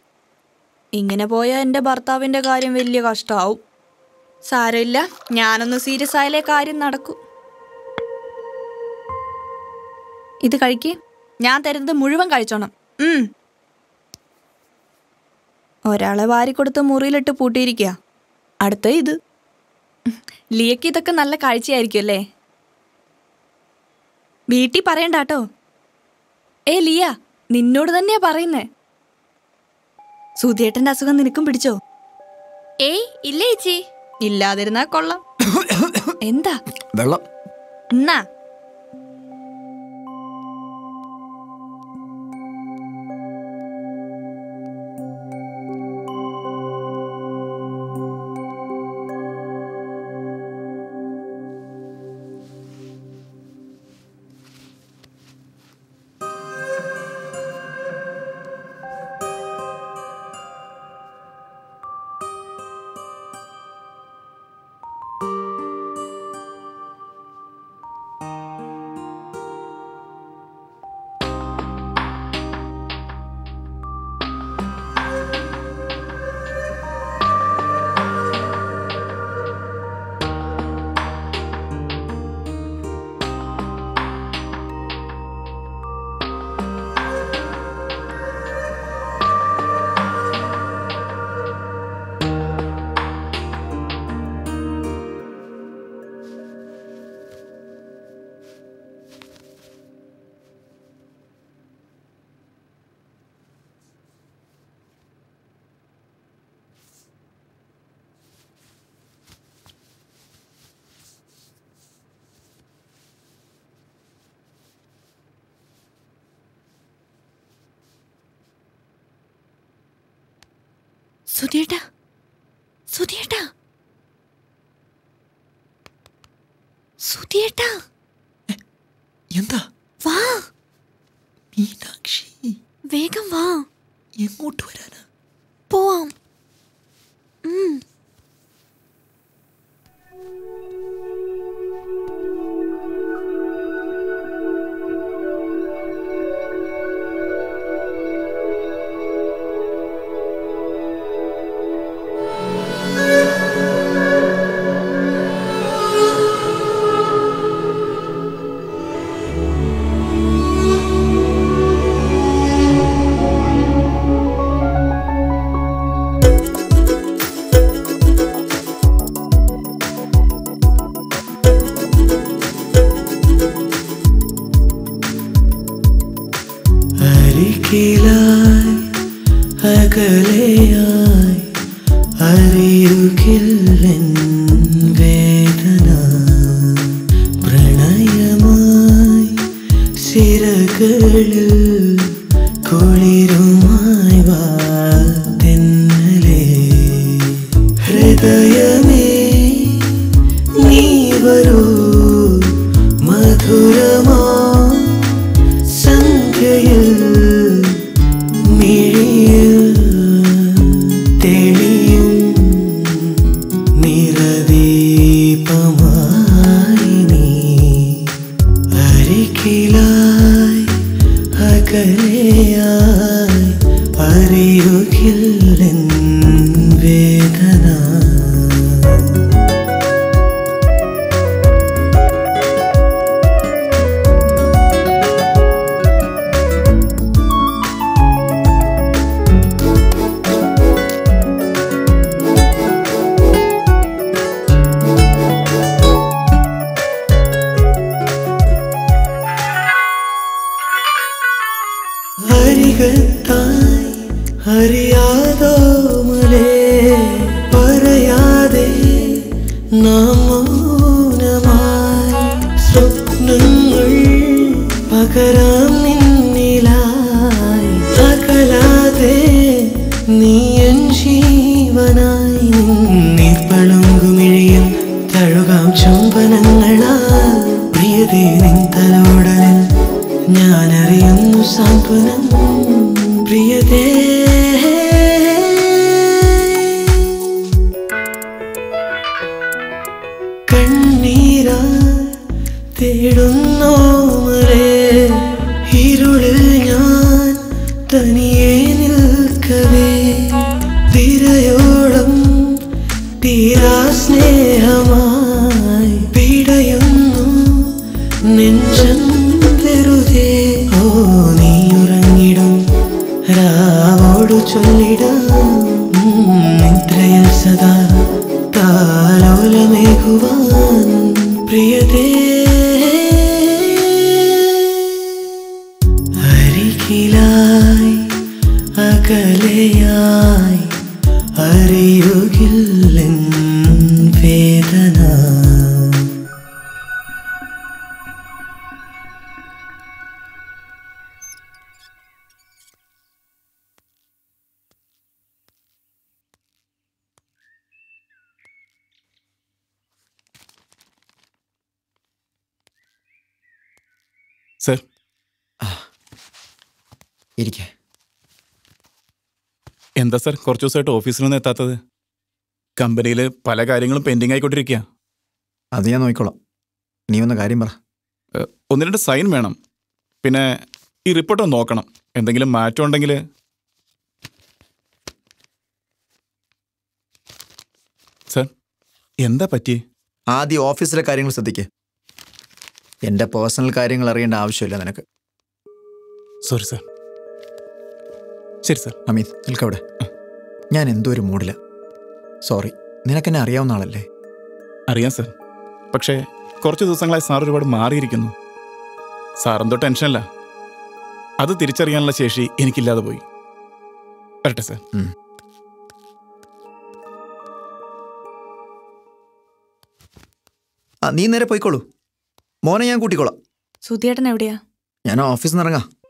[SPEAKER 10] ഇങ്ങനെ പോയാൽ എന്റെ ഭർത്താവിന്റെ കാര്യം വലിയ കഷ്ടമാവും സാരമില്ല ഞാനൊന്ന് സീരിയസ് ആയാലേ കാര്യം നടക്കൂ. ഇത് കഴിക്ക്. ഞാൻ തരുന്നത് മുഴുവൻ കഴിച്ചോണം. ഒരാളെ വാരിക്കൊടുത്ത് മുറിയിലിട്ട് പൂട്ടിയിരിക്കുക അടുത്ത ഇത്. ലിയക്ക് ഇതൊക്കെ നല്ല കാഴ്ചയായിരിക്കും അല്ലേ? വീട്ടിൽ പറയണ്ടാട്ടോ. ഏ ലിയ നിന്നോട് തന്നെയാ പറയുന്നേ. സുധിയേട്ടന്റെ അസുഖം നിനക്കും പിടിച്ചോ?
[SPEAKER 16] ഏയ് ഇല്ല ചേച്ചി.
[SPEAKER 10] ഇല്ലാതിരുന്നാ കൊള്ളാം. എന്താ?
[SPEAKER 11] വെള്ളം.
[SPEAKER 10] എന്നാ?
[SPEAKER 20] അരികിലായി അകലെയായി അറിയുകില്ലെൻ
[SPEAKER 13] സർ കുറച്ച് ദിവസമായിട്ട് ഓഫീസിൽ നിന്ന് എത്താത്തത്? കമ്പനിയിൽ പല കാര്യങ്ങളും പെൻഡിങ് ആയിക്കൊണ്ടിരിക്കുക
[SPEAKER 11] അത് ഞാൻ നോക്കിക്കോളാം. നീ ഒന്ന് കാര്യം പറ.
[SPEAKER 13] ഒന്ന് രണ്ട് സൈൻ വേണം. പിന്നെ ഈ റിപ്പോർട്ട് ഒന്ന് നോക്കണം. എന്തെങ്കിലും മാറ്റം ഉണ്ടെങ്കിൽ സർ എന്താ പറ്റി?
[SPEAKER 11] ആദ്യം ഓഫീസിലെ കാര്യങ്ങൾ ശ്രദ്ധിക്കേ. എന്റെ പേഴ്സണൽ കാര്യങ്ങൾ അറിയേണ്ട ആവശ്യമില്ല നിനക്ക്.
[SPEAKER 13] Sorry sir. ശരി സർ.
[SPEAKER 11] അമീത് നിൽക്കവിടെ ഞാൻ എന്തോ ഒരു മൂഡില. സോറി നിനക്കെന്നെ അറിയാവുന്ന ആളല്ലേ?
[SPEAKER 13] അറിയാം സർ. പക്ഷേ കുറച്ച് ദിവസങ്ങളായി സാർ ഒരുപാട് മാറിയിരിക്കുന്നു. സാർ എന്തോ ടെൻഷനല്ല. അത് തിരിച്ചറിയാനുള്ള ശേഷി എനിക്കില്ലാതെ പോയി. വരട്ടെ സർ.
[SPEAKER 11] ആ നീ നേരെ പോയിക്കോളൂ. മോനെ ഞാൻ കൂട്ടിക്കോളാം.
[SPEAKER 10] സുധിയേട്ടൻ എവിടെയാ?
[SPEAKER 11] ഞാൻ ഓഫീസിൽ നിന്ന് ഇറങ്ങാം.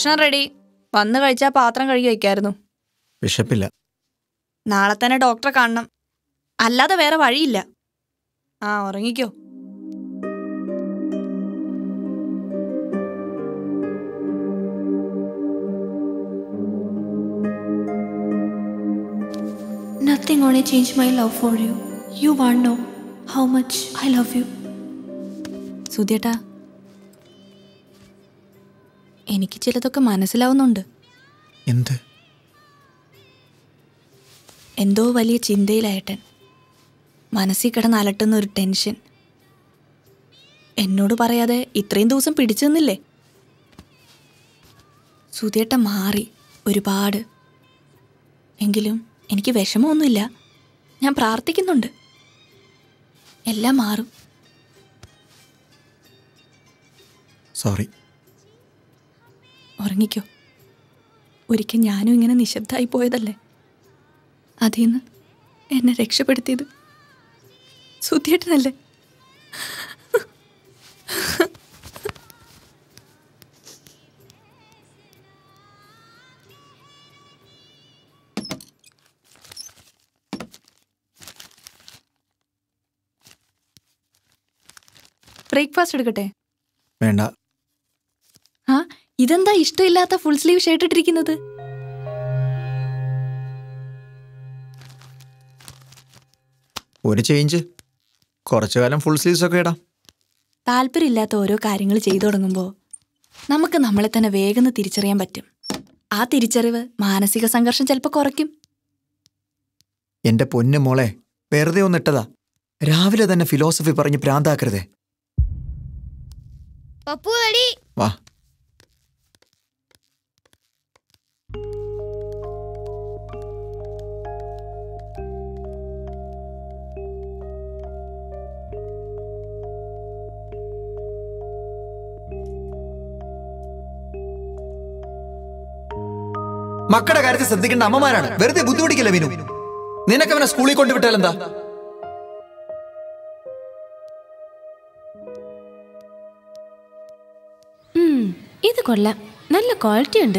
[SPEAKER 10] ഭക്ഷണം റെഡി വന്നു കഴിച്ചാൽ പാത്രം കഴുകി വയ്ക്കായിരുന്നു
[SPEAKER 11] വിശപ്പില്ല.
[SPEAKER 10] നാളെ തന്നെ ഡോക്ടറെ കാണണം. അല്ലാതെ വേറെ വഴിയില്ല. ആ ഉറങ്ങിക്കോ.
[SPEAKER 19] Nothing only change my love for you you want know how much I love you
[SPEAKER 10] സുധിയേട്ടാ എനിക്ക് ചിലതൊക്കെ മനസ്സിലാവുന്നുണ്ട്.
[SPEAKER 11] എന്ത്?
[SPEAKER 10] എന്തോ വലിയ ചിന്തയിലായിട്ടൻ. മനസ്സിൽ കിടന്ന് അലട്ടുന്ന ഒരു ടെൻഷൻ. എന്നോട് പറയാതെ ഇത്രയും ദിവസം പിടിച്ചു നിന്നില്ലേ? സുതിയേട്ട മാറി ഒരുപാട്. എങ്കിലും എനിക്ക് വിഷമമൊന്നുമില്ല. ഞാൻ പ്രാർത്ഥിക്കുന്നുണ്ട്. എല്ലാം മാറും.
[SPEAKER 11] സോറി.
[SPEAKER 10] ഉറങ്ങിക്കോ. ഒരിക്കൽ ഞാനും ഇങ്ങനെ നിശബ്ദമായി പോയതല്ലേ? അതിൽ നിന്ന് എന്നെ രക്ഷപ്പെടുത്തിയത് സുധിയേട്ടനല്ലേ? ബ്രേക്ക്ഫാസ്റ്റ് എടുക്കട്ടെ?
[SPEAKER 11] വേണ്ട.
[SPEAKER 10] ആ ഇതെന്താ ഇഷ്ടമില്ലാത്ത ഫുൾ സ്ലീവ് ഷർട്ട് ഇട്ടിരിക്കുന്നത്?
[SPEAKER 11] ഒരു ചേഞ്ച് കുറച്ചു കാലം ഫുൾ സ്ലീവ്സ് ഒക്കെ ഇടാം.
[SPEAKER 10] താല്പര്യമില്ലാത്ത ഓരോ കാര്യങ്ങൾ ചെയ്തു തുടങ്ങുമ്പോൾ നമുക്ക് നമ്മളെ തന്നെ വേഗം തിരിച്ചറിയാൻ പറ്റും. ആ തിരിച്ചറിവ് മാനസിക സംഘർഷം ചിലപ്പോൾ കുറയ്ക്കും.
[SPEAKER 11] എന്റെ പൊന്നു മോളെ വെറുതെ ഒന്നിട്ടതാ രാവിലെ തന്നെ ഫിലോസഫി പറഞ്ഞ് പ്രാന്താക്കരുതേ. വാ. മക്കളുടെ കാര്യത്തിൽ ശ്രദ്ധിക്കേണ്ട അമ്മമാരാണ്. വെറുതെ ബുദ്ധിമുട്ടിക്കില്ല വിനു? നിനക്ക് അവനെ സ്കൂളിൽ കൊണ്ടുവിട്ടാൽ എന്താ?
[SPEAKER 7] ഉം, ഇത് കൊള്ളാം. നല്ല ക്വാളിറ്റി ഉണ്ട്.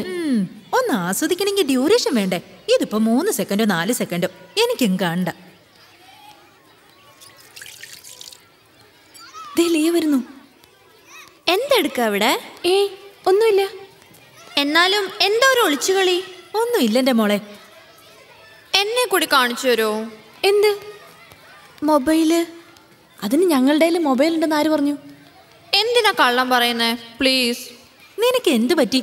[SPEAKER 21] ഒന്ന് ആസ്വദിക്കണമെങ്കിൽ ഡ്യൂറേഷൻ വേണ്ടേ? ഇതിപ്പോ മൂന്ന് സെക്കൻഡോ നാല് സെക്കൻഡോ? എനിക്കും കണ്ട.
[SPEAKER 10] വരുന്നു.
[SPEAKER 16] എന്തെടുക്ക അവിടെ?
[SPEAKER 7] ഏ ഒന്നുമില്ല.
[SPEAKER 16] എന്നാലും എന്താ ഒരു ഒളിച്ചുകളി
[SPEAKER 21] ഒന്നും ഇല്ലെന്റെ മോളെ.
[SPEAKER 16] എന്നെ കൂടി കാണിച്ചു തരുമോ
[SPEAKER 7] എന്ത്?
[SPEAKER 10] മൊബൈൽ? അതിന് ഞങ്ങളുടെ കയ്യിൽ മൊബൈൽ ഉണ്ടെന്ന് ആര് പറഞ്ഞു?
[SPEAKER 16] എന്തിനാ കള്ളം പറയുന്നേ? പ്ലീസ്.
[SPEAKER 21] നിനക്ക് എന്ത് പറ്റി?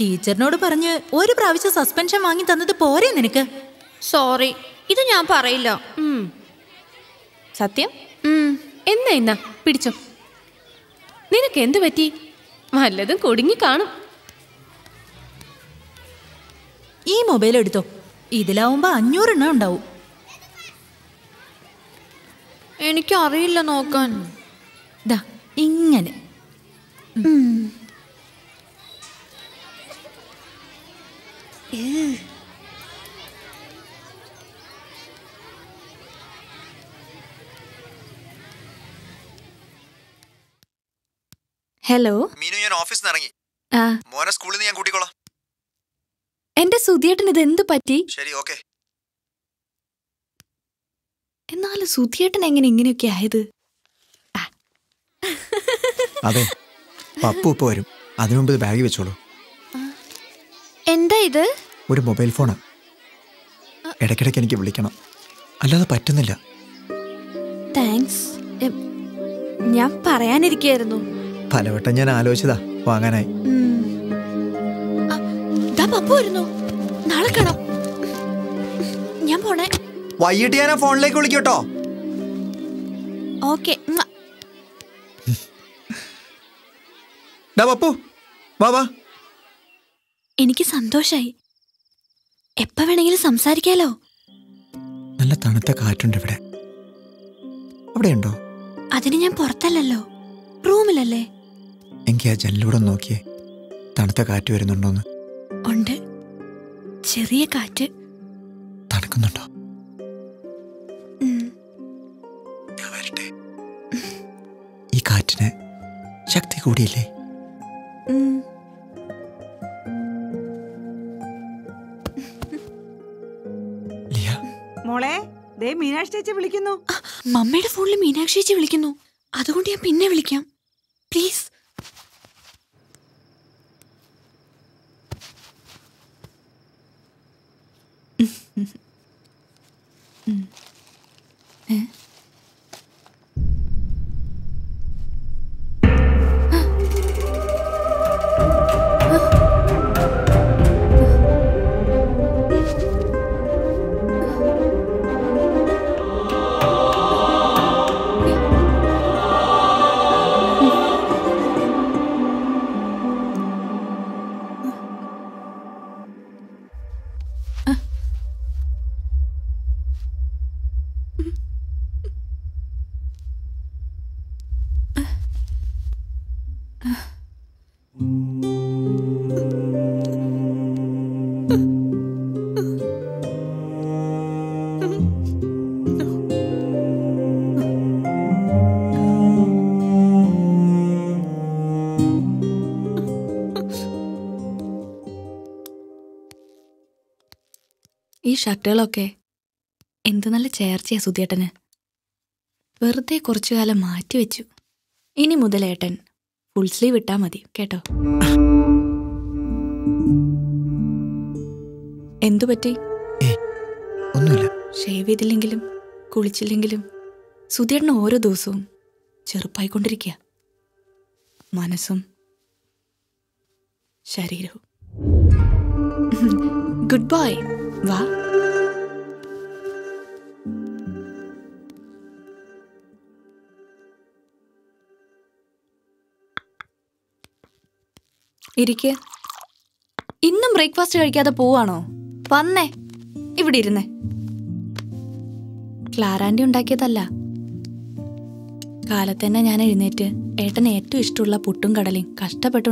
[SPEAKER 21] ടീച്ചറിനോട് പറഞ്ഞ് ഒരു പ്രാവശ്യം സസ്പെൻഷൻ വാങ്ങി തന്നത് പോരെ നിനക്ക്?
[SPEAKER 16] സോറി ഇത് ഞാൻ പറയില്ല.
[SPEAKER 7] സത്യം? എന്നാ എന്നാ പിടിച്ചോ. നിനക്ക് എന്ത് പറ്റി? വല്ലതും കുടുങ്ങി കാണും.
[SPEAKER 21] ഈ മൊബൈൽ എടുത്തോ. ഇതിലാവുമ്പോ അഞ്ഞൂറെണ്ണം ഉണ്ടാവും.
[SPEAKER 16] എനിക്ക് അറിയില്ല നോക്കാൻ.
[SPEAKER 21] ദാ ഇങ്ങനെ.
[SPEAKER 10] ഹലോ?
[SPEAKER 11] മീനു ഞാൻ ഓഫീസിൽ നിന്ന് ഇറങ്ങി മോനെ സ്കൂളിൽ നിന്ന് ഞാൻ കൂട്ടിക്കോളാം.
[SPEAKER 10] എന്റെ സുധിയേട്ടൻ ഇത് എന്ത് പറ്റി?
[SPEAKER 11] ശരി ഓക്കെ.
[SPEAKER 10] എന്നാലും സുധിയേട്ടൻ എങ്ങനെ ഇങ്ങനെയൊക്കെ ആയത്?
[SPEAKER 11] അതെ പപ്പു ഇപ്പൊ വരും. അതിനു മുമ്പ് ബാഗ് വെച്ചോളൂ.
[SPEAKER 19] എന്താ ഇത്?
[SPEAKER 11] ഒരു മൊബൈൽ ഫോണ്. ഇടയ്ക്കിടയ്ക്ക് എനിക്ക് വിളിക്കണം. അല്ലാതെ പറ്റുന്നില്ല.
[SPEAKER 19] താങ്ക്സ്. ഞാൻ പറയാനിരിക്കായിരുന്നു
[SPEAKER 11] പലവട്ടം ഞാൻ ആലോചിച്ചതാ വാങ്ങാനായി.
[SPEAKER 19] പപ്പു വരുന്നു. നാളെ കാണാം. ഞാൻ പോണേ.
[SPEAKER 11] വൈകിട്ട് ഞാൻ ഫോണിലേക്ക് വിളിക്കട്ടോ.
[SPEAKER 19] ഓക്കെ
[SPEAKER 11] ഡാ പപ്പു വാ വാ.
[SPEAKER 19] എനിക്ക് സന്തോഷായി. എപ്പ വേണമെങ്കിലും സംസാരിക്കാലോ?
[SPEAKER 11] നല്ല തണുത്ത കാറ്റുണ്ട് ഇവിടെ. അവിടെയുണ്ടോ?
[SPEAKER 19] അതിന് ഞാൻ പുറത്തല്ലല്ലോ. റൂമിലല്ലേ?
[SPEAKER 11] എനിക്ക് ആ ജനലിലൂടെ നോക്കിയേ. തണുത്ത കാറ്റ് വരുന്നുണ്ടോന്ന്.
[SPEAKER 19] ഉണ്ട്. ചെറിയ കാറ്റ്.
[SPEAKER 11] തണുക്കുന്നുണ്ടോ. ഈ കാറ്റിന് ശക്തി കൂടിയില്ലേ? ലിയ.
[SPEAKER 8] മോളെ ദേ മീനാക്ഷി ചേച്ചി വിളിക്കുന്നു.
[SPEAKER 19] മമ്മയുടെ ഫോണിൽ മീനാക്ഷി ചേച്ചി വിളിക്കുന്നു. അതുകൊണ്ട് ഞാൻ പിന്നെ വിളിക്കാം. പ്ലീസ്.
[SPEAKER 10] ഈ ഷർട്ടുകളൊക്കെ. എന്ത് നല്ല ചേർച്ചയാ സുധിയേട്ടന് വെറുതെ കുറച്ചു കാലം മാറ്റി വെച്ചു. ഇനി മുതൽ ഏട്ടൻ ഫുൾ സ്ലീവ് ഇട്ടാ മതി കേട്ടോ? എന്തു പറ്റി?
[SPEAKER 11] ഒന്നുമില്ല.
[SPEAKER 10] ഷേവ് ചെയ്തില്ലെങ്കിലും കുളിച്ചില്ലെങ്കിലും സുധിയേട്ടൻ ഓരോ ദിവസവും ചെറുപ്പായിക്കൊണ്ടിരിക്കുക മനസ്സും ശരീരവും. Goodbye. വാ. ഇരിക്കെ. ഇന്നും ബ്രേക്ക്ഫാസ്റ്റ് കഴിക്കാതെ പോവാണോ? വന്നേ. ഇവിടെ ഇരുന്നേ. ക്ലാരാൻഡി ഉണ്ടാക്കിയതല്ല. കാലത്തന്നെ ഞാൻ എഴുന്നേറ്റ് ഏട്ടന് ഏറ്റവും ഇഷ്ടമുള്ള പുട്ടും കടലയും കഷ്ടപ്പെട്ട്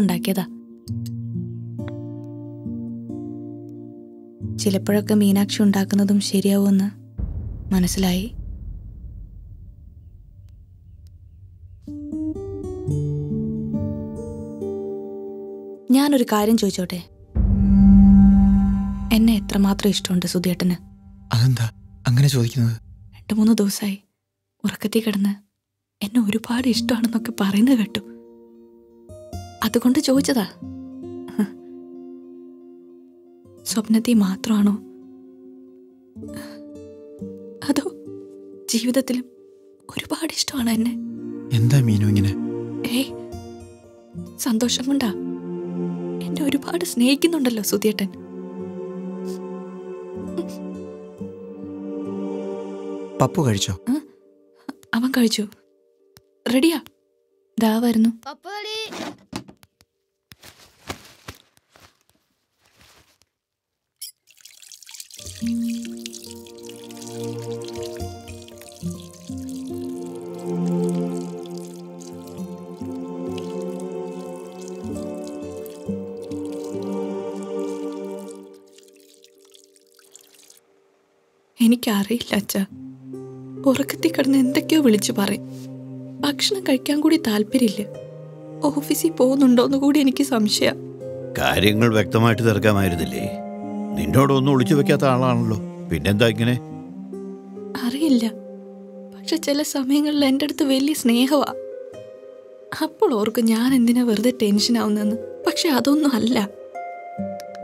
[SPEAKER 10] ചിലപ്പോഴൊക്കെ മീനാക്ഷി ഉണ്ടാക്കുന്നതും ശരിയാവുമെന്ന് മനസ്സിലായി. ഞാനൊരു കാര്യം ചോദിച്ചോട്ടെ? എന്നെ എത്രമാത്രം ഇഷ്ടമുണ്ട് സുധിയേട്ടന്
[SPEAKER 11] അതെന്താ? അങ്ങനെ ചോദിക്കുന്നത്?
[SPEAKER 10] രണ്ട് മൂന്ന് ദിവസമായി ഉറക്കത്തി കിടന്ന് എന്നെ ഒരുപാട് ഇഷ്ടമാണെന്നൊക്കെ പറയുന്നത് കേട്ടു. അതുകൊണ്ട് ചോദിച്ചതാ. സ്വപ്നത്തിൽ മാത്രമാണോ? അതോ ജീവിതത്തിലും ഒരുപാട് ഇഷ്ടമാണ് എന്നെ?
[SPEAKER 11] എന്താ മീനു ഇങ്ങനെ?
[SPEAKER 10] ഏയ് സന്തോഷം കൊണ്ടാ. എന്നെ ഒരുപാട് സ്നേഹിക്കുന്നുണ്ടല്ലോ സുധിയേട്ടൻ
[SPEAKER 11] പപ്പു കഴിച്ചോ?
[SPEAKER 10] അവൻ കഴിച്ചു. റെഡിയാ. ദാ വരുന്നു. എനിക്കറിയില്ല അച്ഛ. ഉറക്കത്തിൽ കിടന്ന് എന്തൊക്കെയോ വിളിച്ചു പറയും. ഭക്ഷണം കഴിക്കാൻ കൂടി താല്പര്യമില്ല. ഓഫീസിൽ പോകുന്നുണ്ടോന്ന് കൂടി എനിക്ക് സംശയം.
[SPEAKER 12] കാര്യങ്ങൾ വ്യക്തമായിട്ട് തീർക്കാമായിരുന്നില്ലേ? നിന്നോടൊന്നും ഒളിച്ചു വെക്കാത്ത ആളാണല്ലോ. പിന്നെന്താ ഇങ്ങനെ?
[SPEAKER 10] അറിയില്ല. പക്ഷെ ചില സമയങ്ങളിൽ എന്റെ അടുത്ത് വലിയ സ്നേഹമാ അപ്പോൾ ഓർക്കും ഞാൻ എന്തിനാ വെറുതെ ടെൻഷൻ ആവുന്നെന്ന് പക്ഷെ അതൊന്നും അല്ല.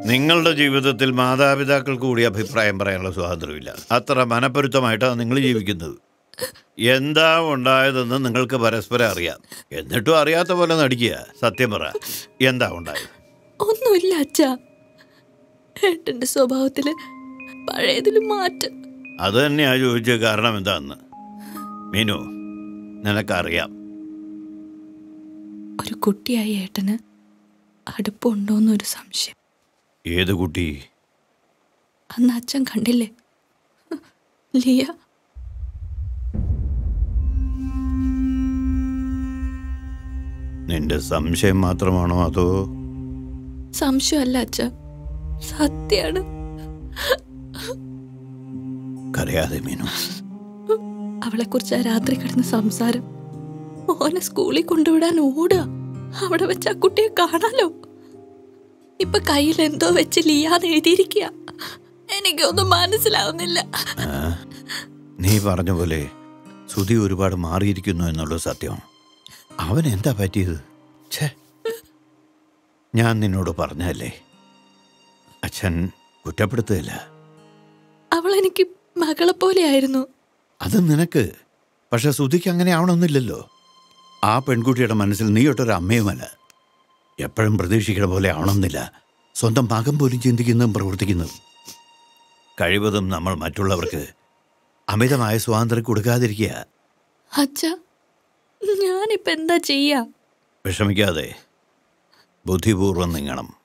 [SPEAKER 12] നിങ്ങളുടെ ജീവിതത്തിൽ മാതാപിതാക്കൾക്ക് കൂടി അഭിപ്രായം പറയാനുള്ള സ്വാതന്ത്ര്യമില്ല. അത്ര മനപ്പൊരുത്തമായിട്ടാണ് നിങ്ങൾ ജീവിക്കുന്നത്. എന്താ ഉണ്ടായതെന്ന് നിങ്ങൾക്ക് പരസ്പരം അറിയാം. എന്നിട്ടും അറിയാത്ത പോലെ നടിക്കുക. സത്യം പറ. എന്താ ഉണ്ടായത്?
[SPEAKER 10] ഒന്നുമില്ല അച്ഛാ. ഏട്ടന്റെ സ്വഭാവത്തിൽ പഴയതിലും മാറ്റം.
[SPEAKER 12] അത് തന്നെയാ ചോദിച്ച കാരണം എന്താന്ന്. മീനു നിനക്കറിയാം.
[SPEAKER 10] ഒരു കുട്ടിയായി ഏട്ടന് അടുപ്പുണ്ടോന്നൊരു സംശയം.
[SPEAKER 12] ഏത് കുട്ടി?
[SPEAKER 10] അന്ന് അച്ഛൻ കണ്ടില്ലേ? ലിയ.
[SPEAKER 12] നിന്റെ സംശയം മാത്രമാണോ അതോ?
[SPEAKER 10] സംശയമല്ല അച്ഛ. സത്യാണ്.
[SPEAKER 12] കരയാതെ മീനു.
[SPEAKER 10] അവളെ കുറിച്ച് ആ രാത്രി കിടന്ന സംസാരം മോനെ സ്കൂളിൽ കൊണ്ടുവിടാൻ ഓടുക. അവിടെ വെച്ച് ആ കുട്ടിയെ കാണാലോ. ഇപ്പൊ കയ്യിൽ എന്തോ വെച്ച് ലിയാന്ന് എഴുതിയിരിക്കുക. എനിക്കൊന്നും മനസ്സിലാവുന്നില്ല.
[SPEAKER 12] നീ പറഞ്ഞ പോലെ സുധി ഒരുപാട് മാറിയിരിക്കുന്നു എന്നുള്ളത് സത്യം. അവൻ എന്താ പറ്റിയത്? ഛേ ഞാൻ നിന്നോട് പറഞ്ഞല്ലേ അച്ഛൻ കുറ്റപ്പെടുത്തുകയില്ല.
[SPEAKER 10] അവൾ എനിക്ക് മകളെ പോലെയായിരുന്നു.
[SPEAKER 12] അത് നിനക്ക്. പക്ഷെ സുധിക്ക് അങ്ങനെ ആവണമെന്നില്ലല്ലോ ആ പെൺകുട്ടിയുടെ മനസ്സിൽ നീയൊട്ടൊരു അമ്മയുമല്ല. എപ്പോഴും പ്രതീക്ഷിക്കുന്ന പോലെ ആവണമെന്നില്ല സ്വന്തം മകം പോലും ചിന്തിക്കുന്നതും പ്രവർത്തിക്കുന്നതും. കഴിവതും നമ്മൾ മറ്റുള്ളവർക്ക് അമിതമായ സ്വാതന്ത്ര്യം കൊടുക്കാതിരിക്കുക.
[SPEAKER 10] അച്ഛ ഞാനിപ്പോ എന്താ ചെയ്യാ?
[SPEAKER 12] വിഷമിക്കാതെ. ബുദ്ധിപൂർവം നീങ്ങണം.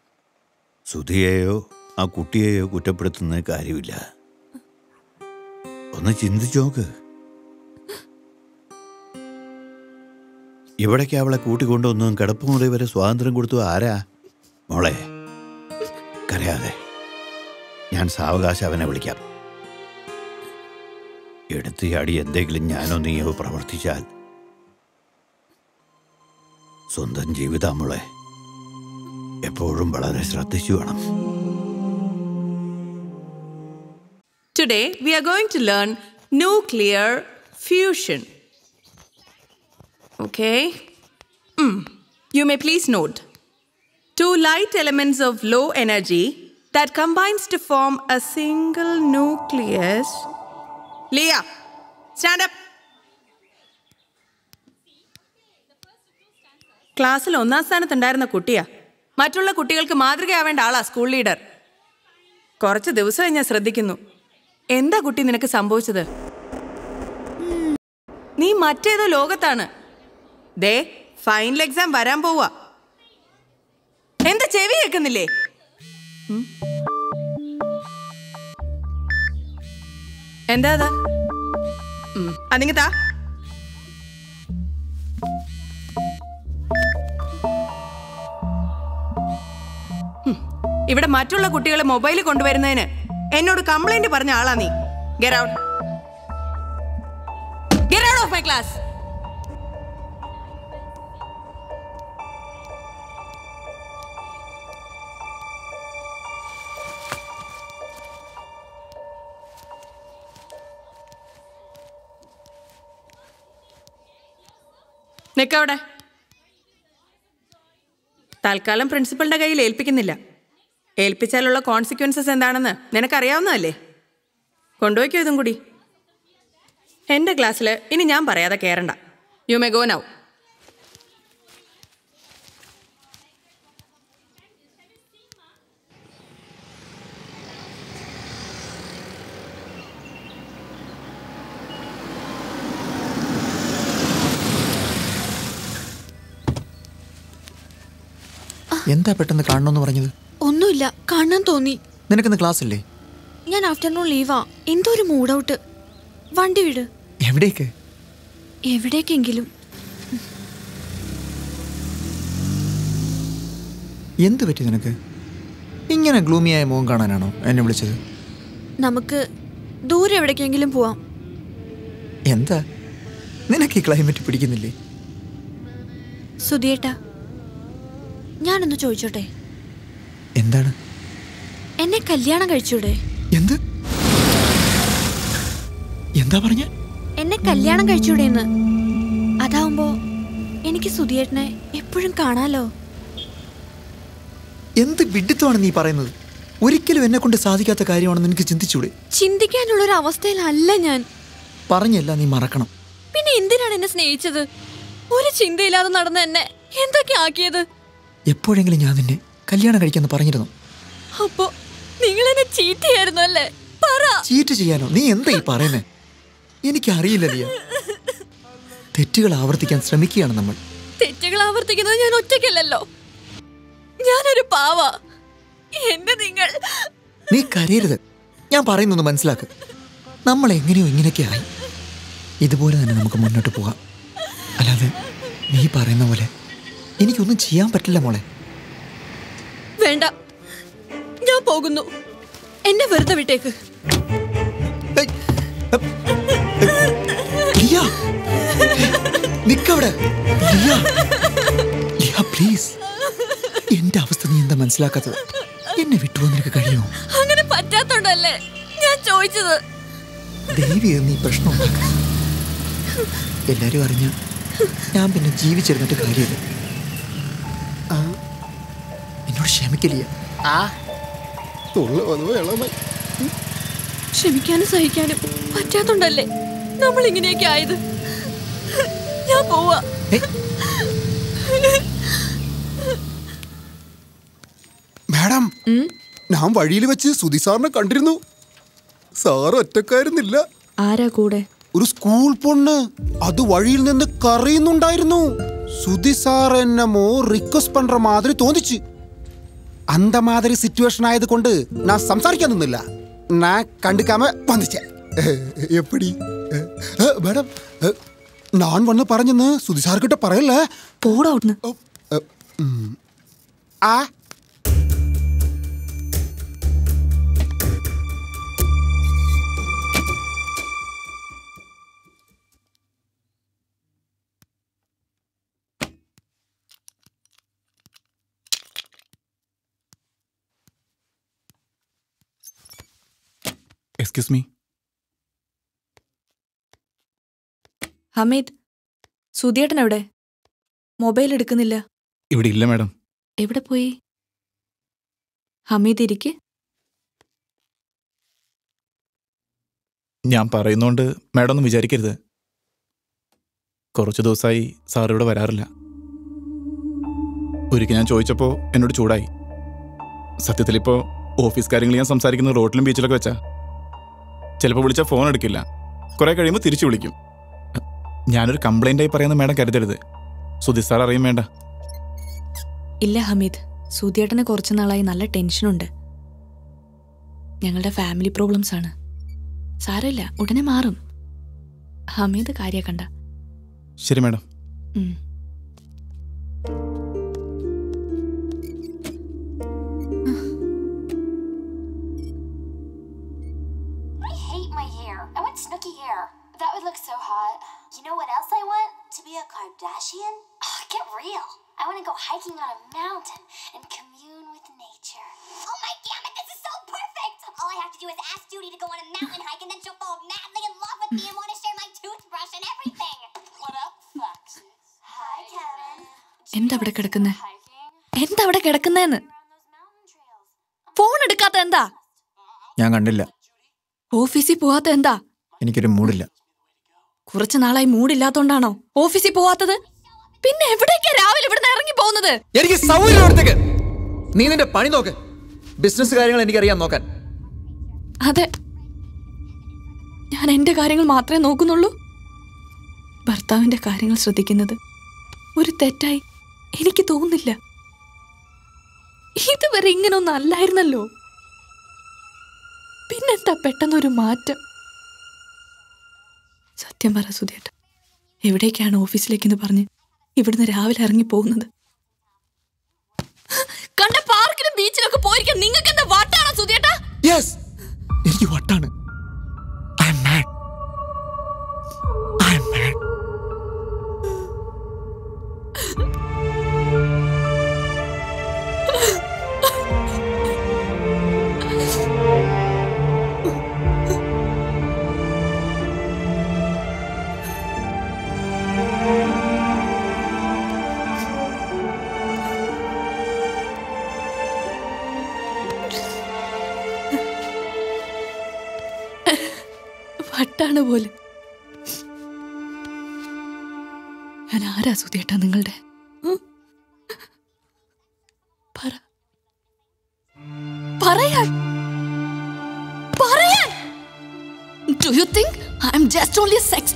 [SPEAKER 12] സുധിയെയോ ആ കുട്ടിയെയോ കുറ്റപ്പെടുത്തുന്ന കാര്യമില്ല. ഒന്ന് ചിന്തിച്ചു നോക്ക്. ഇവിടേക്ക് അവളെ കൂട്ടിക്കൊണ്ടുവന്നും കിടപ്പുമുറി വരെ സ്വാതന്ത്ര്യം കൊടുത്തു ആരാ? മോളെ കരയാതെ. ഞാൻ സാവകാശം അവനെ വിളിക്കാം. എടുത്തിയാടി എന്തെങ്കിലും ഞാനോ നീയോ പ്രവർത്തിച്ചാൽ സ്വന്തം ജീവിതം മോളെ. എപ്പോഴും വളരെ ശ്രദ്ധിച്ചു വേണം.
[SPEAKER 17] Today we are going to learn nuclear fusion okay you may please note to light elements of low energy that combines to form a single nucleus Liya stand up ക്ലാസ്സിൽ ഒന്നാം സ്ഥാനത്ത് ഉണ്ടായിരുന്ന കുട്ടിയാ. മറ്റുള്ള കുട്ടികൾക്ക് മാതൃകയാവേണ്ട ആളാ സ്കൂൾ ലീഡർ. കുറച്ച് ദിവസമായി ഞാൻ ശ്രദ്ധിക്കുന്നു. എന്താ കുട്ടി നിനക്ക് സംഭവിച്ചത്? നീ മറ്റേതോ ലോകത്താണ്. ദേ ഫൈനൽ എക്സാം വരാൻ പോവാ. എന്താ ചെവി കേൾക്കുന്നില്ലേ? എന്താ അതാ? ഉം, ഇവിടെ മറ്റുള്ള കുട്ടികളെ മൊബൈൽ കൊണ്ടുവരുന്നതിന് എന്നോട് കംപ്ലൈന്റ് പറഞ്ഞ ആളാ നീ. Get out get out of my class നിക്കവിടെ തൽക്കാലം പ്രിൻസിപ്പളിന്റെ കയ്യിൽ ഏൽപ്പിക്കുന്നില്ല. ഏൽപ്പിച്ചാലുള്ള കോൺസിക്വൻസസ് എന്താണെന്ന് നിനക്കറിയാവുന്നതല്ലേ? കൊണ്ടുപോയിക്കോ ഇതും കൂടി. എന്റെ ക്ലാസ്സിൽ ഇനി ഞാൻ പറയാതെ കയറണ്ട യു മെ ഗോ നൗ
[SPEAKER 11] എന്താ പെട്ടെന്ന് കാണണമെന്ന് പറഞ്ഞത്?
[SPEAKER 19] ഒന്നുമില്ല കാണാൻ തോന്നി.
[SPEAKER 11] നിനക്കിന്ന് ക്ലാസ് ഇല്ലേ
[SPEAKER 19] ഞാൻ ആഫ്റ്റർനൂൺ ലീവാ എന്തോ ഒരു മൂഡ് ഔട്ട് വണ്ടി വിട്.
[SPEAKER 11] എവിടേക്ക്?
[SPEAKER 19] എവിടേക്കെങ്കിലും.
[SPEAKER 11] എന്ത് പറ്റി നിനക്ക്? ഇങ്ങനെ ഗ്ലൂമിയായ മുഖം കാണാനാണോ എന്നെ വിളിച്ചത്?
[SPEAKER 19] നമുക്ക് ദൂരെ എവിടേക്കെങ്കിലും പോവാം.
[SPEAKER 11] എന്താ? നിനക്ക് ഈ ക്ലൈമറ്റ് പിടിക്കുന്നില്ലേ?
[SPEAKER 19] സുധിയേട്ടാ ഞാനൊന്ന് ചോദിച്ചോട്ടെ?
[SPEAKER 11] എന്താണ്?
[SPEAKER 19] എന്നെ കല്യാണം കഴിച്ചൂടെ?
[SPEAKER 11] എന്ത്? എന്താ പറഞ്ഞ?
[SPEAKER 19] എന്നെ കല്യാണം കഴിച്ചൂടെ എന്ന് അതാവുമ്പോ എനിക്ക് സുധിയേട്ടനെ എപ്പോഴും കാണാലോ?
[SPEAKER 11] എന്ത് വിഡിത്തമാണ് നീ പറയുന്നത്? ഒരിക്കലും എന്നെ കൊണ്ട് സാധിക്കാത്ത കാര്യമാണെന്ന് എനിക്ക് ചിന്തിച്ചൂടെ?
[SPEAKER 19] ചിന്തിക്കാനുള്ള ഒരു അവസ്ഥയിലല്ല ഞാൻ.
[SPEAKER 11] പറഞ്ഞല്ല നീ മറക്കണം.
[SPEAKER 16] പിന്നെ എന്തിനാണ് എന്നെ സ്നേഹിച്ചത്? ഒരു ചിന്തയില്ലാതെ നടന്ന എന്നെ എന്തൊക്കെ ആക്കിയത്?
[SPEAKER 11] എപ്പോഴെങ്കിലും ഞാൻ നിന്നെ കല്യാണം കഴിക്കാന്ന് പറഞ്ഞിരുന്നു.
[SPEAKER 16] അപ്പോ നിങ്ങൾ എന്നെ ചീറ്റ് ചെയ്യായിരുന്നു അല്ലേ? പറ.
[SPEAKER 11] ചീറ്റ് ചെയ്യാനോ? നീ എന്താ ഈ പറയുന്നേ? എനിക്കറിയില്ല ലിയ തെറ്റുകൾ ആവർത്തിക്കാൻ ശ്രമിക്കുകയാണ് നമ്മൾ.
[SPEAKER 16] തെറ്റുകൾ ആവർത്തിക്കുന്നത് ഞാൻ ഒറ്റയ്ക്കല്ലല്ലോ. ഞാനൊരു പാവ. എന്നെ നിങ്ങൾ.
[SPEAKER 11] നീ കരയരുത്. ഞാൻ പറയുന്നൊന്ന് മനസ്സിലാക്ക്. നമ്മൾ എങ്ങനെയോ ഇങ്ങനെയൊക്കെ ആയി ഇതുപോലെ തന്നെ നമുക്ക് മുന്നോട്ട് പോകാം. അല്ലാതെ നീ പറയുന്ന പോലെ എനിക്കൊന്നും ചെയ്യാൻ പറ്റില്ല മോളെ.
[SPEAKER 16] വേണ്ട. ഞാൻ പോകുന്നു. എന്നെ വെറുതെ വിട്ടേക്ക്.
[SPEAKER 11] ലിയ നിക്കവിടെ. ലിയ ലിയ പ്ലീസ്. എന്റെ അവസ്ഥ നീ എന്താ മനസ്സിലാക്കാത്തത്? എന്നെ വിട്ടുപോകാൻ നിനക്ക് കഴിയുമോ?
[SPEAKER 16] അങ്ങനെ പറ്റാത്തോണ്ടല്ലേ ഞാൻ ചോദിച്ചത്.
[SPEAKER 11] ദേവി നീ പ്രശ്നം. എല്ലാരും അറിഞ്ഞ ഞാൻ പിന്നെ ജീവിച്ചിരുന്നിട്ട് കാര്യമില്ല. എന്നോട് ക്ഷമിക്കില്ല
[SPEAKER 18] ആ?
[SPEAKER 16] ക്ഷമിക്കാനും സഹിക്കാനും പറ്റാത്തോണ്ടല്ലേ നമ്മൾ ഇങ്ങനെയൊക്കെ ആയത്? ഞാൻ പോവാ.
[SPEAKER 18] മാഡം ഞാൻ വഴിയിൽ വെച്ച് സുധി സാറിനെ കണ്ടിരുന്നു. സാർ ഒറ്റക്കായിരുന്നില്ല.
[SPEAKER 10] ആരാ കൂടെ?
[SPEAKER 18] ഒരു സ്കൂൾ പൊണ്ണ് അത് വഴിയിൽ നിന്ന് കറിയുന്നുണ്ടായിരുന്നു. സുധി സാർ എന്നമോ റിക്വസ്റ്റ് പണ്ട മാതിരി തോന്നിച്ചു. അന്തമാതിരി സിറ്റുവേഷൻ ആയതുകൊണ്ട് ഞാൻ സംസാരിക്കാൻ നിന്നില്ല. ഞാൻ കണ്ടുക്കാമ എപ്പടി? മാഡം ഞാൻ വന്ന് പറഞ്ഞെന്ന് സുതിസാർ പറയല്ലേ?
[SPEAKER 10] പോടാ
[SPEAKER 18] ആ
[SPEAKER 13] എക്സ്ക്യൂസ് മീ
[SPEAKER 10] ഹമീദ് സുധിയേട്ടൻ എവിടെ? മൊബൈൽ എടുക്കുന്നില്ല.
[SPEAKER 13] ഇവിടെ ഇല്ല മാഡം.
[SPEAKER 10] എവിടെ പോയി? ഹമീദ് ഇരിക്ക്.
[SPEAKER 13] ഞാൻ പറയുന്നോണ്ട് മാഡം ഒന്നും വിചാരിക്കരുത്. കുറച്ച് ദിവസമായി സാർ ഇവിടെ വരാറില്ല. ഒരിക്കൽ ഞാൻ ചോദിച്ചപ്പോൾ എന്നോട് ചൂടായി. സത്യത്തിൽ ഇപ്പോൾ ഓഫീസ് കാര്യങ്ങൾ ഞാൻ സംസാരിക്കുന്നത് റോട്ടിലും ബീച്ചിലൊക്കെ വെച്ചാ. ചിലപ്പോൾ വിളിച്ചാൽ ഫോൺ എടുക്കില്ല. കുറേ കഴിയുമ്പോൾ തിരിച്ചു വിളിക്കും. ഞാനൊരു കംപ്ലൈന്റായി പറയുന്ന മേഡം കരുതരുത്. സുധി സാർ അറിയും വേണ്ട.
[SPEAKER 10] ഇല്ല ഹമീദ്. സുധിയേട്ടന് കുറച്ച് നാളായി നല്ല ടെൻഷനുണ്ട്. ഞങ്ങളുടെ ഫാമിലി പ്രോബ്ലംസ് ആണ്. സാരമില്ല ഉടനെ മാറും. ഹമീദ് കാര്യ കണ്ട.
[SPEAKER 13] ശരി madam.
[SPEAKER 22] Know what else I want? To be a Kardashian? Oh, get real. I want to go hiking on a mountain and commune with nature. Oh my damn it, this is so perfect! All I have to do is ask Judy to go on a mountain hike and then she'll fall madly in love with me and want to share my toothbrush and everything. What up, Foxes? Hi, Kevin.
[SPEAKER 10] എന്താ അവിടെ കിടക്കുന്നേ എന്താ അവിടെ കിടക്കുന്നേന്ന് ഫോൺ എടുക്കാത്ത എന്താ
[SPEAKER 11] ഞാൻ കണ്ടില്ല
[SPEAKER 10] ഓഫീസിൽ പോവാത്ത എന്താ
[SPEAKER 11] എനിക്കൊരു മൂടില്ല
[SPEAKER 10] കുറച്ചു നാളായി മൂടില്ലാത്തോണ്ടാണോ ഓഫീസിൽ പോവാത്തത്? പിന്നെ എവിടേക്കാ രാവിലെ ഇവിടുന്ന് ഇറങ്ങി പോകുന്നത്?
[SPEAKER 11] എനിക്ക് സൗകര്യത്തിലേക്ക് നീ നിന്റെ പണി നോക്ക്. ബിസിനസ് കാര്യങ്ങൾ എനിക്ക് എനിക്കറിയാൻ നോക്കാൻ.
[SPEAKER 10] അതെ. ഞാൻ എന്റെ കാര്യങ്ങൾ മാത്രമേ നോക്കുന്നുള്ളൂ. ഭർത്താവിന്റെ കാര്യങ്ങൾ ശ്രദ്ധിക്കുന്നത് ഒരു തെറ്റായി എനിക്ക് തോന്നുന്നില്ല. ഇതുവരെ ഇങ്ങനൊന്നും അല്ലായിരുന്നല്ലോ. പിന്നെന്താ പെട്ടെന്നൊരു മാറ്റം? സത്യം പറ സുധേട്ട. എവിടേക്കാണ് ഓഫീസിലേക്കെന്ന് പറഞ്ഞ് ഇവിടുന്ന് രാവിലെ ഇറങ്ങി പോകുന്നത്? കണ്ട പാർക്കിലും ബീച്ചിലൊക്കെ പോയിരിക്കാൻ നിങ്ങൾക്ക് എന്താ വട്ടാണോ സുധേട്ടാ?
[SPEAKER 11] യെസ് എനിക്ക് വട്ടാണ്.
[SPEAKER 10] പോലും ഞാൻ ആരാ സുധിയേട്ടാ നിങ്ങളുടെ? പറ. Do you think I am just only sex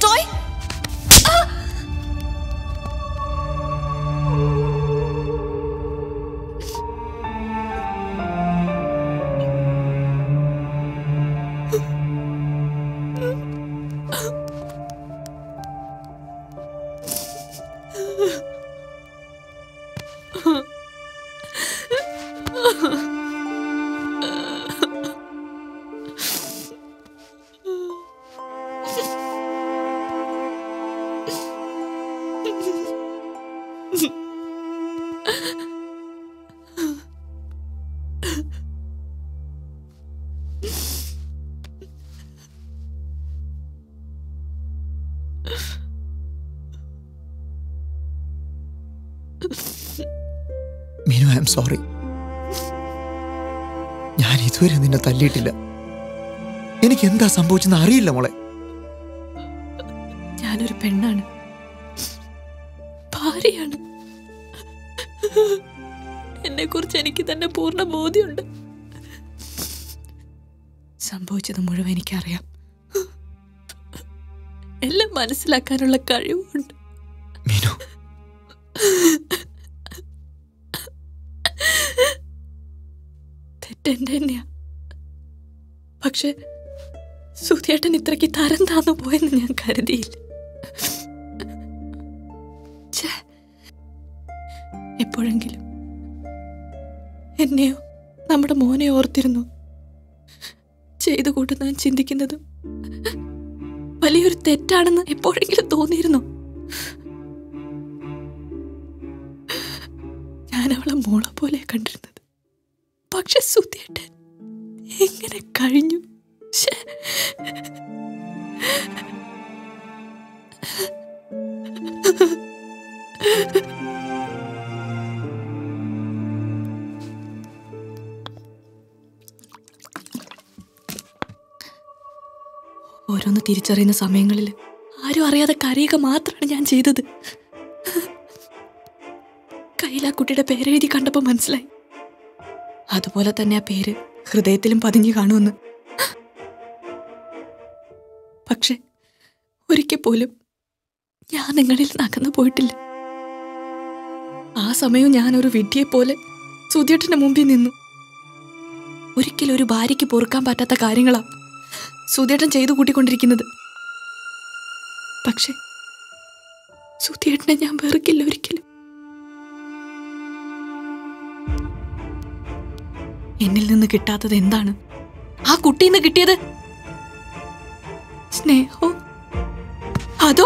[SPEAKER 11] sorry ഞാൻ ഇതുവരെ നിന്നെ തല്ലിയിട്ടില്ല. എനിക്ക് എന്താ സംഭവിച്ചെന്ന് അറിയില്ല മോളെ.
[SPEAKER 10] ഞാനൊരു പെണ്ണാണ്. ഭാര്യയാണ്. എന്നെ കുറിച്ച് എനിക്ക് തന്നെ പൂർണ ബോധ്യമുണ്ട്. സംഭവിച്ചത് മുഴുവൻ എനിക്കറിയാം. എല്ലാം മനസ്സിലാക്കാനുള്ള കഴിവുണ്ട്. പക്ഷെ സുധിയേട്ടൻ ഇത്രയ്ക്ക് തരം താന്നു പോയെന്ന് ഞാൻ കരുതിയില്ല. എപ്പോഴെങ്കിലും എന്നെയോ നമ്മുടെ മോനെ ഓർത്തിരുന്നു. ചെയ്തു കൂട്ടുന്ന ചിന്തിക്കുന്നതും വലിയൊരു തെറ്റാണെന്ന് എപ്പോഴെങ്കിലും തോന്നിയിരുന്നു. ഞാൻ അവളെ മോളെ പോലെ കണ്ടിരുന്നത്. പക്ഷെ സുധിയേട്ടൻ എങ്ങനെ കഴിഞ്ഞു? ഓരോന്ന് തിരിച്ചറിയുന്ന സമയങ്ങളിൽ ആരും അറിയാതെ കരയുക മാത്രമാണ് ഞാൻ ചെയ്തത്. കയ്യിൽ ആ കുട്ടിയുടെ പേരെഴുതി കണ്ടപ്പോൾ മനസ്സിലായി. അതുപോലെ തന്നെ ആ പേര് ഹൃദയത്തിലും പതിഞ്ഞു കാണുമെന്ന്. പക്ഷെ ഒരിക്കൽ പോലും ഞാൻ നിങ്ങളിൽ നകന്നു പോയിട്ടില്ല. ആ സമയം ഞാൻ ഒരു വിഡ്ഢിയെ പോലെ സുധിയേട്ടന്റെ മുമ്പിൽ നിന്നു. ഒരിക്കലും ഒരു ഭാര്യയ്ക്ക് പൊറുക്കാൻ പറ്റാത്ത കാര്യങ്ങളാ സുധിയേട്ടൻ ചെയ്തു കൂട്ടിക്കൊണ്ടിരിക്കുന്നത്. പക്ഷെ സുധിയേട്ടനെ ഞാൻ വെറുക്കില്ല ഒരിക്കലും. എന്നിൽ നിന്ന് കിട്ടാത്തത് എന്താണ്? ആ കുട്ടിയിൽ നിന്ന് കിട്ടിയത് സ്നേഹോ അതോ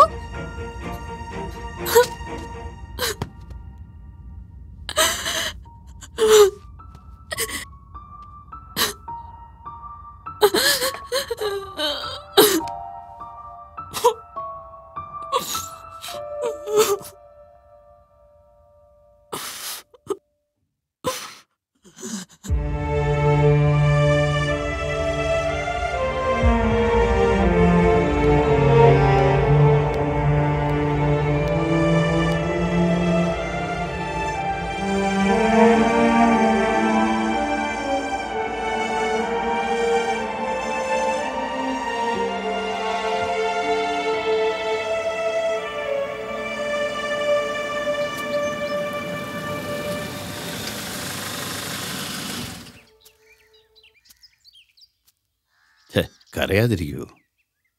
[SPEAKER 12] കരയാതിരിക്കൂ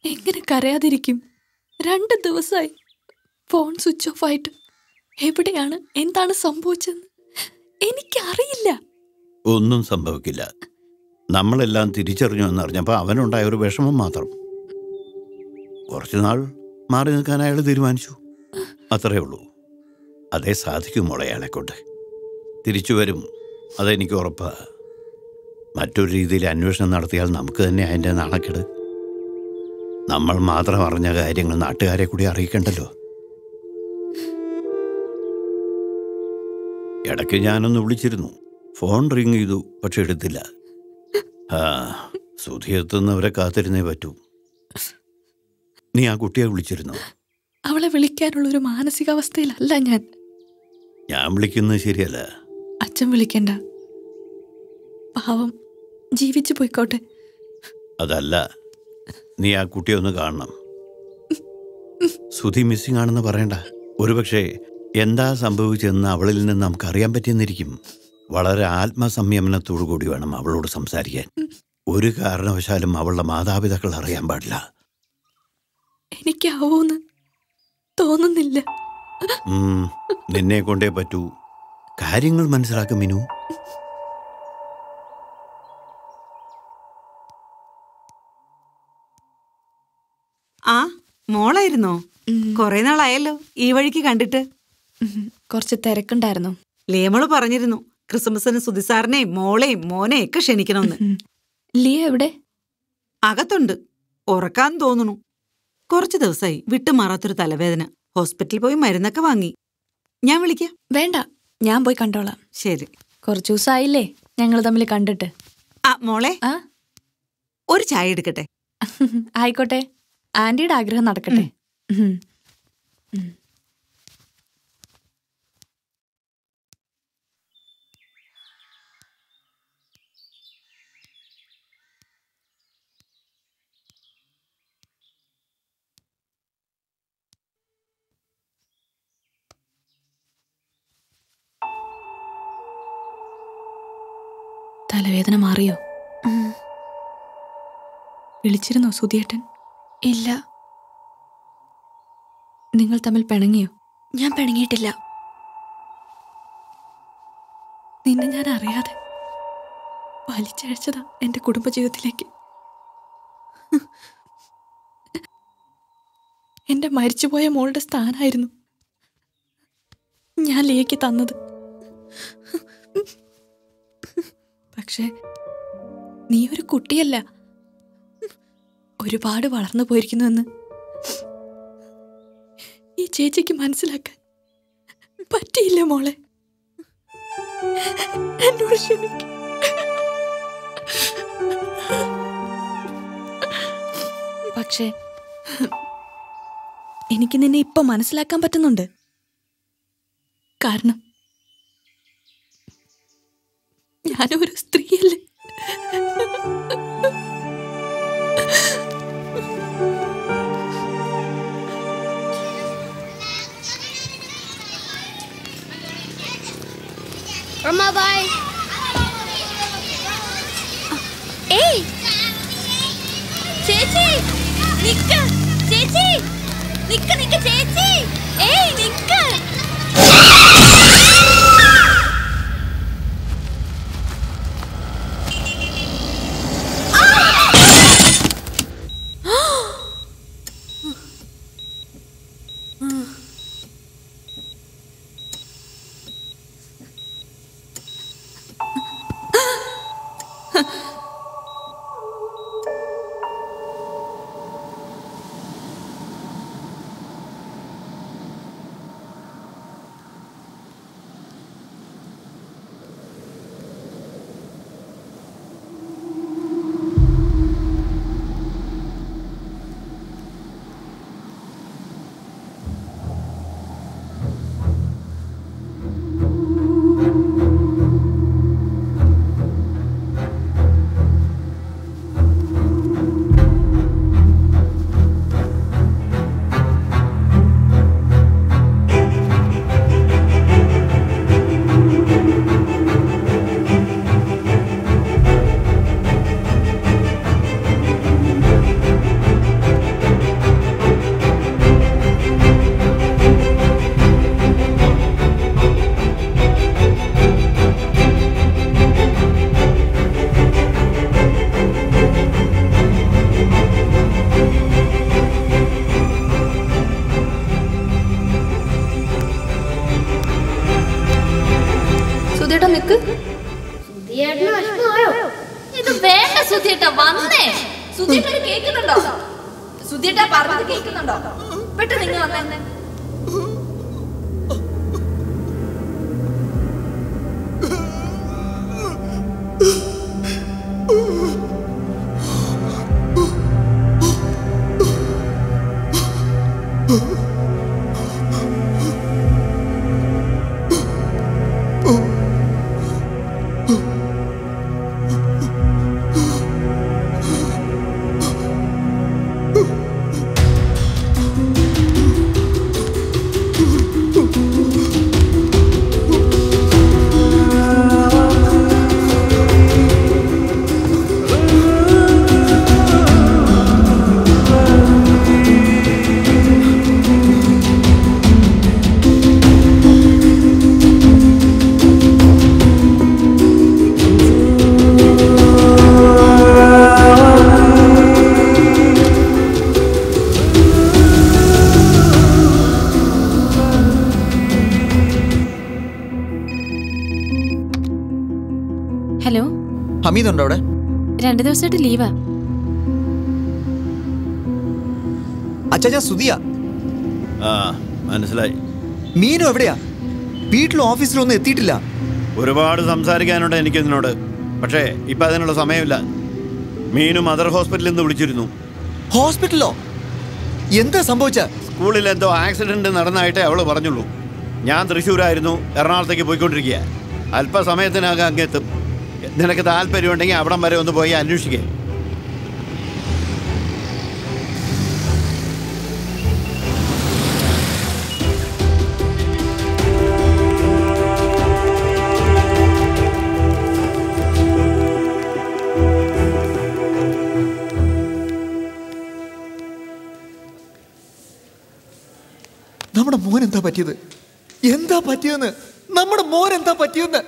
[SPEAKER 10] എങ്ങനെ കരയാതിരിക്കും? രണ്ട് ദിവസമായി ഫോൺ സ്വിച്ച് ഓഫ് ആയിട്ട്. എവിടെയാണ്? എന്താണ് സംഭവിച്ചതെന്ന് എനിക്കറിയില്ല.
[SPEAKER 12] ഒന്നും സംഭവിക്കില്ല. നമ്മളെല്ലാം തിരിച്ചറിഞ്ഞു എന്നറിഞ്ഞപ്പോൾ അവനുണ്ടായ ഒരു വിഷമം മാത്രം. കുറച്ചു നാൾ മാറി നിൽക്കാൻ അയാൾ തീരുമാനിച്ചു. അത്രേ ഉള്ളൂ. അതേ സാധിക്കും മോളെ അയാളെ കൊണ്ട് തിരിച്ചു വരും. അതെനിക്ക് ഉറപ്പാ. മറ്റൊരു രീതിയിൽ അന്വേഷണം നടത്തിയാൽ നമുക്ക് തന്നെ അതിന്റെ നാണക്കേട്. നമ്മൾ മാത്രം അറിഞ്ഞ കാര്യങ്ങൾ നാട്ടുകാരെ കൂടി അറിയിക്കണ്ടല്ലോ. ഇടയ്ക്ക് ഞാനൊന്ന് വിളിച്ചിരുന്നു. ഫോൺ റിങ് ചെയ്തു പക്ഷെ എടുത്തില്ല. ആ സുധി എത്തുന്നവരെ കാത്തിരുന്നേ പറ്റൂ. നീ ആ കുട്ടിയെ വിളിച്ചിരുന്നു?
[SPEAKER 10] അവളെ വിളിക്കാനുള്ള ഒരു മാനസികാവസ്ഥയിലല്ല ഞാൻ.
[SPEAKER 12] ഞാൻ വിളിക്കുന്നത് ശരിയല്ല.
[SPEAKER 10] അച്ഛൻ വിളിക്കണ്ട. പാവം. ജീവിച്ചു പോയിക്കോട്ടെ.
[SPEAKER 12] അതല്ല നീ ആ കുട്ടിയെ ഒന്ന് കാണണം. സുധി മിസ്സിംഗ് ആണെന്ന് പറയണ്ട. ഒരുപക്ഷെ എന്താ സംഭവിച്ചെന്ന് അവളിൽ നിന്ന് നമുക്ക് അറിയാൻ പറ്റിയെന്നിരിക്കും. വളരെ ആത്മസംയമനത്തോടു കൂടി വേണം അവളോട് സംസാരിക്കാൻ. ഒരു കാരണവശാലും അവളുടെ മാതാപിതാക്കൾ അറിയാൻ പാടില്ല.
[SPEAKER 10] എനിക്കാവൂന്ന് തോന്നുന്നില്ല.
[SPEAKER 12] നിന്നെ കൊണ്ടേ പറ്റൂ. കാര്യങ്ങൾ മനസ്സിലാക്കും മിനു
[SPEAKER 8] ആ മോളായിരുന്നോ? കൊറേ നാളായല്ലോ ഈ വഴിക്ക് കണ്ടിട്ട്.
[SPEAKER 23] കുറച്ച് തിരക്കുണ്ടായിരുന്നു.
[SPEAKER 8] ലിയമോൾ പറഞ്ഞിരുന്നു ക്രിസ്മസിന് സുധിസാറിനെയും മോളെയും മോനെയും ഒക്കെ ക്ഷണിക്കണമെന്ന്.
[SPEAKER 23] ലിയ എവിടെ?
[SPEAKER 8] അകത്തുണ്ട് ഉറക്കാൻ തോന്നുന്നു. കുറച്ച് ദിവസമായി വിട്ടുമാറാത്തൊരു തലവേദന. ഹോസ്പിറ്റലിൽ പോയി മരുന്നൊക്കെ വാങ്ങി. ഞാൻ വിളിക്കാം.
[SPEAKER 23] വേണ്ട ഞാൻ പോയി കണ്ടോളാം.
[SPEAKER 8] ശരി.
[SPEAKER 23] കുറച്ചു ദിവസമായില്ലേ ഞങ്ങൾ തമ്മിൽ കണ്ടിട്ട്.
[SPEAKER 8] ആ മോളെ. ഒരു ചായ എടുക്കട്ടെ.
[SPEAKER 23] ആയിക്കോട്ടെ. ആന്റിയുടെ ആഗ്രഹം നടക്കട്ടെ. തലവേദന മാറിയോ? വിളിച്ചിരുന്നോ സുധിയേട്ടൻ?
[SPEAKER 24] ഇല്ല.
[SPEAKER 23] നിങ്ങൾ തമ്മിൽ പിണങ്ങിയോ?
[SPEAKER 24] ഞാൻ പിണങ്ങിയിട്ടില്ല.
[SPEAKER 10] നിന്നെ ഞാൻ അറിയാതെ വലിച്ചഴച്ചതാ എന്റെ കുടുംബജീവിതത്തിലേക്ക്. എന്റെ മരിച്ചുപോയ മോളുടെ സ്ഥാനായിരുന്നു ഞാൻ ലിയയ്ക്ക് തന്നത്. പക്ഷേ നീ ഒരു കുട്ടിയല്ല. ഒരുപാട് വളർന്നു പോയിരിക്കുന്നുവെന്ന്. ഈ ചേച്ചിക്ക് മനസ്സിലാക്കാൻ പറ്റിയില്ല മോളെ. എന്നോട് ക്ഷമിക്ക. പക്ഷേ എനിക്ക് നിന്നെ ഇപ്പൊ മനസ്സിലാക്കാൻ പറ്റുന്നുണ്ട്. കാരണം ഞാനൊരു സ്ത്രീയല്ലേ.
[SPEAKER 9] അമ്മ ബൈ
[SPEAKER 16] ഏയ് ചേച്ചി നിക്ക ചേച്ചി നിക്ക നിക്ക ചേച്ചി ഏയ്
[SPEAKER 11] ഉണ്ടോ അവിടെ?
[SPEAKER 7] രണ്ടു ദിവസമായിട്ട് ലീവാ.
[SPEAKER 11] അച്ഛാ ഞാൻ സുധിയ.
[SPEAKER 12] ആ മനസ്സിലായി.
[SPEAKER 11] മീനു എവിടെയാ? വീട്ടിലും ഓഫീസിലും ഒന്നും എത്തിയിട്ടില്ല.
[SPEAKER 12] ഒരുപാട് സംസാരിക്കാനുണ്ട് എനിക്ക് ഇതിനോട് പക്ഷേ ഇപ്പൊ അതിനുള്ള സമയമില്ല. മീനു മദർ ഹോസ്പിറ്റലിൽ നിന്ന് വിളിച്ചിരുന്നു.
[SPEAKER 11] ഹോസ്പിറ്റലോ? എന്താ സംഭവിച്ച?
[SPEAKER 12] സ്കൂളിൽ എന്തോ ആക്സിഡന്റ് നടന്നായിട്ടേ അവൾ പറഞ്ഞുള്ളൂ. ഞാൻ തൃശ്ശൂരായിരുന്നു എറണാകുളത്തേക്ക് പോയിക്കൊണ്ടിരിക്കുക അല്പസമയത്തിനകം അങ്ങെത്തും നിനക്ക് താല്പര്യമുണ്ടെങ്കിൽ അവിടം വരെ ഒന്ന് പോയി അന്വേഷിക്കേ.
[SPEAKER 11] നമ്മുടെ മോൻ എന്താ പറ്റിയത്? എന്താ പറ്റിയെന്ന്? നമ്മുടെ മോൻ എന്താ പറ്റിയെന്ന്?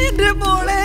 [SPEAKER 14] എന്റെ മോളെ.